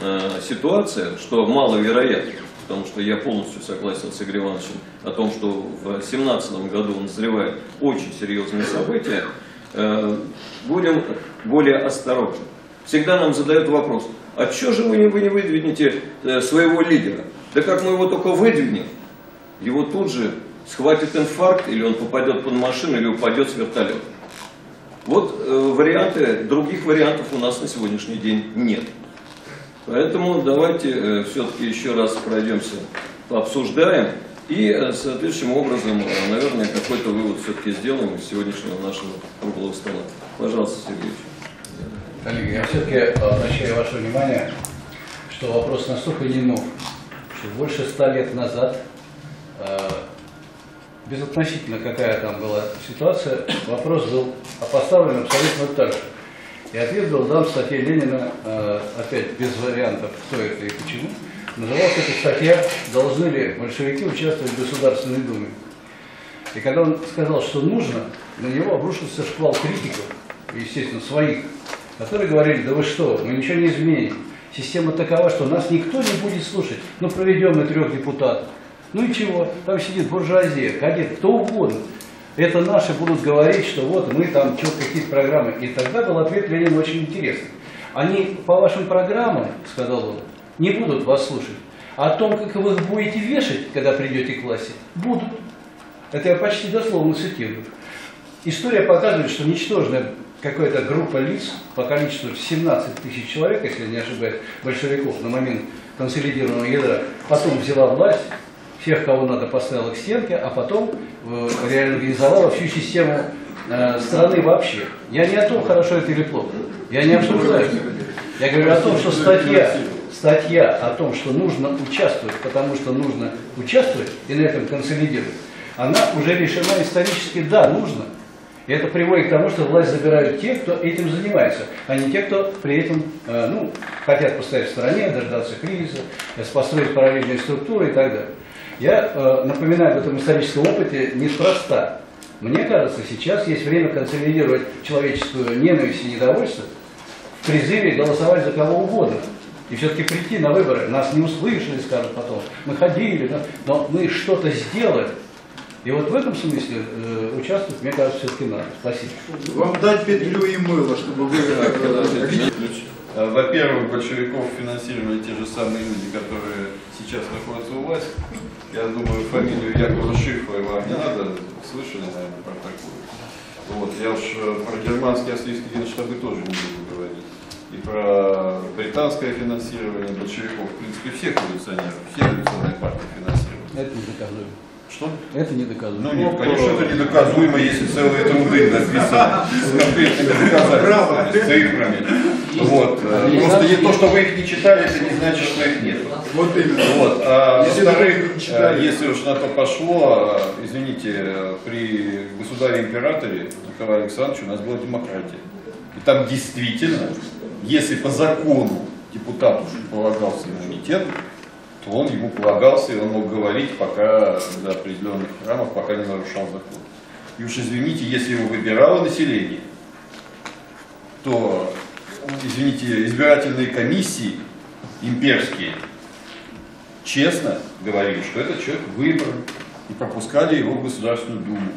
э, ситуация, что маловероятно, потому что я полностью согласен с Игорем Ивановичем о том, что в 2017 году назревают очень серьезные события, будем более осторожны. Всегда нам задают вопрос, а что же вы не, вы не выдвинете э, своего лидера? Да как мы его только выдвинем, его тут же схватит инфаркт, или он попадет под машину, или упадет с вертолета. Вот э, варианты, других вариантов у нас на сегодняшний день нет. Поэтому давайте все-таки еще раз пройдемся, пообсуждаем и э, соответствующим образом, э, наверное, какой-то вывод все-таки сделаем из сегодняшнего нашего круглого стола. Пожалуйста, Сергей. Коллеги, я все-таки обращаю ваше внимание, что вопрос настолько не нов, что больше ста лет назад, э, безотносительно какая там была ситуация, вопрос был поставлен абсолютно так же. И ответ был дан в статье Ленина, э, опять без вариантов, кто это и почему. Называлась эта статья «Должны ли большевики участвовать в Государственной Думе?». И когда он сказал, что нужно, на него обрушился шквал критиков, естественно, своих, которые говорили, да вы что, мы ничего не изменим. Система такова, что нас никто не будет слушать. Ну, проведем мы трех депутатов. Ну и чего? Там сидит буржуазия, кадет, кто угодно. Это наши будут говорить, что вот мы там что какие-то программы. И тогда был ответ Ленина очень интересный. Они по вашим программам, сказал он, не будут вас слушать. А о том, как вы их будете вешать, когда придете к власти, будут. Это я почти дословно цитирую. История показывает, что ничтожная какая-то группа лиц по количеству 17 тысяч человек, если не ошибаюсь, большевиков на момент консолидированного ядра, потом взяла власть, всех, кого надо, поставила к стенке, а потом э, реорганизовала всю систему э, страны вообще. Я не о том, хорошо это или плохо. Я не обсуждаю. Я говорю о том, что статья, статья о том, что нужно участвовать, потому что нужно участвовать и на этом консолидировать, она уже решена исторически, да, нужно. И это приводит к тому, что власть забирают те, кто этим занимается, а не те, кто при этом э, ну, хотят постоять в стороне, дождаться кризиса, э, построить параллельные структуры и так далее. Я э, напоминаю об этом историческом опыте неспроста. Мне кажется, сейчас есть время консолидировать человеческую ненависть и недовольство в призыве голосовать за кого угодно. И все-таки прийти на выборы. Нас не услышали, скажут потом. Мы ходили, но мы что-то сделали. И вот в этом смысле э, участвовать, мне кажется, все-таки надо. Спасибо. Вам дать петлю и мыло, чтобы вы... Э, Во-первых, большевиков финансировали те же самые люди, которые сейчас находятся у власти. Я думаю, фамилию Якова Шифа вам не надо, слышали, наверное, про такую. Вот, я уж э, про германские австрийские генштабы тоже не буду говорить. И про британское финансирование большевиков, в принципе, всех революционеров, все революционные партии финансировали. Это недоказуемо. Что? Это недоказуемо. Ну нет, конечно, это недоказуемо, если целые труды написаны с конкретными доказательствами, с цифрами. Вот. Просто не то, что вы их не читали, это не значит, что их нет. Вот именно. Вот. А Если во-вторых, вы их не читали. э, если уж на то пошло, э, извините, при государе-императоре Николае Александровиче у нас была демократия. И там действительно, если по закону депутату полагался иммунитет, то он ему полагался, и он мог говорить пока до определенных рамок, пока не нарушал закон. И уж извините, если его выбирало население, то, извините, избирательные комиссии имперские честно говорили, что этот человек выбран, и пропускали его в Государственную Думу.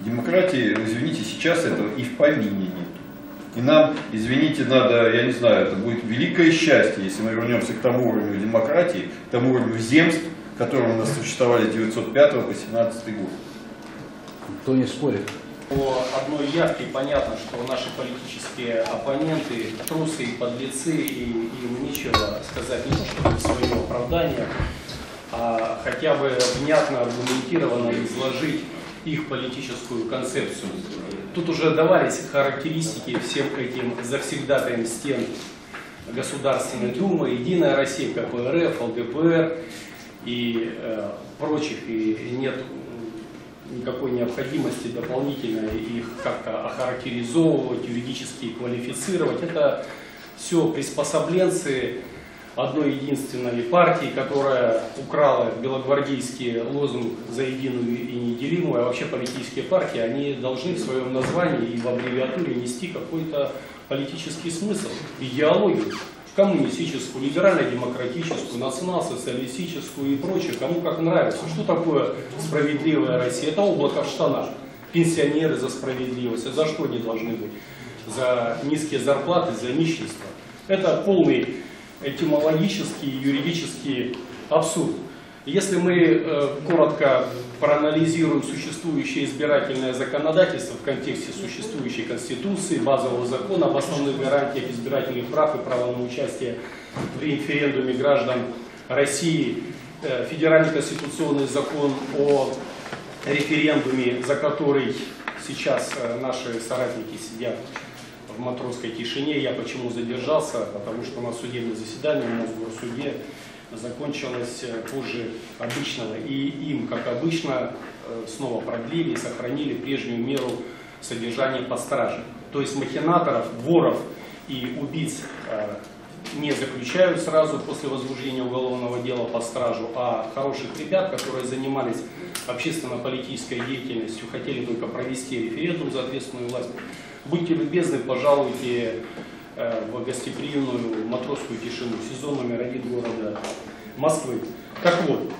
Демократии, извините, сейчас этого и в помине нет. И нам, извините, надо, я не знаю, это будет великое счастье, если мы вернемся к тому уровню демократии, к тому уровню земств, которые у нас существовали с 905 по 17 год. Кто не спорит. По одной явке понятно, что наши политические оппоненты трусы и подлецы, и им нечего сказать не то, что свое оправдание, а хотя бы внятно, аргументированно изложить их политическую концепцию. Тут уже давались характеристики всем этим завсегдатаем стен Государственной Думы, Единая Россия, КПРФ, ЛДПР и э, прочих, и нет никакой необходимости дополнительно их как-то охарактеризовывать, юридически квалифицировать. Это все приспособленцы одной единственной партии, которая украла белогвардейский лозунг за единую и неделимую, а вообще политические партии, они должны в своем названии и в аббревиатуре нести какой-то политический смысл, идеологию коммунистическую, либерально-демократическую, национал-социалистическую и прочее, кому как нравится. Что такое справедливая Россия? Это облако в штанах. Пенсионеры за справедливость. А за что они должны быть? За низкие зарплаты, за нищенство. Это полный этимологический и юридический абсурд. Если мы э, коротко проанализируем существующее избирательное законодательство в контексте существующей Конституции, базового закона об основных гарантиях избирательных прав и права на участие в референдуме граждан России, э, Федеральный конституционный закон о референдуме, за который сейчас э, наши соратники сидят в матросской тишине. Я почему задержался? Потому что у нас судебное заседание у нас в Горсуде закончилось э, позже обычного. И им, как обычно, э, снова продлили и сохранили прежнюю меру содержания по страже. То есть махинаторов, воров и убийц э, не заключают сразу после возбуждения уголовного дела по стражу, а хороших ребят, которые занимались общественно-политической деятельностью, хотели только провести референдум за ответственную власть, будьте любезны, пожалуйте Э, в гостеприимную матросскую тишину, сезон номер один города Москвы. Так вот,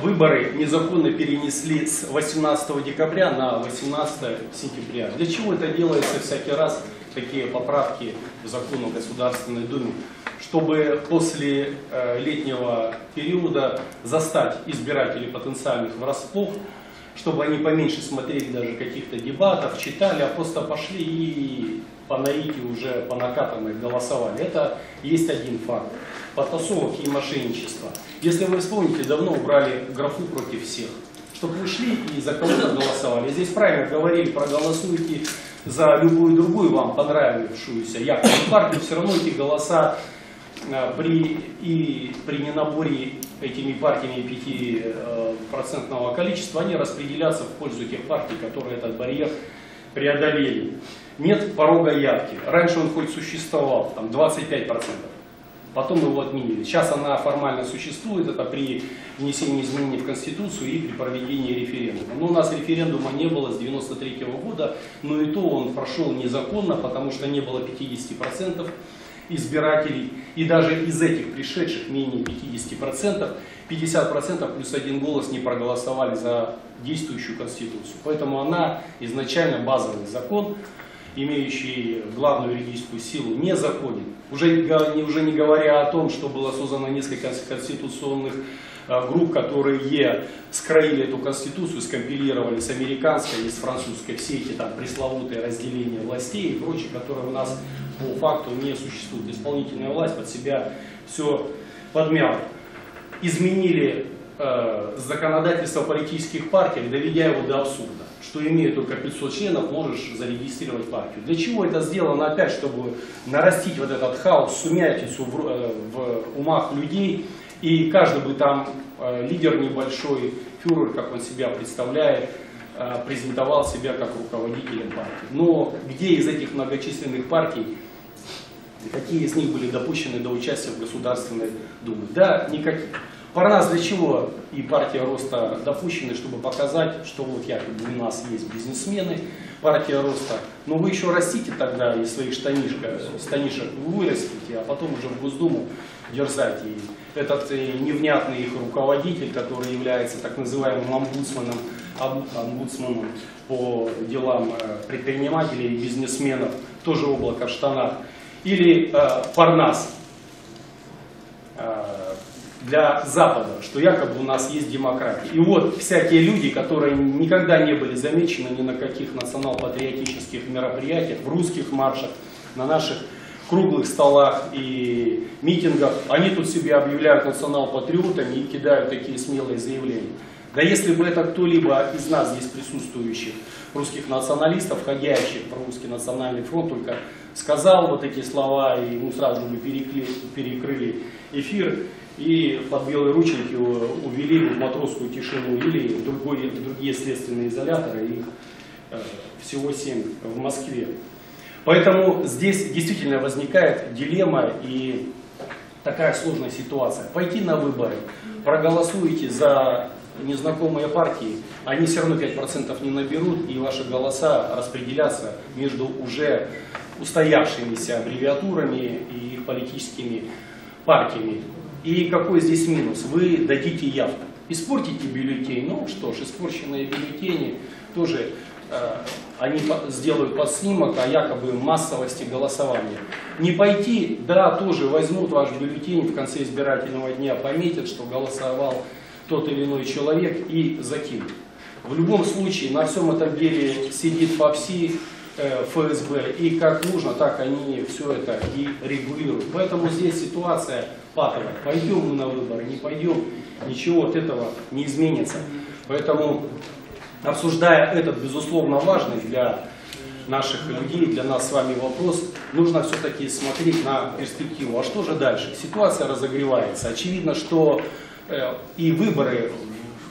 выборы незаконно перенесли с 18 декабря на 18 сентября. Для чего это делается всякий раз, такие поправки в закон о Государственной Думе? Чтобы после э, летнего периода застать избирателей потенциальных врасплох, чтобы они поменьше смотрели даже каких-то дебатов, читали, а просто пошли и по наитию уже по накатанной голосовали. Это есть один факт. Подтасовок и мошенничества. Если вы вспомните, давно убрали графу против всех. Чтобы вы шли и за кого-то голосовали. Здесь правильно говорили, проголосуйте за любую другую вам понравившуюся якобы партию, все равно эти голоса э, при, и при ненаборе этими партиями 5% количества, они распределятся в пользу тех партий, которые этот барьер преодолели. Нет порога явки. Раньше он хоть существовал, там 25%. Потом его отменили. Сейчас она формально существует, это при внесении изменений в Конституцию и при проведении референдума. Но у нас референдума не было с 93 -го года, но и то он прошел незаконно, потому что не было 50% избирателей. И даже из этих пришедших менее 50%, 50% плюс один голос не проголосовали за действующую Конституцию. Поэтому она изначально базовый закон, имеющий главную юридическую силу, незаконен. Уже, уже не говоря о том, что было создано несколько конституционных а, групп, которые скроили эту конституцию, скомпилировали с американской и с французской все эти там пресловутые разделения властей и прочее, которые у нас по факту не существуют. Исполнительная власть под себя все подмяла. Изменили э, законодательство политических партий, доведя его до абсурда что имея только 500 членов, можешь зарегистрировать партию. Для чего это сделано? Опять, чтобы нарастить вот этот хаос, сумятицу в, э, в умах людей, и каждый бы там э, лидер небольшой, фюрер, как он себя представляет, э, презентовал себя как руководителем партии. Но где из этих многочисленных партий, какие из них были допущены до участия в Государственной Думе? Да, никаких. Парнас для чего и партия Роста допущены, чтобы показать, что вот якобы у нас есть бизнесмены, партия Роста. Но вы еще растите тогда из своих штанишек, штанишек вырастите, а потом уже в Госдуму дерзайте. И этот э, невнятный их руководитель, который является так называемым омбудсманом, омбудсманом по делам э, предпринимателей и бизнесменов, тоже облако в штанах. Или э, Парнас, э, для Запада, что якобы у нас есть демократия. И вот всякие люди, которые никогда не были замечены ни на каких национал-патриотических мероприятиях, в русских маршах, на наших круглых столах и митингах, они тут себя объявляют национал-патриотами и кидают такие смелые заявления. Да если бы это кто-либо из нас здесь присутствующих, русских националистов, входящих в русский национальный фронт, только сказал вот эти слова, и ему сразу бы перекли, перекрыли эфир, и под белые рученьки увели в матросскую тишину или в, другой, в другие следственные изоляторы, их э, всего семь в Москве. Поэтому здесь действительно возникает дилемма и такая сложная ситуация. Пойти на выборы, проголосуете за незнакомые партии, они все равно 5% не наберут, и ваши голоса распределятся между уже устоявшимися аббревиатурами и их политическими партиями. И какой здесь минус? Вы дадите явку. Испортите бюллетень, ну что ж, испорченные бюллетени тоже э, они сделают под снимок о якобы массовости голосования. Не пойти, да, тоже возьмут ваш бюллетень в конце избирательного дня, пометят, что голосовал тот или иной человек и закинут. В любом случае на всем этом деле сидит ФАПСИ, э, ФСБ, и как нужно, так они все это и регулируют. Поэтому здесь ситуация патовая. Пойдем мы на выборы, не пойдем, ничего от этого не изменится. Поэтому, обсуждая этот, безусловно, важный для наших людей, для нас с вами вопрос, нужно все-таки смотреть на перспективу. А что же дальше? Ситуация разогревается. Очевидно, что э, и выборы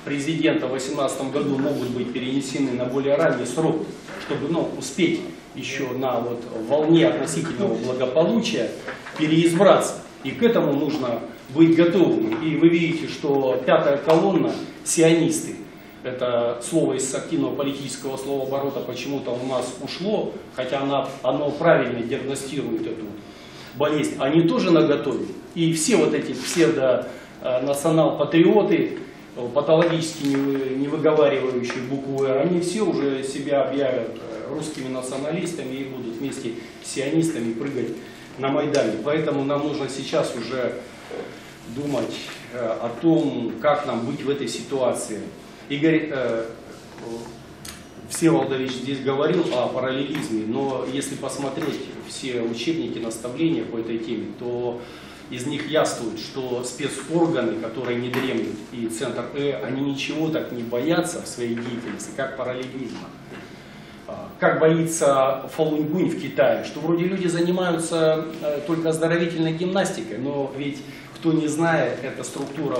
президента в 2018 году могут быть перенесены на более ранний срок, чтобы ну, успеть еще на вот, волне относительного благополучия переизбраться. И к этому нужно быть готовым. И вы видите, что пятая колонна – сионисты. Это слово из активного политического словооборота почему-то у нас ушло, хотя она, оно правильно диагностирует эту болезнь. Они тоже наготове. И все вот эти псевдо-национал-патриоты, патологически не выговаривающие букву «Р», они все уже себя объявят э, русскими националистами и будут вместе с сионистами прыгать на Майдане. Поэтому нам нужно сейчас уже думать э, о том, как нам быть в этой ситуации. Игорь э, Всеволодович здесь говорил о параллелизме, но если посмотреть все учебники, наставления по этой теме, то из них яствует, что спецорганы, которые не дремлют, и Центр Э, они ничего так не боятся в своей деятельности, как параллелизма. А, как боится Фалуньгунь в Китае, что вроде люди занимаются э, только оздоровительной гимнастикой, но ведь, кто не знает, эта структура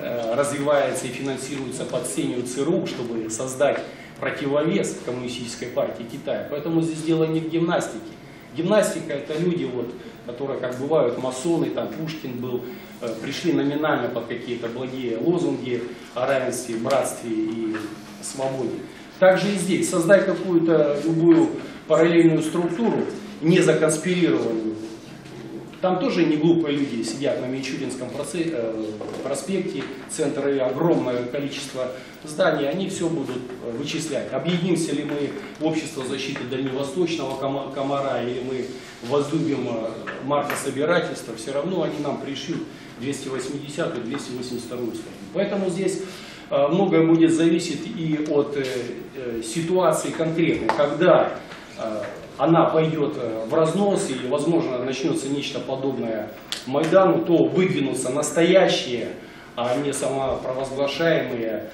э, развивается и финансируется под сенью ЦРУ, чтобы создать противовес коммунистической партии Китая. Поэтому здесь дело не в гимнастике. Гимнастика это люди, вот, которые, как бывают масоны, там Пушкин был, э, пришли номинально под какие-то благие лозунги о равенстве, братстве и свободе. Также и здесь. Создай какую-то любую параллельную структуру, не законспирированную. Там тоже не глупые люди сидят на Мичуринском э, проспекте, центры огромное количество зданий, они все будут э, вычислять. Объединимся ли мы в общество защиты Дальневосточного комара, или мы возлюбим э, Марка Собирательства, все равно они нам пришьют 280 и 282 статью. Поэтому здесь многое будет зависеть и от ситуации конкретной, когда она пойдет в разнос и, возможно, начнется нечто подобное Майдану, то выдвинутся настоящие, а не самопровозглашаемые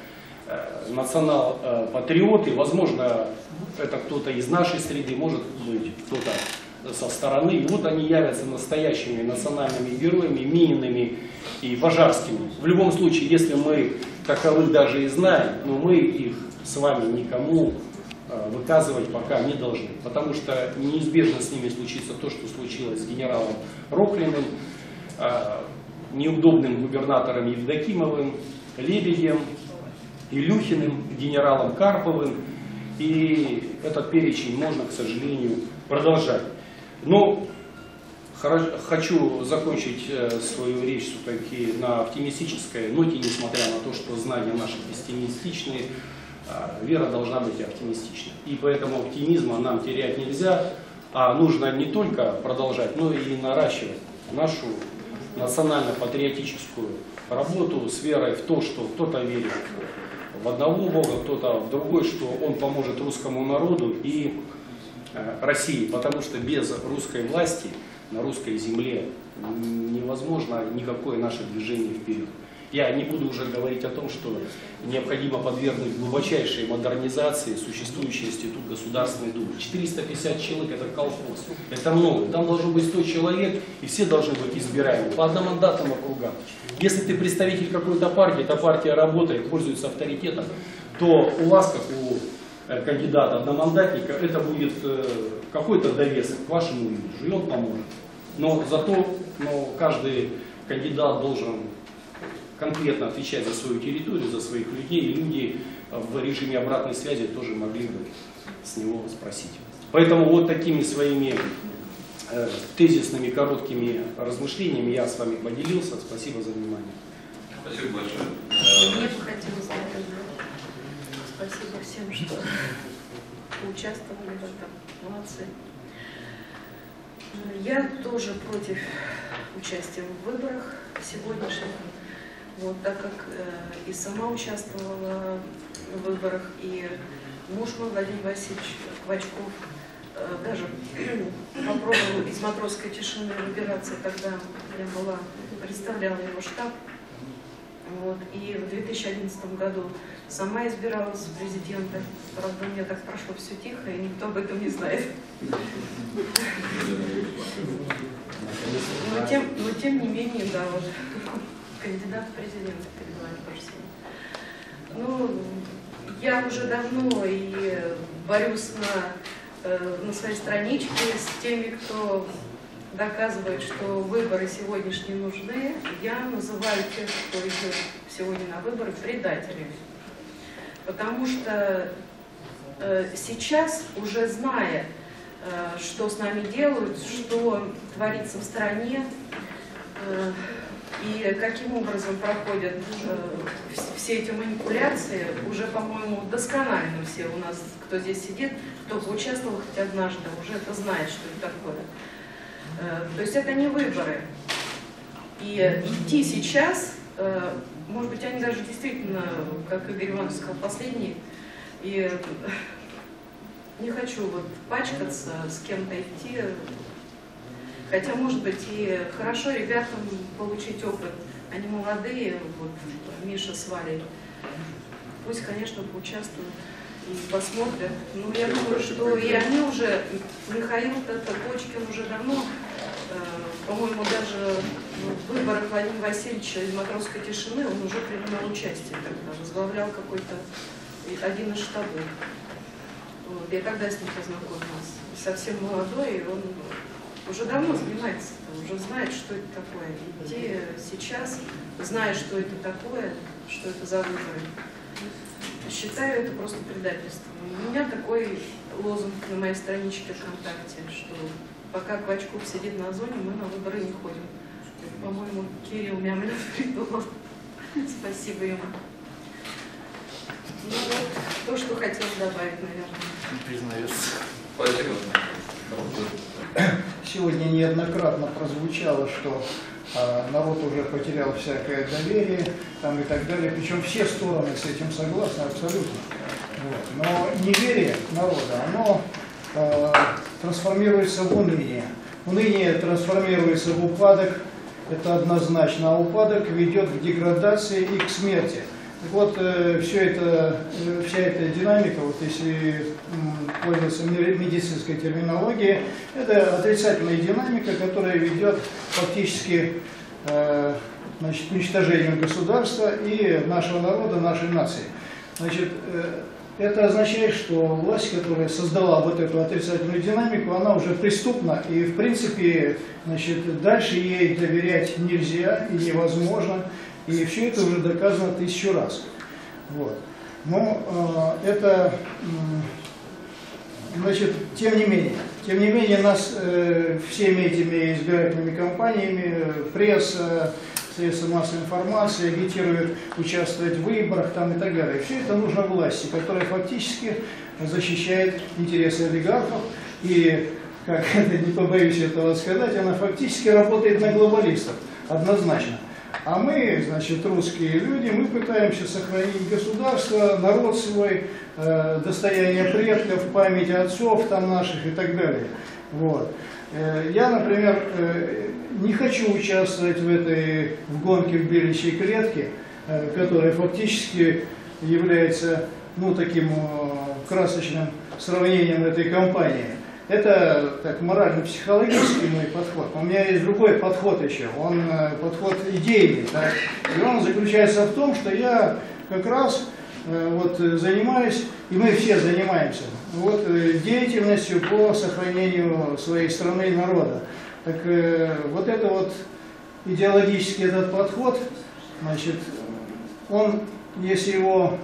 национал-патриоты. Возможно, это кто-то из нашей среды, может быть, кто-то со стороны. И вот они явятся настоящими национальными героями, Мининами и Пожарскими. В любом случае, если мы таковых даже и знаем, но мы их с вами никому э, выказывать пока не должны, потому что неизбежно с ними случится то, что случилось с генералом Рохлиным, э, неудобным губернатором Евдокимовым, Лебедем, Илюхиным, генералом Карповым, и этот перечень можно, к сожалению, продолжать. Но Хочу закончить э, свою речь на оптимистической ноте, несмотря на то, что знания наши пессимистичные, вера должна быть оптимистичной. И поэтому оптимизма нам терять нельзя, а нужно не только продолжать, но и наращивать нашу национально-патриотическую работу с верой в то, что кто-то верит в одного Бога, кто-то в другой, что он поможет русскому народу и э, России, потому что без русской власти на русской земле невозможно никакое наше движение вперед. Я не буду уже говорить о том, что необходимо подвергнуть глубочайшей модернизации существующий институт Государственной Думы. 450 человек это колхоз, это много. Там должно быть 100 человек, и все должны быть избираемы по одномандатным округам. Если ты представитель какой-то партии, эта партия работает, пользуется авторитетом, то у вас, как у э, кандидата одномандатника, это будет э, какой-то довесок к вашему имиджу, и поможет. Но зато но каждый кандидат должен конкретно отвечать за свою территорию, за своих людей, и люди в режиме обратной связи тоже могли бы с него спросить. Поэтому вот такими своими э, тезисными короткими размышлениями я с вами поделился. Спасибо за внимание. Спасибо большое. Мне бы хотелось сказать спасибо всем, что участвовали в этом. Молодцы. Я тоже против участия в выборах сегодняшних. Вот, так как э, и сама участвовала в выборах, и муж мой Владимир Васильевич Квачков э, даже <clears throat> попробовал из матросской тишины выбираться, когда я была, представляла его штаб. Вот, и в 2011 году сама избиралась в президента. Правда, у меня так прошло все тихо, и никто об этом не знает. <laughs> Но тем, но тем не менее, да, вот <laughs> кандидат в президенты перед тоже Ну, я уже давно и борюсь на, э, на своей страничке с теми, кто доказывает, что выборы сегодняшние нужны. Я называю тех, кто идет сегодня на выборы, предателями. Потому что э, сейчас, уже зная, э, что с нами делают, что творится в стране, и каким образом проходят э, все эти манипуляции, уже, по-моему, досконально все у нас, кто здесь сидит, кто поучаствовал хоть однажды, уже это знает, что это такое. Э, то есть это не выборы. И идти сейчас, э, может быть, они даже действительно, как Игорь Иванович сказал, последние, и не хочу вот пачкаться, с кем-то идти, Хотя, может быть, и хорошо ребятам получить опыт. Они молодые, вот Миша с Валей. Пусть, конечно, поучаствуют и посмотрят. Ну, я думаю, что и они уже, Михаил Точкин уже давно, э, по-моему, даже в выборах Владимира Васильевича из Матросской тишины он уже принимал участие тогда, возглавлял какой-то один из штабов. Вот. Я тогда с ним познакомилась. Совсем молодой, и он уже давно занимается, уже знает, что это такое. Идти сейчас, зная, что это такое, что это за выборы, считаю это просто предательством. У меня такой лозунг на моей страничке ВКонтакте, что пока Квачков сидит на зоне, мы на выборы не ходим. По-моему, Кирилл Мямлев <laughs> придумал. Спасибо ему. Ну вот, то, что хотел добавить, наверное. Признаюсь. Спасибо сегодня неоднократно прозвучало, что э, народ уже потерял всякое доверие там, и так далее. Причем все стороны с этим согласны абсолютно. Вот. Но неверие народа, оно э, трансформируется в уныние. Уныние трансформируется в упадок, это однозначно, а упадок ведет к деградации и к смерти. Так вот, э, все это, э, вся эта динамика, вот если пользоваться медицинской терминологией, это отрицательная динамика, которая ведет фактически э, значит, к уничтожению государства и нашего народа, нашей нации. Значит, это означает, что власть, которая создала вот эту отрицательную динамику, она уже преступна, и в принципе значит, дальше ей доверять нельзя и невозможно. И все это уже доказано тысячу раз. Вот. Но э, это, э, значит, тем не менее, тем не менее нас э, всеми этими избирательными кампаниями, пресса, средства массовой информации агитируют участвовать в выборах там, и так далее. Все это нужно власти, которая фактически защищает интересы олигархов и, как <laughs> не побоюсь этого сказать, она фактически работает на глобалистов. однозначно. А мы, значит, русские люди, мы пытаемся сохранить государство, народ свой, э, достояние предков, память отцов там наших и так далее. Вот. Э, Я, например, э, не хочу участвовать в этой в гонке в беличьей клетке, э, которая фактически является ну, таким красочным сравнением этой кампании. Это так морально-психологический мой подход. У меня есть другой подход еще. Он э, подход идейный. Так? И он заключается в том, что я как раз э, вот э, занимаюсь, и мы все занимаемся, вот деятельностью по сохранению своей страны и народа. Так вот это вот идеологический этот подход, значит, он, если его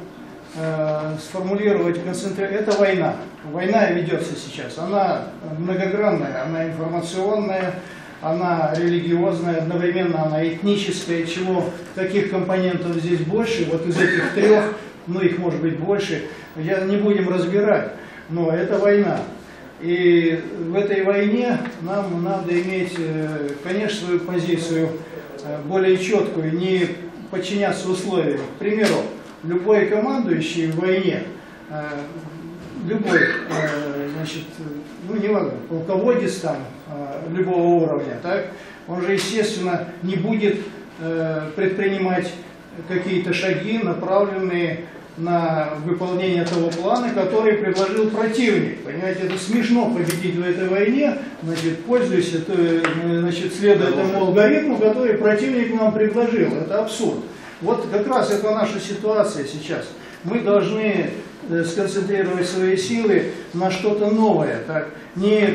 э, сформулировать, концентрировать, это война. Война ведется сейчас. Она многогранная, она информационная, она религиозная, одновременно она этническая, чего, каких компонентов здесь больше, вот из этих трех, ну их может быть больше, я не будем разбирать, но это война. И в этой войне нам надо иметь, э, конечно, свою позицию э, более четкую, не подчиняться условиям. К примеру, любой командующий в войне, э, любой, э, значит, ну не важно, полководец там э, любого уровня, так, он же, естественно, не будет э, предпринимать какие-то шаги, направленные на выполнение того плана, который предложил противник. Понимаете, это смешно победить в этой войне, значит, пользуясь, это, значит, следуя этому алгоритму, который противник нам предложил. Это абсурд. Вот как раз это наша ситуация сейчас. Мы должны сконцентрировать свои силы на что-то новое, так? не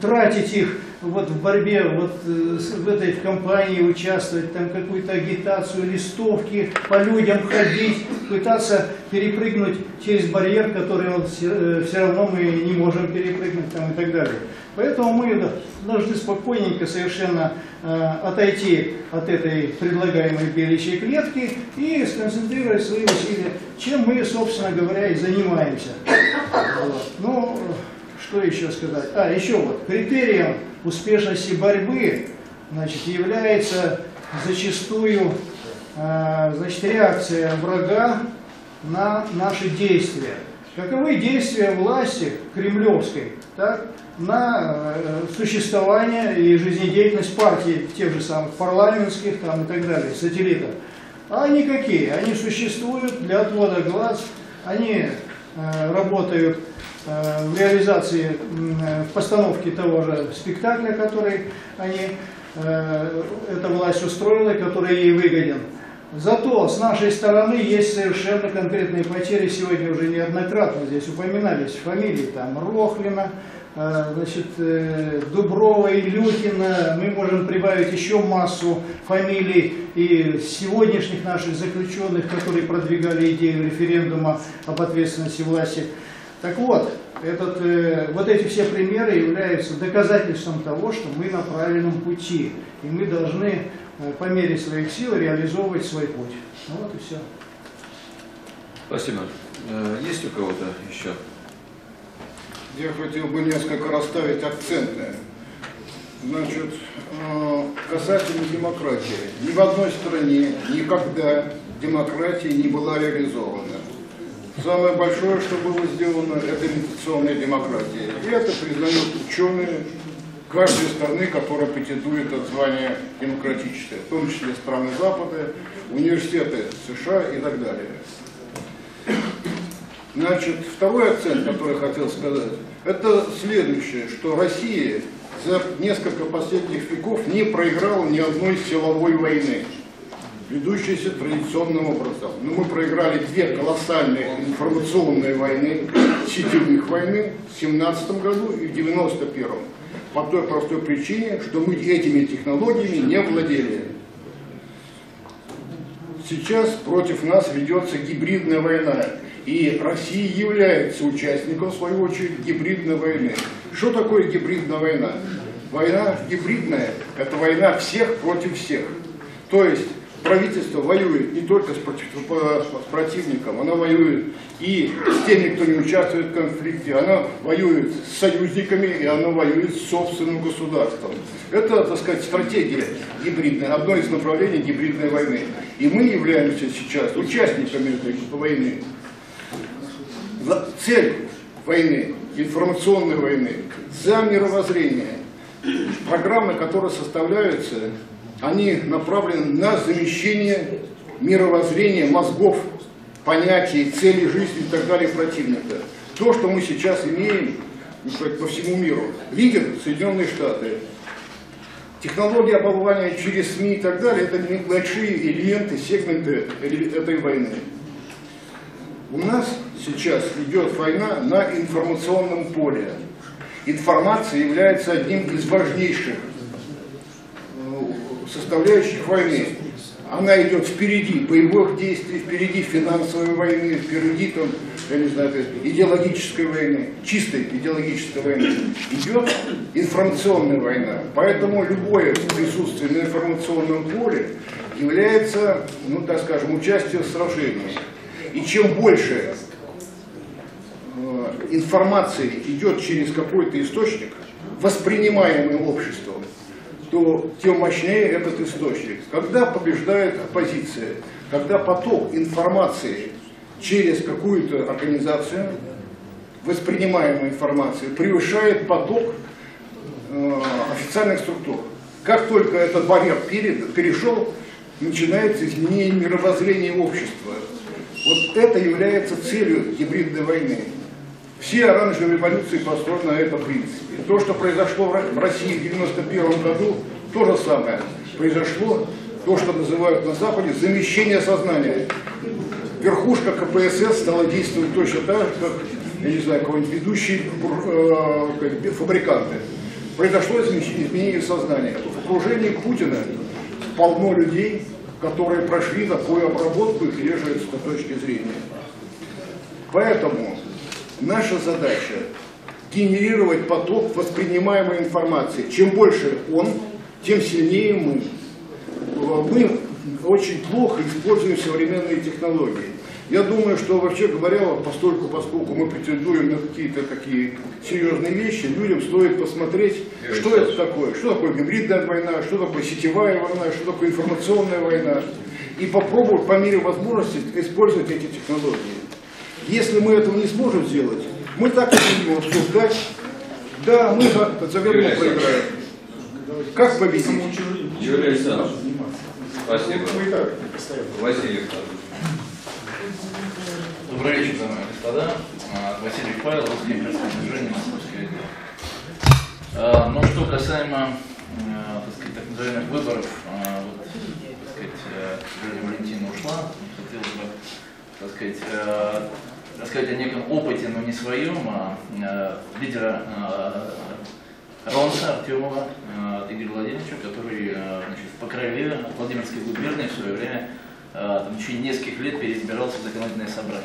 тратить их вот в борьбе, вот э, в этой в кампании участвовать, там какую-то агитацию, листовки, по людям ходить, пытаться перепрыгнуть через барьер, который вот все, все равно мы не можем перепрыгнуть там, и так далее. Поэтому мы должны спокойненько совершенно э, отойти от этой предлагаемой беличьей клетки и сконцентрировать свои усилия, чем мы, собственно говоря, и занимаемся. Вот. Ну, что еще сказать? А, еще вот, критерием успешности борьбы значит, является зачастую э, значит, реакция врага на наши действия. Каковы действия власти кремлевской так, на э, существование и жизнедеятельность партий, тех же самых парламентских там, и так далее, сателлитов? А никакие. Они существуют для отвода глаз, они э, работают э, в реализации, э, постановке того же спектакля, который они, э, эта власть устроила, который ей выгоден. Зато с нашей стороны есть совершенно конкретные потери, сегодня уже неоднократно здесь упоминались фамилии, там Рохлина, э, значит, э, Дуброва, Илюхина, мы можем прибавить еще массу фамилий и сегодняшних наших заключенных, которые продвигали идею референдума об ответственности власти. Так вот, этот, э, вот эти все примеры являются доказательством того, что мы на правильном пути, и мы должны по мере своих сил реализовывать свой путь. Ну вот и все. Спасибо. Э, Есть у кого-то еще? Я хотел бы несколько расставить акценты. Значит, э, касательно демократии. Ни в одной стране никогда демократия не была реализована. Самое большое, что было сделано, это имитационная демократия. И это признают ученые каждой страны, которая претендует от звания демократической, в том числе страны Запада, университеты США и так далее. Значит, второй акцент, который хотел сказать, это следующее, что Россия за несколько последних веков не проиграла ни одной силовой войны, ведущейся традиционным образом. Но мы проиграли две колоссальные информационные войны, сетевых войны в 17 году и в 91 по той простой причине, что мы этими технологиями не владели. Сейчас против нас ведется гибридная война. И Россия является участником, в свою очередь, гибридной войны. Что такое гибридная война? Война гибридная – это война всех против всех. То есть правительство воюет не только с, с противником, оно воюет и с теми, кто не участвует в конфликте, оно воюет с союзниками и оно воюет с собственным государством. Это, так сказать, стратегия гибридная, одно из направлений гибридной войны. И мы являемся сейчас участниками этой войны. Цель войны, информационной войны, за мировоззрение. Программы, которые составляются, они направлены на замещение мировоззрения, мозгов, понятий, целей жизни и так далее противника. То, что мы сейчас имеем сказать, по всему миру. Лидер Соединенные Штаты. Технология оболвания через СМИ и так далее, это небольшие элементы, сегменты этой войны. У нас сейчас идет война на информационном поле. Информация является одним из важнейших составляющих войны. Она идет впереди боевых действий, впереди финансовой войны, впереди там, я не знаю, идеологической войны, чистой идеологической войны. Идет информационная война. Поэтому любое присутствие на информационном поле является, ну так скажем, участием в сражении. И чем больше э, информации идет через какой-то источник, воспринимаемый обществом, то тем мощнее этот источник. Когда побеждает оппозиция, когда поток информации через какую-то организацию, воспринимаемой информации, превышает поток э, официальных структур. Как только этот барьер перешел, начинается изменение мировоззрения общества. Вот это является целью гибридной войны. Все оранжевые революции построены на этом принципе. То, что произошло в Ро- в России в 91 году, то же самое. Произошло то, что называют на Западе замещение сознания. Верхушка КПСС стала действовать точно так же, как, я не знаю, какой-нибудь ведущий э, фабриканты. Произошло изме- изменение сознания. В окружении Путина полно людей, которые прошли такую обработку и придерживаются этой точки зрения. Поэтому наша задача генерировать поток воспринимаемой информации. Чем больше он, тем сильнее мы. Мы очень плохо используем современные технологии. Я думаю, что вообще говоря, постольку, поскольку мы претендуем на какие-то такие серьезные вещи, людям стоит посмотреть, что это такое, что такое гибридная война, что такое сетевая война, что такое информационная война, и попробовать по мере возможности использовать эти технологии. Если мы этого не сможем сделать, мы так и будем обсуждать, да, мы за- заверно проиграем. Как победить? Юрий Александрович, спасибо. Василий Александрович. Добрый вечер, дамы и господа. А, Василий Павел, имперское движение, Московское отдел. А, Ну, что касаемо, э, так сказать, так называемых выборов, а, вот, так сказать, э, Юлия Валентина ушла, хотелось бы, так сказать, э, рассказать о неком опыте, но не своем, а э, лидера э, Ронса Артемова э, Игоря Владимировича, который э, значит, в Покрове Владимирской губернии в свое время э, там, в течение нескольких лет переизбирался в законодательное собрание.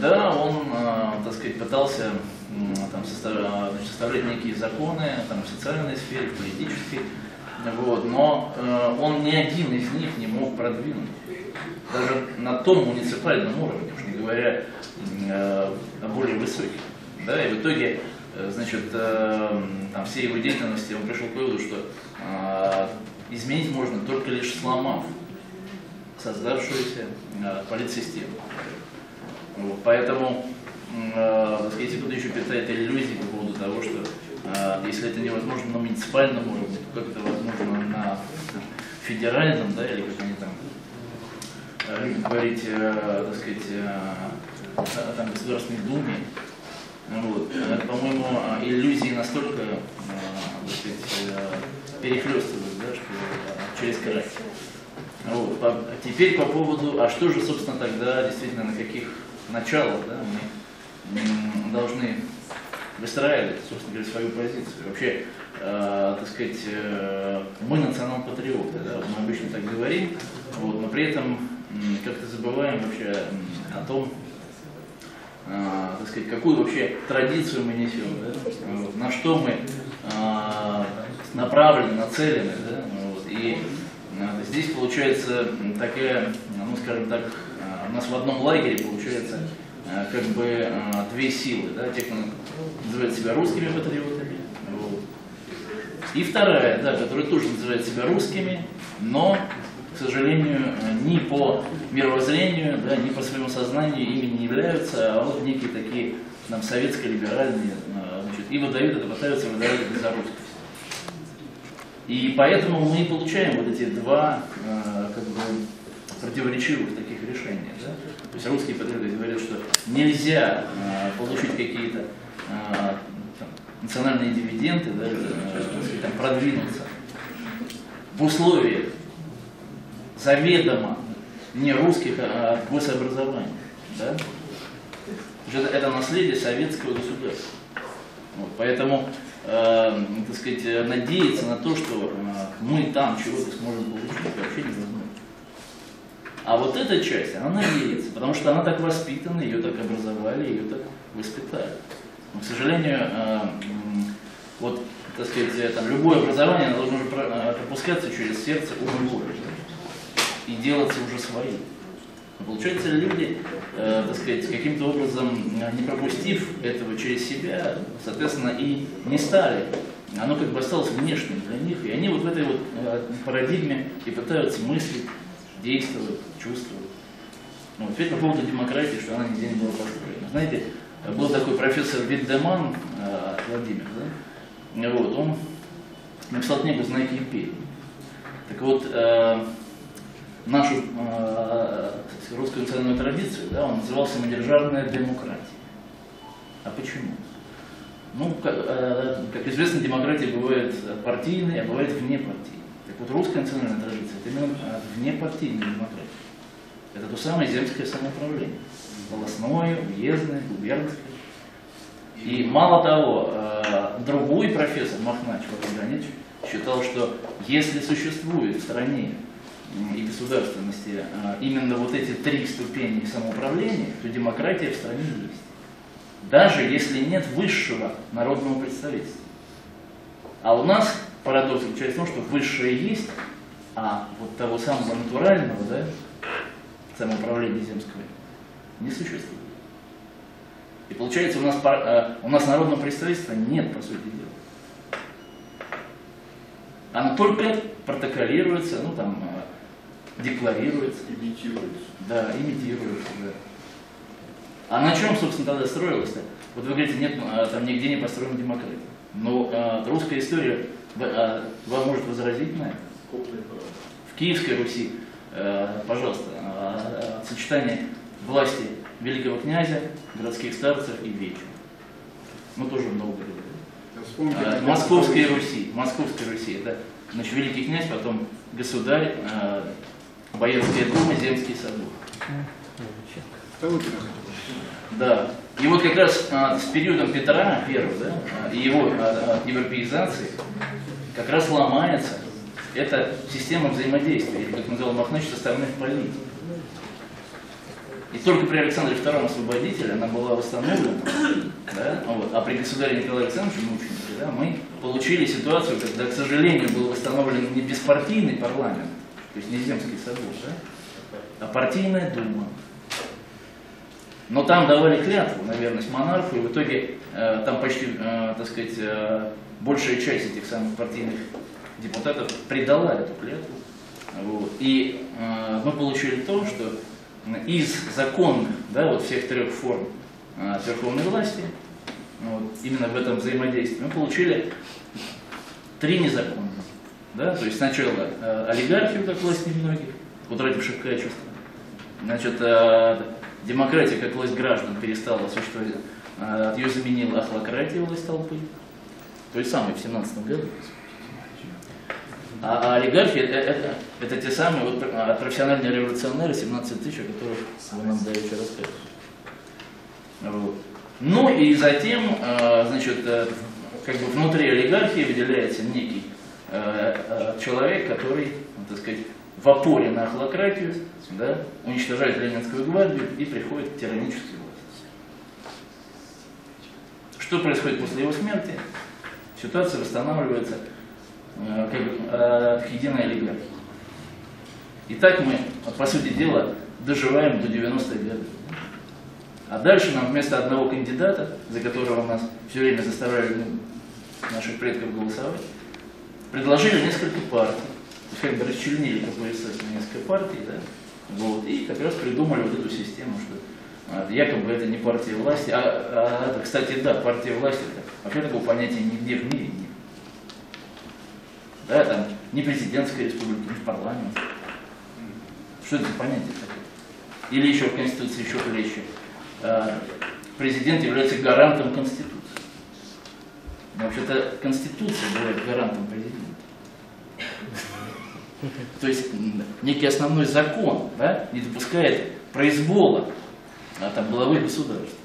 Да, он, э, так сказать, пытался м, там, состав- значит, составлять некие законы там, в социальной сфере, в политической, вот, но э, он ни один из них не мог продвинуть. Даже на том муниципальном уровне, уж не говоря э, о более высоких. Да, и в итоге, э, значит, э, там, всей его деятельности он пришел к выводу, что э, изменить можно только лишь сломав создавшуюся э, политсистему. Вот, поэтому, э, если кто-то еще питает иллюзии по поводу того, что э, если это невозможно на муниципальном уровне, то как это возможно на федеральном, да, или как они там э, любят говорить, э, так сказать, э, э, там, Государственной Думе. Вот. Это, по-моему, э, иллюзии настолько, э, так э, перехлестывают, да, что э, через край. Вот. А теперь по поводу, а что же, собственно, тогда действительно на каких началах да, мы должны выстраивать, собственно говоря, свою позицию. Вообще, э, так сказать, э, мы национал-патриоты, да, мы обычно так говорим, вот, но при этом как-то забываем вообще о том, э, так сказать, какую вообще традицию мы несем, да, на что мы э, направлены, нацелены, да, вот, и э, здесь получается такая, ну скажем так, у нас в одном лагере получается как бы две силы, да, те, кто называет себя русскими патриотами, вот. и вторая, да, которая тоже называет себя русскими, но, сожалению, ни по мировоззрению, да, ни по своему сознанию ими не являются, а вот некие такие нам советско-либеральные, э, значит, и выдают это, пытаются выдавать это за русскость. И поэтому мы и получаем вот эти два э, как бы, противоречивых таких решения. Да? То есть русские патриоты говорят, что нельзя э, получить какие-то национальные дивиденды, да, там, продвинуться в условиях заведомо не русских, а гособразования. Да? Это, это наследие советского государства. Вот, поэтому, э, так сказать, надеяться на то, что э, мы там чего-то сможем получить, вообще невозможно. А вот эта часть, она надеется, потому что она так воспитана, ее так образовали, ее так воспитали. Но, к сожалению, э, вот, так сказать, там, любое образование должно про- э, пропускаться через сердце, ум и и делаться уже своим. Получается, люди, э, так сказать, каким-то образом, э, не пропустив этого через себя, соответственно, и не стали. Оно как бы осталось внешним для них, и они вот в этой вот э, парадигме и пытаются мыслить, действовать, чувствовать. Ну, теперь по поводу демократии, что она нигде не была построена. Знаете, был такой профессор Витдеман э, Владимир, да? Вот, он написал книгу «Знаки империи». Так вот, нашу э, русскую национальную традицию, да, он называл самодержавная демократия. А почему? Ну, как, э, как известно, демократия бывает партийной, а бывает внепартийной. Так вот, русская национальная традиция – это именно э, внепартийная демократия. Это то самое земское самоуправление. Волосное, уездное, губернское. И мало того, э, другой профессор Махнач Владимир считал, что если существует в стране и государственности э, именно вот эти три ступени самоуправления, то демократия в стране есть. Даже если нет высшего народного представительства. А у нас парадокс заключается в том, что высшее есть, а вот того самого натурального, да, самоуправления земского не существует. И получается, у нас, э, у нас народного представительства нет, по сути дела. Оно только протоколируется, ну там, декларируется. Имитируется. Да, имитируется, да. А на чем, собственно, тогда строилось-то? Вот вы говорите, нет, э, там нигде не построена демократия. Но э, русская история, э, вам может возразить на это? В Киевской Руси, э, пожалуйста, э, сочетание власти великого князя, городских старцев и вечера. Ну, тоже много говорили. Э, Московской Руси, Московской Руси, это значит, великий князь, потом государь, э, Боярская дума, Земский собор. Да. И вот как раз а, с периодом Петра первого, да, а, и его а, а, европеизации как раз ломается эта система взаимодействия, или, как называл Махнович, составных полей. И только при Александре II Освободителе она была восстановлена, да, вот, а при государе Николае Александровиче Мученике да, мы получили ситуацию, когда, к сожалению, был восстановлен не беспартийный парламент, то есть не земский собор, да, а партийная дума. Но там давали клятву на верность монарху, и в итоге э, там почти, э, так сказать, э, большая часть этих самых партийных депутатов предала эту клятву. Вот. И э, мы получили то, что из законных, да, вот всех трех форм э, верховной власти, вот, именно в этом взаимодействии, мы получили три незаконных. Да? То есть сначала э, олигархию, как власть немногих, утративших качество. Значит, э, демократия, как власть граждан, перестала существовать. Э, ее заменила ахлократия, власть толпы. То есть самый в 17 году. А, а олигархия это, это, это те самые вот, профессиональные революционеры, 17 тысяч, о которых вы нам давеча рассказывали. Вот. Ну и затем, значит, как бы внутри олигархии выделяется некий человек, который, так сказать, в опоре на ахлократию, да, уничтожает Ленинскую гвардию и приходит к тиранической власти. Что происходит после его смерти? Ситуация восстанавливается э, как э, к единой олигархии. И так мы, по сути дела, доживаем до 90-х годов. А дальше нам вместо одного кандидата, за которого нас все время заставляли ну, наших предков голосовать, предложили несколько партий. Как бы расчленили КПСС на несколько партий, да? Вот, и как раз придумали вот эту систему, что а, якобы это не партия власти, а, а это, кстати, да, партия власти, это вообще такого понятия нигде в мире нет. Да, там не президентская республика, не парламент. Что это за понятие такое? Или еще в Конституции еще плечи. Президент является гарантом Конституции. Вообще-то Конституция бывает гарантом президента. То есть некий основной закон да, не допускает произвола а, там, главы государства.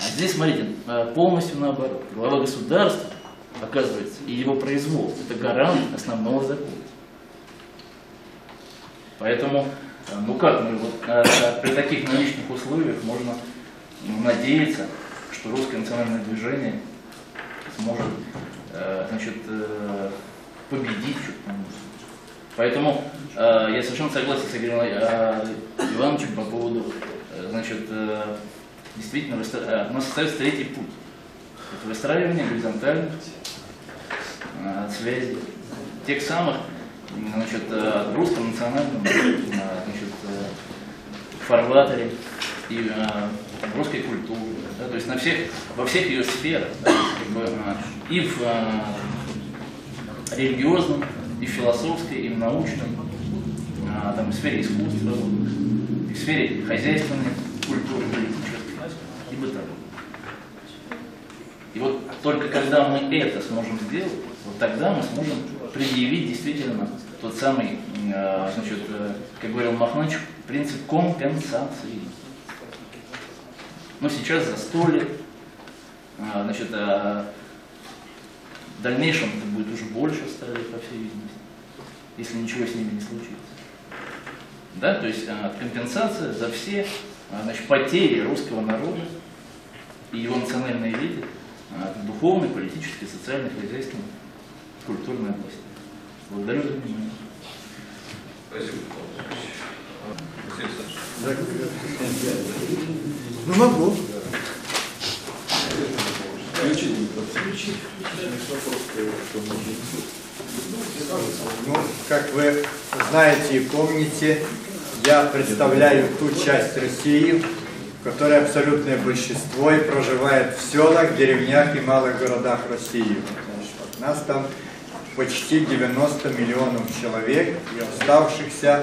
А здесь, смотрите, а, полностью наоборот. Глава государства, оказывается, и его произвол – это гарант основного закона. Поэтому, а, ну как мы вот при таких наличных условиях можно надеяться, что русское национальное движение сможет значит, э, победить Поэтому э, я совершенно согласен с Игорем э, Ивановичем по поводу, э, значит, э, действительно, э, у нас остается третий путь. Это выстраивание горизонтальных э, связей, тех самых, значит, э, русском национальном, э, значит, э, фарватере и э, русской культуры, да, то есть на всех, во всех ее сферах, да, как бы, э, и в э, религиозном, и в философской, и в научной, а, там, в сфере искусства, и в сфере хозяйственной культуры, политической и бытовой. И вот только когда мы это сможем сделать, вот тогда мы сможем предъявить действительно тот самый, а, значит, э, как говорил Махнач, принцип компенсации. Но сейчас за сто лет, а, значит, в дальнейшем это будет уже больше стали, по всей видимости, если ничего с ними не случится. Да, то есть а, компенсация за все а, значит, потери русского народа и его национальной элиты а, в духовной, политической, социальной, хозяйственной, культурной области. Благодарю за внимание. Спасибо. Ну, могу. Ну, как вы знаете и помните, я представляю ту часть России, в которой абсолютное большинство и проживает в селах, деревнях и малых городах России. Нас там почти 90 миллионов человек и оставшихся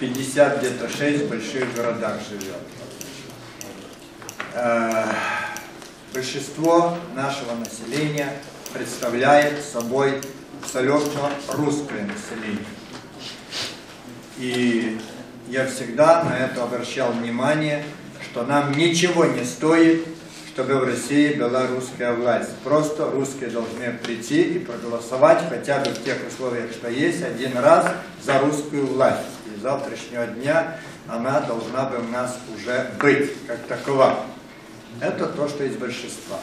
50 где-то 6 больших городах живет. Э, большинство нашего населения представляет собой абсолютно русское население. И я всегда на это обращал внимание, что нам ничего не стоит, чтобы в России была русская власть. Просто русские должны прийти и проголосовать хотя бы в тех условиях, что есть, один раз за русскую власть. И завтрашнего дня она должна бы у нас уже быть, как такова. Это то, что из большинства.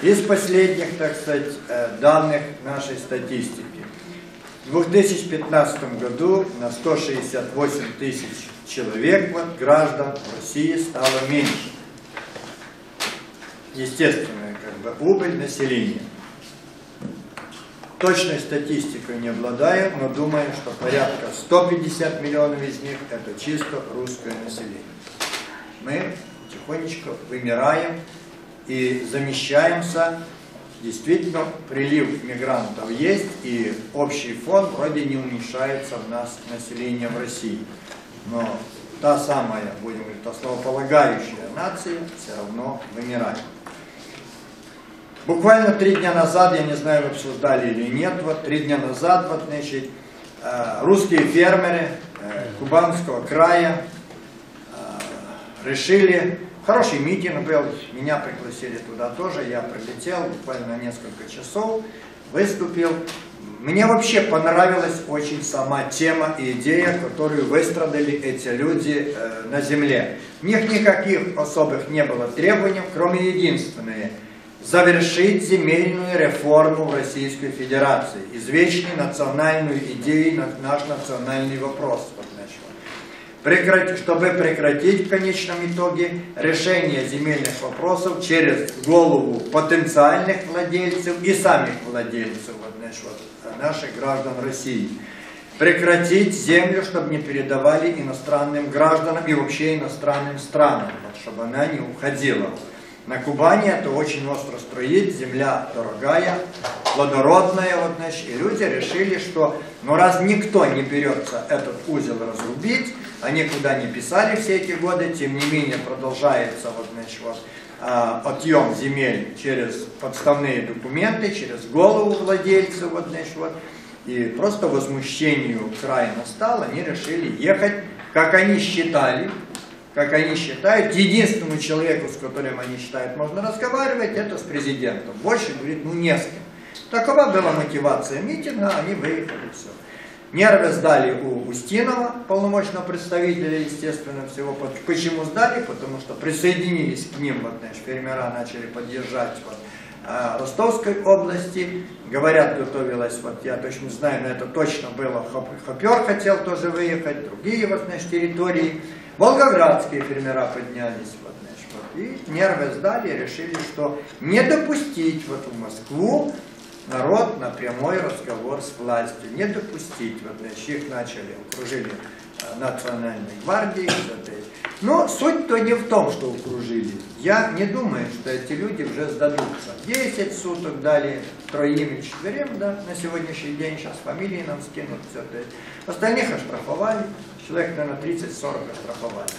Из последних, так сказать, э, данных нашей статистики. В 2015 году на 168 тысяч человек, вот, граждан России стало меньше. Естественная как бы, убыль населения. Точной статистикой не обладаю, но думаю, что порядка 150 миллионов из них это чисто русское население. Мы потихонечку вымираем и замещаемся. Действительно, прилив мигрантов есть, и общий фон вроде не уменьшается в нас население в России. Но та самая, будем говорить, основополагающая нация все равно вымирает. Буквально три дня назад, я не знаю, вы обсуждали или нет, вот три дня назад, вот, значит, э, русские фермеры э, Кубанского края э, решили Хороший митинг был, меня пригласили туда тоже, я прилетел буквально несколько часов, выступил. Мне вообще понравилась очень сама тема и идея, которую выстрадали эти люди э, на земле. У них никаких особых не было требований, кроме единственного – завершить земельную реформу в Российской Федерации, извечный национальную идею, наш национальный вопрос. Чтобы прекратить в конечном итоге решение земельных вопросов через голову потенциальных владельцев и самих владельцев, значит, вот, наших граждан России. Прекратить землю, чтобы не передавали иностранным гражданам и вообще иностранным странам, вот, чтобы она не уходила. На Кубани это очень остро строить, земля дорогая, плодородная, вот, значит, и люди решили, что, ну раз никто не берется этот узел разрубить, они куда не писали все эти годы, тем не менее продолжается вот, значит, вот, а, отъем земель через подставные документы, через голову владельца, вот, значит, вот, и просто возмущению край настал, они решили ехать, как они считали, как они считают, единственному человеку, с которым они считают, можно разговаривать, это с президентом. Больше, говорит, ну не с кем. Такова была мотивация митинга, они выехали, все. Нервы сдали у Устинова, полномочного представителя, естественно, всего. Почему сдали? Потому что присоединились к ним, вот, значит, фермера начали поддержать вот, а, Ростовской области. Говорят, готовилась, вот я точно знаю, но это точно было, Хоп- Хопер хотел тоже выехать, другие вот, значит, территории. Волгоградские фермера поднялись, вот, значит, вот, и нервы сдали, решили, что не допустить вот в Москву народ на прямой разговор с властью, не допустить. Вот, значит, их начали, окружили э, национальной этой. Но суть-то не в том, что окружили. Я не думаю, что эти люди уже сдадутся. 10 суток дали троим и четверым, да, на сегодняшний день, сейчас фамилии нам скинут, все это. Остальных оштрафовали, человек, наверное, 30-40 оштрафовали.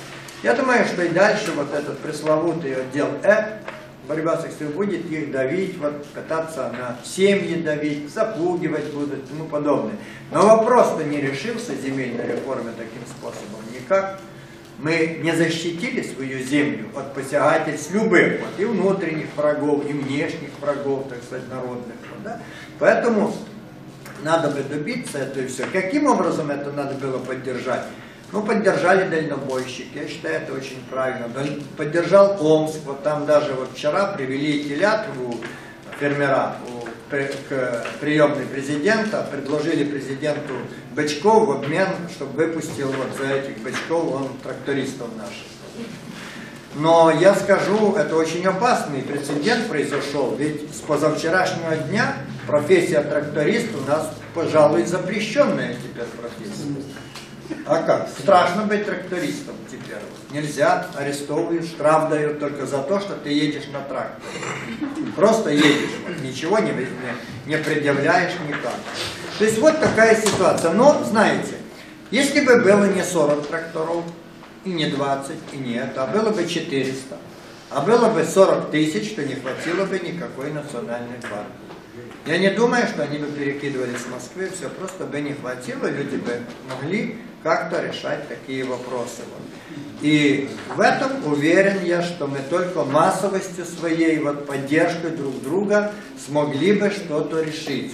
Я думаю, что и дальше вот этот пресловутый отдел Э, борьба с экстремизмом будет их давить, вот кататься на семьи давить, запугивать будут и тому подобное. Но вопрос-то не решился земельной реформы таким способом никак. Мы не защитили свою землю от посягательств любых, вот, и внутренних врагов, и внешних врагов, так сказать, народных. вот, да? Поэтому надо бы добиться этого и все. Каким образом это надо было поддержать? Ну, поддержали дальнобойщики, я считаю, это очень правильно. Поддержал Омск, вот там даже вот вчера привели телят фермера к приемной президента, предложили президенту бычков в обмен, чтобы выпустил вот за этих бычков он трактористов наших. Но я скажу, это очень опасный прецедент произошел, ведь с позавчерашнего дня профессия тракторист у нас, пожалуй, запрещенная теперь профессия. А как? Страшно быть трактористом теперь. Нельзя, арестовывают, штраф дают только за то, что ты едешь на тракторе. Просто едешь, вот, ничего не, не, не предъявляешь никак. То есть вот такая ситуация. Но, знаете, если бы было не 40 тракторов, и не 20, и не это, а было бы 400, а было бы 40 тысяч, то не хватило бы никакой национальной гвардии. Я не думаю, что они бы перекидывались с Москвы, все просто бы не хватило, люди бы могли как-то решать такие вопросы. И в этом уверен я, что мы только массовостью своей, вот, поддержкой друг друга смогли бы что-то решить.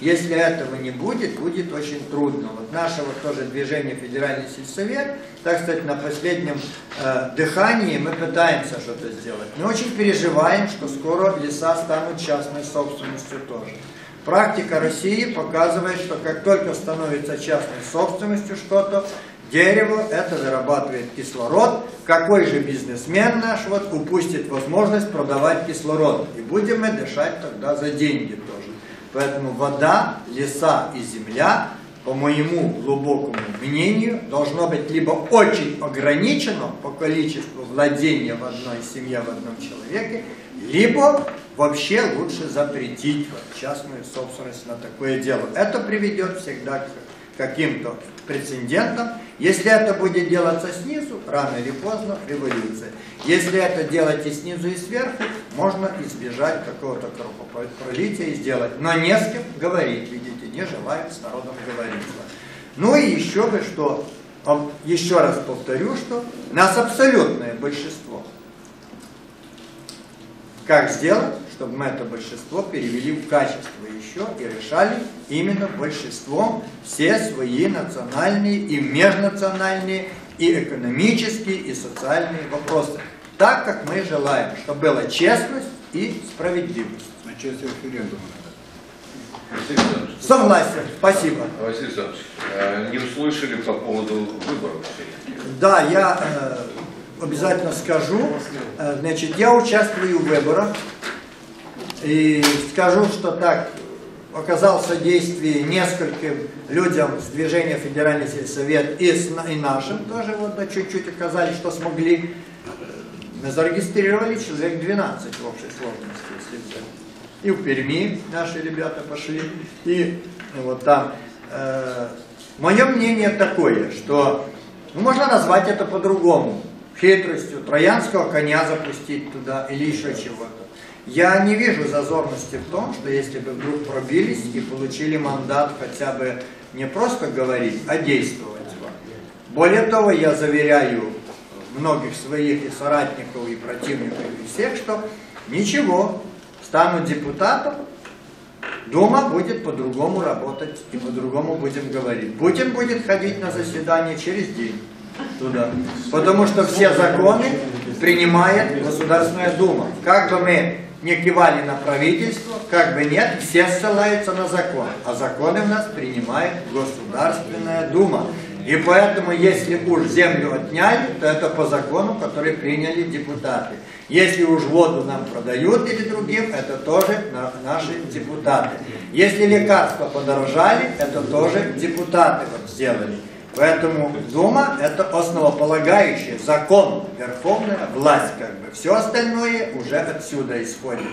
Если этого не будет, будет очень трудно. Вот наше вот тоже движение Федеральный сельсовет, так сказать, на последнем э, дыхании мы пытаемся что-то сделать. Мы очень переживаем, что скоро леса станут частной собственностью тоже. Практика России показывает, что как только становится частной собственностью что-то, дерево это вырабатывает кислород. Какой же бизнесмен наш вот упустит возможность продавать кислород? И будем мы дышать тогда за деньги. Поэтому вода, леса и земля, по моему глубокому мнению, должно быть либо очень ограничено по количеству владения в одной семье, в одном человеке, либо вообще лучше запретить вот, частную собственность на такое дело. Это приведет всегда к каким-то прецедентам. Если это будет делаться снизу, рано или поздно революция. Если это делать и снизу, и сверху, можно избежать какого-то кровопролития и сделать. Но не с кем говорить, видите, не желают с народом говорить. Ну и еще бы что, еще раз повторю, что нас абсолютное большинство. Как сделать, чтобы мы это большинство перевели в качество еще и решали именно большинством все свои национальные и межнациональные и экономические и социальные вопросы. Так, как мы желаем, чтобы была честность и справедливость. На часть референдума. Василий Александрович. Согласен, спасибо. Василий Александрович, э, не услышали по поводу выборов. Да, я э, обязательно скажу. Э, Значит, я участвую в выборах. И скажу, что так оказал содействие нескольким людям с движения Федеральный сельсовет и, с, и нашим тоже вот да, чуть-чуть оказали, что смогли. Мы зарегистрировали человек 12 в общей сложности, если. И в Перми наши ребята пошли, и вот там. Э, мое мнение такое, что ну, можно назвать это по-другому. Хитростью, троянского коня запустить туда или еще чего-то. Я не вижу зазорности в том, что если бы вдруг пробились и получили мандат хотя бы не просто говорить, а действовать. Более того, я заверяю многих своих и соратников, и противников, и всех, что ничего, стану депутатом, Дума будет по-другому работать и по-другому будем говорить. Путин будет ходить на заседание через день туда. Потому что все законы принимает Государственная Дума. Как бы мы не кивали на правительство, как бы нет, все ссылаются на закон. А законы у нас принимает Государственная Дума. И поэтому, если уж землю отняли, то это по закону, который приняли депутаты. Если уж воду нам продают или другим, это тоже на- наши депутаты. Если лекарства подорожали, это тоже депутаты вот сделали. Поэтому Дума это основополагающий закон, верховная власть как бы. Все остальное уже отсюда исходит.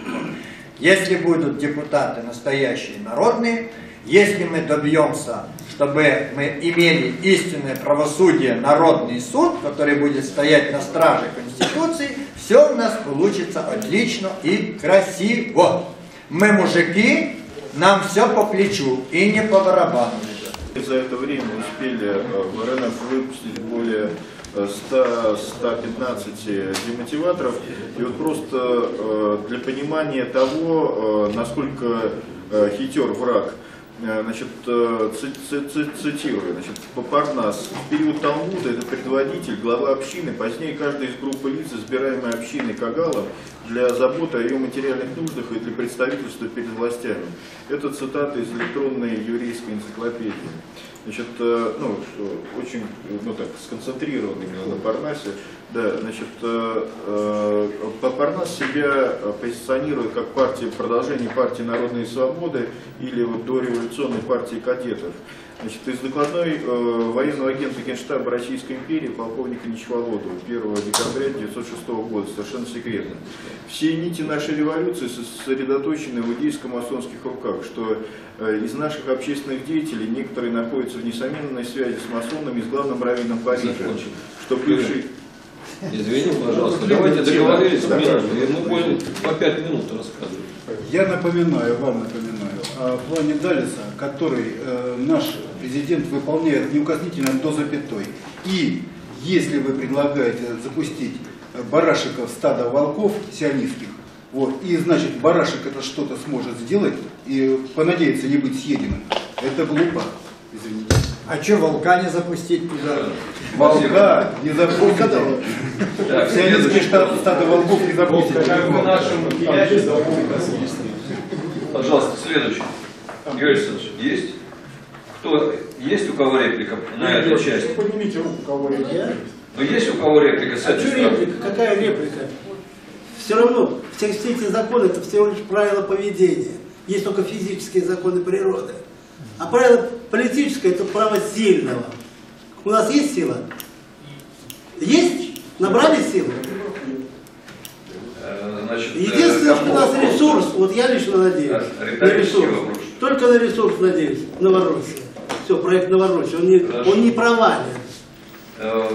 Если будут депутаты настоящие народные, если мы добьемся, чтобы мы имели истинное правосудие, народный суд, который будет стоять на страже Конституции, все у нас получится отлично и красиво. Мы мужики, нам все по плечу и не по барабану. За это время успели э, в РНФ выпустить более э, 100, 115 демотиваторов. И вот просто э, для понимания того, э, насколько э, хитер враг, э, значит, э, ци- ци- цитирую, значит, Папарнас, в период Талмуда это предводитель, глава общины, позднее каждая из группы лиц, избираемой общиной Кагалом, для заботы о ее материальных нуждах и для представительства перед властями. Это цитата из электронной еврейской энциклопедии. Значит, э, ну, очень ну, так, сконцентрирован именно на Парнасе. Да, значит, э, э, Па- Парнас себя позиционирует как партия, продолжение партии Народные Свободы или вот дореволюционной партии кадетов. Значит, из докладной э, военного агента Генштаба Российской империи полковника Ничволодова 1 декабря 1906 года, совершенно секретно. Все нити нашей революции сосредоточены в иудейско-масонских руках, что э, из наших общественных деятелей некоторые находятся в несомненной связи с масонами и с главным раввином Парижа, что бывший... Извини, пожалуйста, давайте договорились Да. мы по пять минут рассказывать. Я напоминаю, вам напоминаю, о плане Далиса, который э, наш президент выполняет неукоснительно до запятой. И если вы предлагаете запустить барашиков стада волков сионистских, вот, и значит барашек это что-то сможет сделать и понадеяться не быть съеденным, это глупо, извините. А что, волка не запустить туда? Волка не запустить. Так, Сионистский следующий штат вопрос. стада волков не запустить. Пожалуйста, следующий. Юрий Александрович, есть? Кто, есть у кого реплика на эту часть? Поднимите руку, кого я. Ну, есть у кого реплика А что реплика? Какая реплика? Все равно, все, все эти законы это всего лишь правила поведения. Есть только физические законы природы. А правило политическое это право сильного. У нас есть сила? Есть? Набрали силу? Э, Значит, э, Единственное, что у нас ресурс, вот я лично надеюсь, на ресурс. вопрос. Только на ресурс надеюсь, Новороссия. Все, проект Новороссия, он не, Хорошо. он не провален. Э,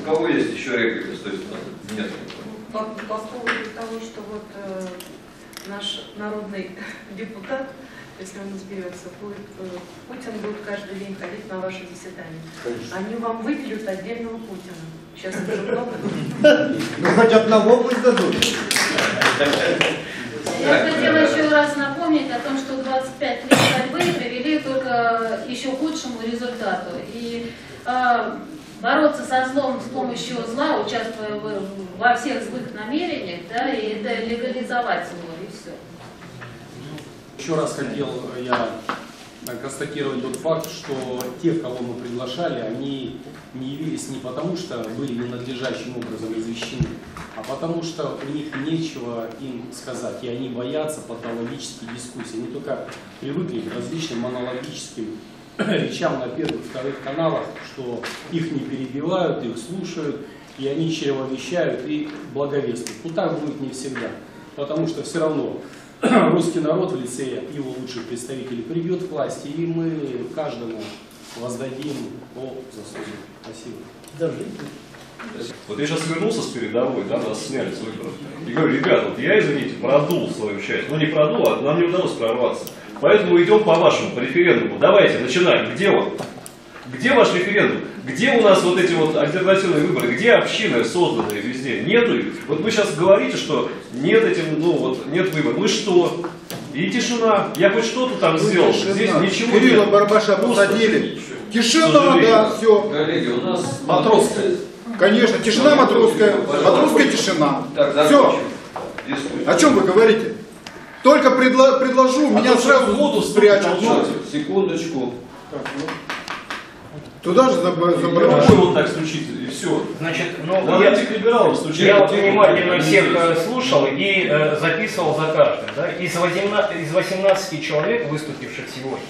У кого есть еще реплика с той стороны? Нет. По, по поводу того, что вот э, наш народный <laughs> депутат, если он изберется, будет, э, Путин будет каждый день ходить на ваши заседания. Они вам выделят отдельного Путина. Сейчас уже <laughs> много. Ну хоть одного пусть дадут. Я хотела еще раз напомнить о том, что 25 лет борьбы привели только еще худшему результату. И э, бороться со злом с помощью зла, участвуя в- во всех злых намерениях, да, и это легализовать его, и все. Еще раз хотел я констатировать тот факт, что тех, кого мы приглашали, они не явились не потому, что были ненадлежащим образом извещены, а потому что у них нечего им сказать, и они боятся патологических дискуссий. Они только привыкли к различным монологическим <clears throat> речам на первых, вторых каналах, что их не перебивают, их слушают, и они чревовещают и благовествуют. Ну так будет не всегда, потому что все равно <clears throat> русский народ в лице его лучших представителей придет к власти, и мы каждому воздадим по заслугам. Спасибо. Вот я сейчас вернулся с передовой, да, нас сняли с выборов. И говорю, ребята, вот я, извините, продул свою часть. Ну не продул, а нам не удалось прорваться. Поэтому идем по вашему, по референдуму. Давайте, начинаем. Где он? Где ваш референдум? Где у нас вот эти вот альтернативные выборы? Где общины созданные везде? Нету их. Вот вы сейчас говорите, что нет этим, ну вот, нет выборов. Ну и что? И тишина. Я хоть что-то там сделал. Здесь ничего Кирилла нет. Барбаша посадили. Тишина, да, все. Коллеги, у нас Матросская. Конечно, тишина матросская. Матросская тишина. Все. О чем вы говорите? Только предло- предложу, меня то, что сразу воду спрячут. Ну, Секундочку. Туда же заб- Я вот так стучить, и все. Значит, ну, Давайте я- к либералам стучать. Я вот Те, внимательно всех э, слушал и э, записывал за каждым. Да? Из, 18, из 18 человек, выступивших сегодня,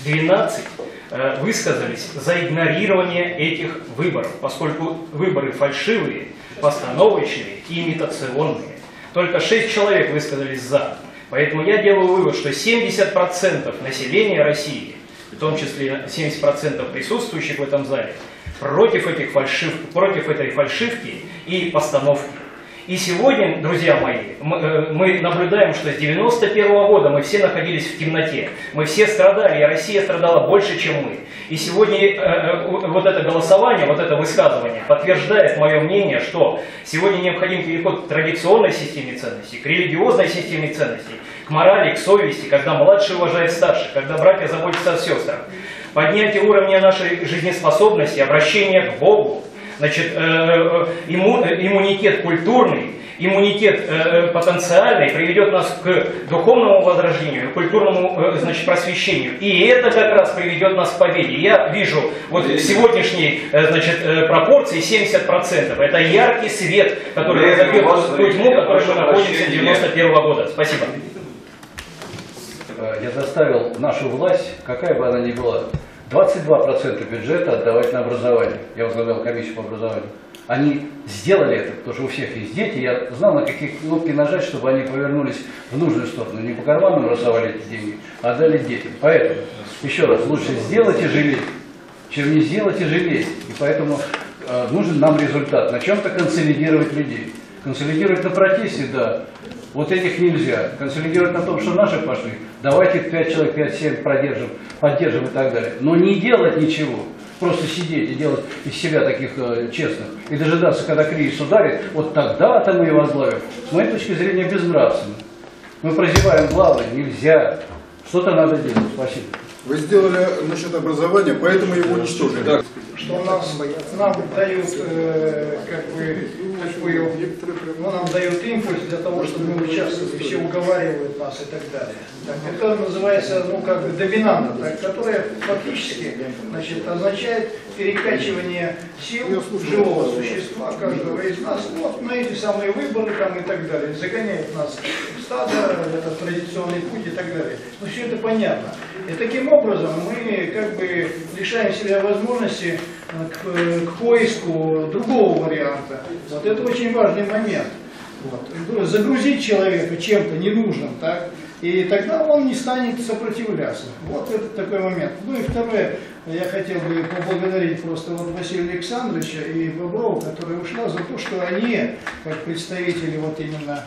12 э, высказались за игнорирование этих выборов, поскольку выборы фальшивые, постановочные и имитационные. Только 6 человек высказались за. Поэтому я делаю вывод, что 70% населения России, в том числе 70% присутствующих в этом зале, против, этих фальшив, против этой фальшивки и постановки. И сегодня, друзья мои, мы, э, наблюдаем, что с 91 года мы все находились в темноте. Мы все страдали, и Россия страдала больше, чем мы. И сегодня э, э, вот это голосование, вот это высказывание подтверждает мое мнение, что сегодня необходим переход к традиционной системе ценностей, к религиозной системе ценностей, к морали, к совести, когда младший уважает старших, когда братья заботятся о сестрах. Поднятие уровня нашей жизнеспособности, обращение к Богу, значит, э, э, имму- э, иммунитет культурный, иммунитет э, потенциальный приведет нас к духовному возрождению, к культурному э, значит, просвещению. И это как раз приведет нас к победе. Я вижу вот в сегодняшней э, значит, пропорции 70%. Это яркий свет, который разобьет ту тьму, в которой мы прошу находимся с прощения. 91 года. Спасибо. Я заставил нашу власть, какая бы она ни была, 22% бюджета отдавать на образование. Я возглавлял комиссию по образованию. Они сделали это, потому что у всех есть дети. Я знал, на какие кнопки нажать, чтобы они повернулись в нужную сторону. Не по карманам рассовали эти деньги, а отдали детям. Поэтому, еще раз, лучше сделать и жалеть, чем не сделать и жалеть. И поэтому э, нужен нам результат. На чем-то консолидировать людей. Консолидировать на протесте, да. Вот этих нельзя. Консолидировать на том, что наши пошли. Давайте 5 человек, 5-7 продержим, поддержим и так далее. Но не делать ничего. Просто сидеть и делать из себя таких э, честных. И дожидаться, когда кризис ударит, вот тогда-то мы и возглавим. С моей точки зрения, безнравственно. Мы прозеваем главное, нельзя. Что-то надо делать. Спасибо. Вы сделали насчет образования, поэтому его уничтожили. Что нас, нам дают э, как бы такую, ну, нам дают импульс для того, чтобы мы участвовали, все уговаривают нас и так далее. Так, это называется, ну, как бы доминанта, которая фактически, значит, означает перекачивание сил живого существа, каждого из нас, вот на эти самые выборы там и так далее, загоняет нас в стадо, этот традиционный путь и так далее. Но все это понятно. И таким образом мы как бы лишаем себя возможности э, к, э, к поиску другого варианта. Вот это очень важный момент. Вот. Загрузить человека чем-то ненужным, так? И тогда он не станет сопротивляться. Вот это такой момент. Ну и второе, я хотел бы поблагодарить просто вот Василия Александровича и Боброву, которая ушла, за то, что они, как представители вот именно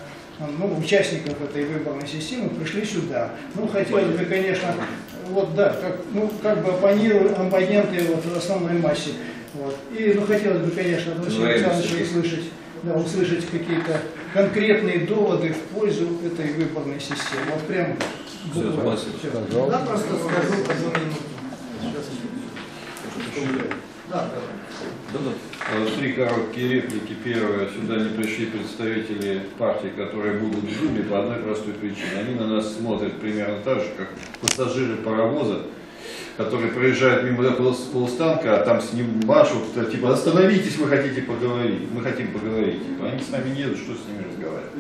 ну, участников этой выборной системы, пришли сюда. Ну, хотелось бы, конечно, вот да, как, ну, как бы оппоненты вот, в основной массе. Вот. И, ну, хотелось бы, конечно, от Василия Александровича услышать, да, услышать какие-то конкретные доводы в пользу этой выборной системы. Вот прям буквально. Да, просто скажу одну минуту. Да, Э, Три короткие реплики. Первое. Сюда не пришли представители партий, которые будут в Думе по одной простой причине. Они на нас смотрят примерно так же, как пассажиры паровоза, которые проезжают мимо полус- полустанка, а там с ним машут, типа, остановитесь, мы хотите поговорить, мы хотим поговорить. Типа, они с нами не едут, что с ними разговаривать?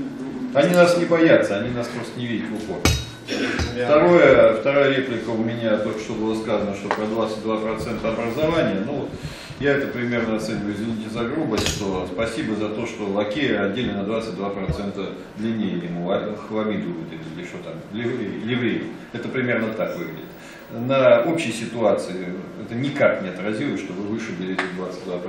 Они нас не боятся, они нас просто не видят в упор. Второе, вторая реплика у меня только что было сказано, что про 22% образования. Ну, я это примерно оцениваю, извините за грубость, что спасибо за то, что лакея отдели на 22% длиннее ему, а хламиду или что там, ливреи. Это примерно так выглядит. На общей ситуации это никак не отразилось, что вы вышибли эти 22%.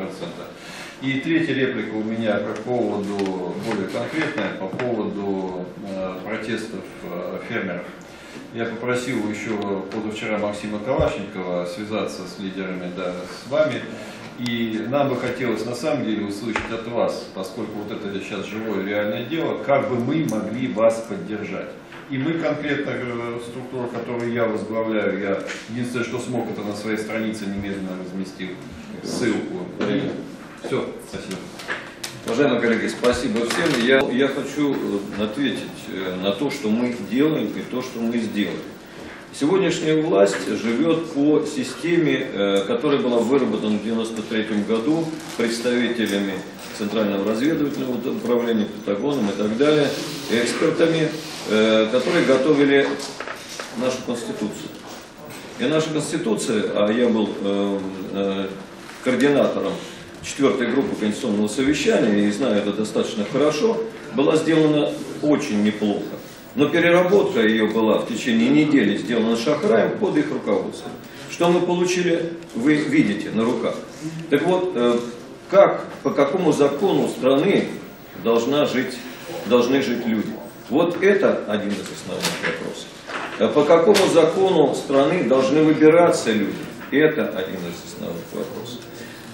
И третья реплика у меня по поводу, более конкретная, по поводу э, протестов э, фермеров. Я попросил еще позавчера Максима Калашникова связаться с лидерами, да, с вами. И нам бы хотелось на самом деле услышать от вас, поскольку вот это сейчас живое реальное дело, как бы мы могли вас поддержать. И мы конкретно, э, структура, которую я возглавляю, я единственное, что смог, это на своей странице немедленно разместил ссылку. Все, спасибо. Уважаемые коллеги, спасибо всем. Я, я хочу э, ответить э, на то, что мы делаем и то, что мы сделали. Сегодняшняя власть живет по системе, которая была выработана в 1993 году представителями Центрального разведывательного управления, Пентагоном и так далее, экспертами, которые готовили нашу Конституцию. И наша Конституция, а я был э, э, координатором четвертой группы конституционного совещания и знаю это достаточно хорошо, была сделана очень неплохо. Но переработка ее была в течение недели сделана Шахраем под их руководством. Что мы получили, вы видите на руках. Так вот, э, как, по какому закону страны должна жить, должны жить люди? Вот это один из основных вопросов. А По какому закону страны должны выбираться люди? Это один из основных вопросов.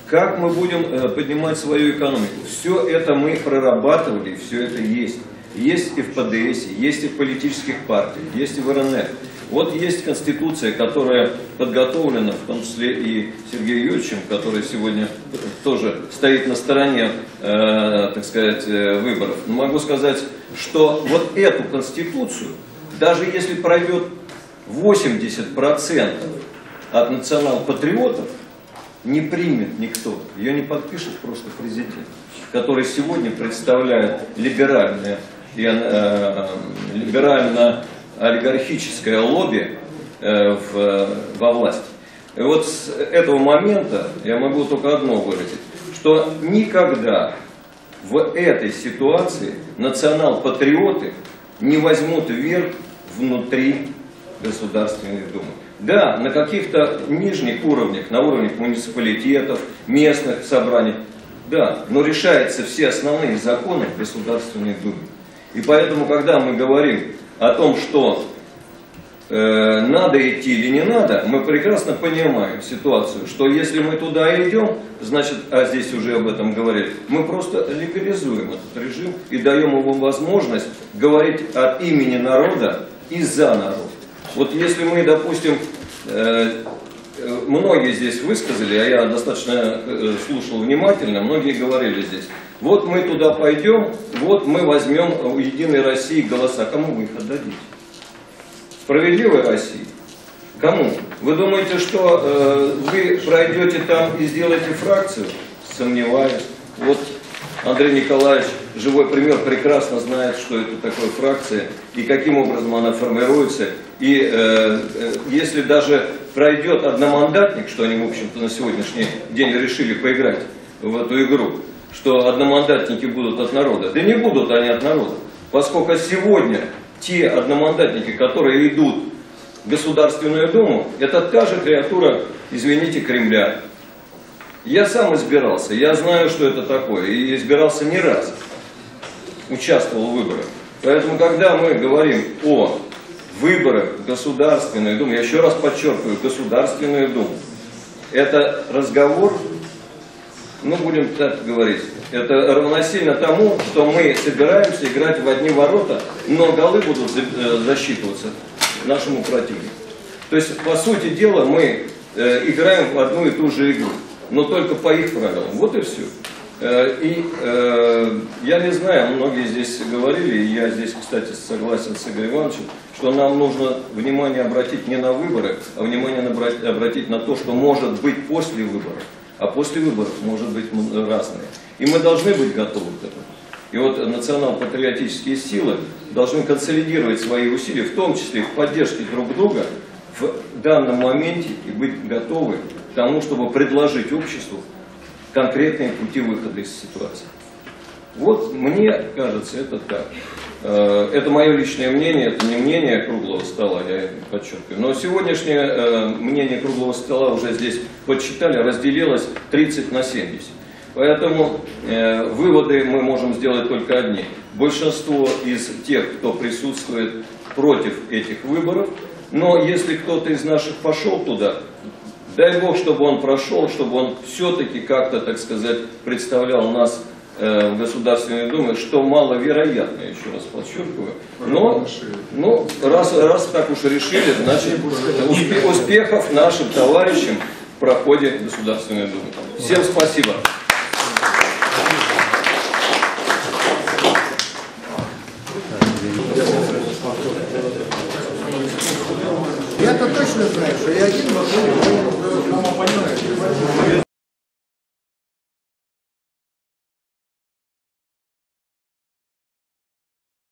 Как мы будем э, поднимать свою экономику? Все это мы прорабатывали, все это есть. Есть и в ПДС, есть и в политических партиях, есть и в РНР. Вот есть Конституция, которая подготовлена, в том числе и Сергеем Юрьевичем, который сегодня тоже стоит на стороне, э, так сказать, э, выборов. Но могу сказать, что вот эту Конституцию, даже если пройдет 80% от национал-патриотов, не примет никто, ее не подпишет просто президент, который сегодня представляет либеральное, и, э, либерально-олигархическое лобби э, в, во власти. И вот с этого момента я могу только одно выразить, что никогда в этой ситуации национал-патриоты не возьмут верх внутри Государственной Думы. Да, на каких-то нижних уровнях, на уровнях муниципалитетов, местных собраний, да, но решаются все основные законы в Государственной Думе. И поэтому, когда мы говорим о том, что э, надо идти или не надо, мы прекрасно понимаем ситуацию, что если мы туда идем, значит, а здесь уже об этом говорили, мы просто легализуем этот режим и даем ему возможность говорить от имени народа и за народ. Вот если мы, допустим, э, э, многие здесь высказали, а я достаточно э, слушал внимательно, многие говорили здесь, вот мы туда пойдем, вот мы возьмем у Единой России голоса. Кому вы их отдадите? Справедливой России? Кому? Вы думаете, что э, вы пройдете там и сделаете фракцию? Сомневаюсь. Вот Андрей Николаевич, живой пример, прекрасно знает, что это такое фракция и каким образом она формируется. И э, э, если даже пройдет одномандатник, что они, в общем-то, на сегодняшний день решили поиграть в эту игру, что одномандатники будут от народа. Да не будут они от народа, поскольку сегодня те одномандатники, которые идут в Государственную Думу, это та же креатура, извините, Кремля. Я сам избирался, я знаю, что это такое, и избирался не раз, участвовал в выборах. Поэтому, когда мы говорим о выборах в Государственную Думу, я еще раз подчеркиваю, Государственную Думу, это разговор ну, будем так говорить, это равносильно тому, что мы собираемся играть в одни ворота, но голы будут засчитываться нашему противнику. То есть, по сути дела, мы э, играем в одну и ту же игру, но только по их правилам. Вот и все. Э, И э, я не знаю, многие здесь говорили, и я здесь, кстати, согласен с Игорем Ивановичем, что нам нужно внимание обратить не на выборы, а внимание обратить на то, что может быть после выборов. А после выборов может быть разное. И мы должны быть готовы к этому. И вот национал-патриотические силы должны консолидировать свои усилия, в том числе в поддержке друг друга в данном моменте и быть готовы к тому, чтобы предложить обществу конкретные пути выхода из ситуации. Вот мне кажется, это так. Э, Это мое личное мнение, это не мнение круглого стола, я подчеркиваю. Но сегодняшнее э, мнение круглого стола уже здесь подсчитали, разделилось 30 на 70. Поэтому э, выводы мы можем сделать только одни. Большинство из тех, кто присутствует против этих выборов, но если кто-то из наших пошел туда, дай Бог, чтобы он прошел, чтобы он все-таки как-то, так сказать, представлял нас в Государственной Думе, что маловероятно, еще раз подчеркиваю. Но, ну, раз, раз так уж решили, значит, успе- успехов нашим товарищам в проходе Государственной Думы. Всем спасибо. Я-то точно знаю, что я один могу